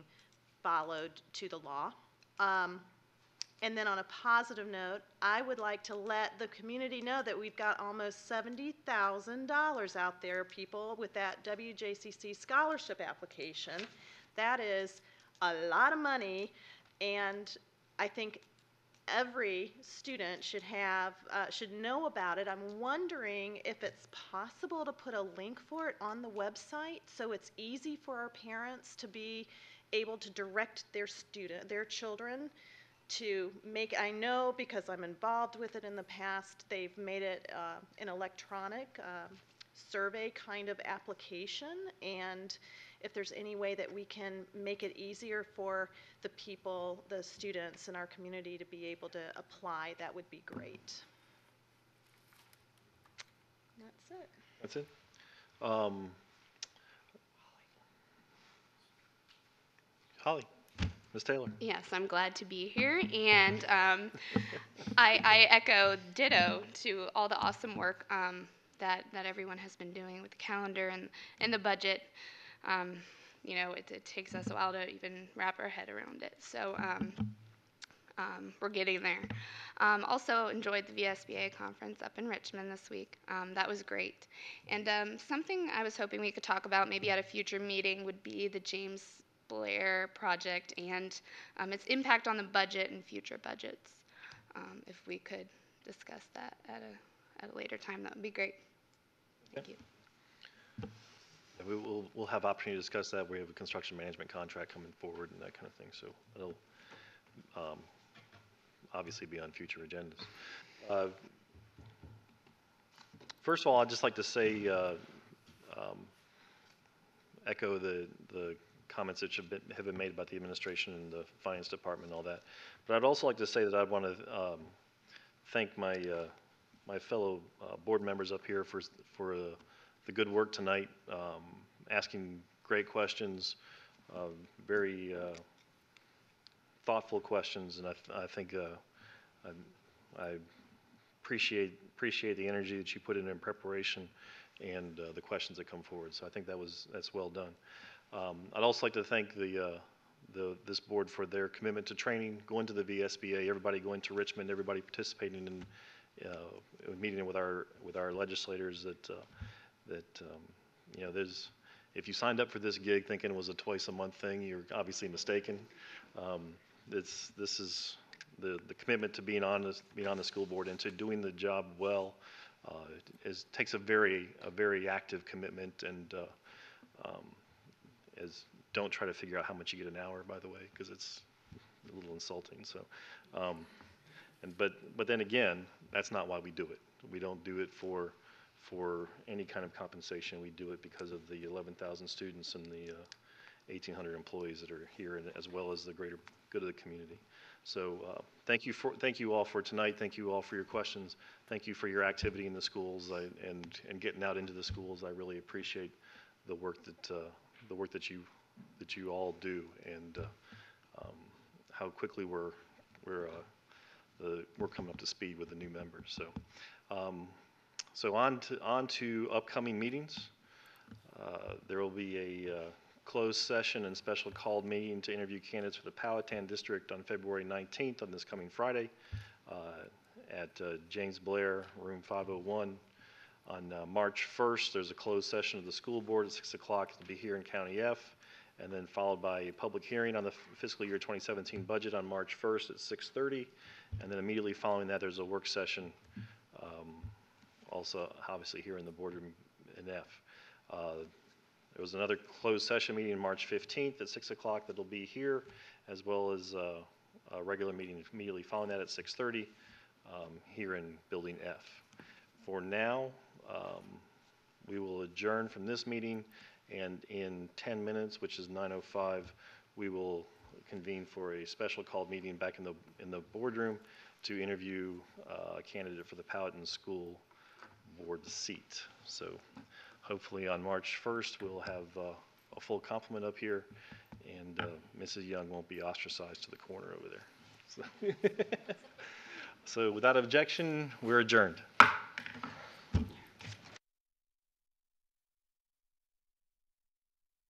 followed to the law. Um, and then on a positive note, I would like to let the community know that we've got almost $70,000 out there, people, with that WJCC scholarship application. That is a lot of money, and I think every student should have, uh, should know about it. I'm wondering if it's possible to put a link for it on the website so it's easy for our parents to be able to direct their student, their children to make, I know because I'm involved with it in the past, they've made it uh, an electronic um, survey kind of application. And if there's any way that we can make it easier for the people, the students in our community to be able to apply, that would be great. That's it. That's it? Um, Holly, Ms. Taylor? Yes, I'm glad to be here, and um, I, I echo ditto to all the awesome work um, that that everyone has been doing with the calendar and and the budget. Um, you know, it, it takes us a while to even wrap our head around it. So um, um, we're getting there. Um, also enjoyed the VSBA conference up in Richmond this week. Um, that was great. And um, something I was hoping we could talk about maybe at a future meeting would be the James Blair project and um, its impact on the budget and future budgets. Um, if we could discuss that at a, at a later time, that would be great. Thank you. We will, we'll have opportunity to discuss that. We have a construction management contract coming forward and that kind of thing, so it'll um, obviously be on future agendas. Uh, First of all, I'd just like to say, uh, um, echo the, the comments that have been, have been made about the administration and the finance department and all that. But I'd also like to say that I'd want to um, thank my, uh, my fellow uh, board members up here for, for uh, the good work tonight, um, asking great questions, uh, very uh, thoughtful questions, and I, th- I think uh, I, I appreciate appreciate the energy that you put in in preparation and uh, the questions that come forward. So I think that was that's well done. Um, I'd also like to thank the, uh, the this board for their commitment to training, going to the VSBA, everybody going to Richmond, everybody participating in uh, meeting with our with our legislators. That uh, that um, you know there's if you signed up for this gig thinking it was a twice a month thing, you're obviously mistaken. Um, it's this is the, the commitment to being on this, being on the school board and to doing the job well uh, is takes a very a very active commitment and uh, um, is don't try to figure out how much you get an hour by the way because it's a little insulting, so. um, And, but, but then again, that's not why we do it. We don't do it for, for any kind of compensation. We do it because of the 11,000 students and the uh, 1,800 employees that are here, and as well as the greater good of the community. So uh, thank you for, thank you all for tonight. Thank you all for your questions. Thank you for your activity in the schools I- and, and getting out into the schools. I really appreciate the work that, uh, the work that you, that you all do and uh, um, how quickly we're, we're, uh, the, we're coming up to speed with the new members. So, um, so on to, on to upcoming meetings. Uh, There will be a uh, closed session and special called meeting to interview candidates for the Powhatan District on February 19th, on this coming Friday, uh, at uh, James Blair, room 501. On uh, March 1st, there's a closed session of the school board at 6 o'clock. It'll be here in County F, and then followed by a public hearing on the fiscal year 2017 budget on March 1st at 6:30. And then immediately following that, there's a work session, um, also obviously here in the boardroom in F. Uh, There was another closed session meeting March 15th at 6 o'clock that'll be here, as well as uh, a regular meeting immediately following that at 6:30 um, here in Building F. For now, um, we will adjourn from this meeting, and in 10 minutes, which is 9:05, we will convene for a special called meeting back in the, in the boardroom to interview uh, a candidate for the Powhatan School Board seat. So hopefully on March 1st, we'll have uh, a full complement up here, and uh, Mrs. Young won't be ostracized to the corner over there. So- So without objection, we're adjourned.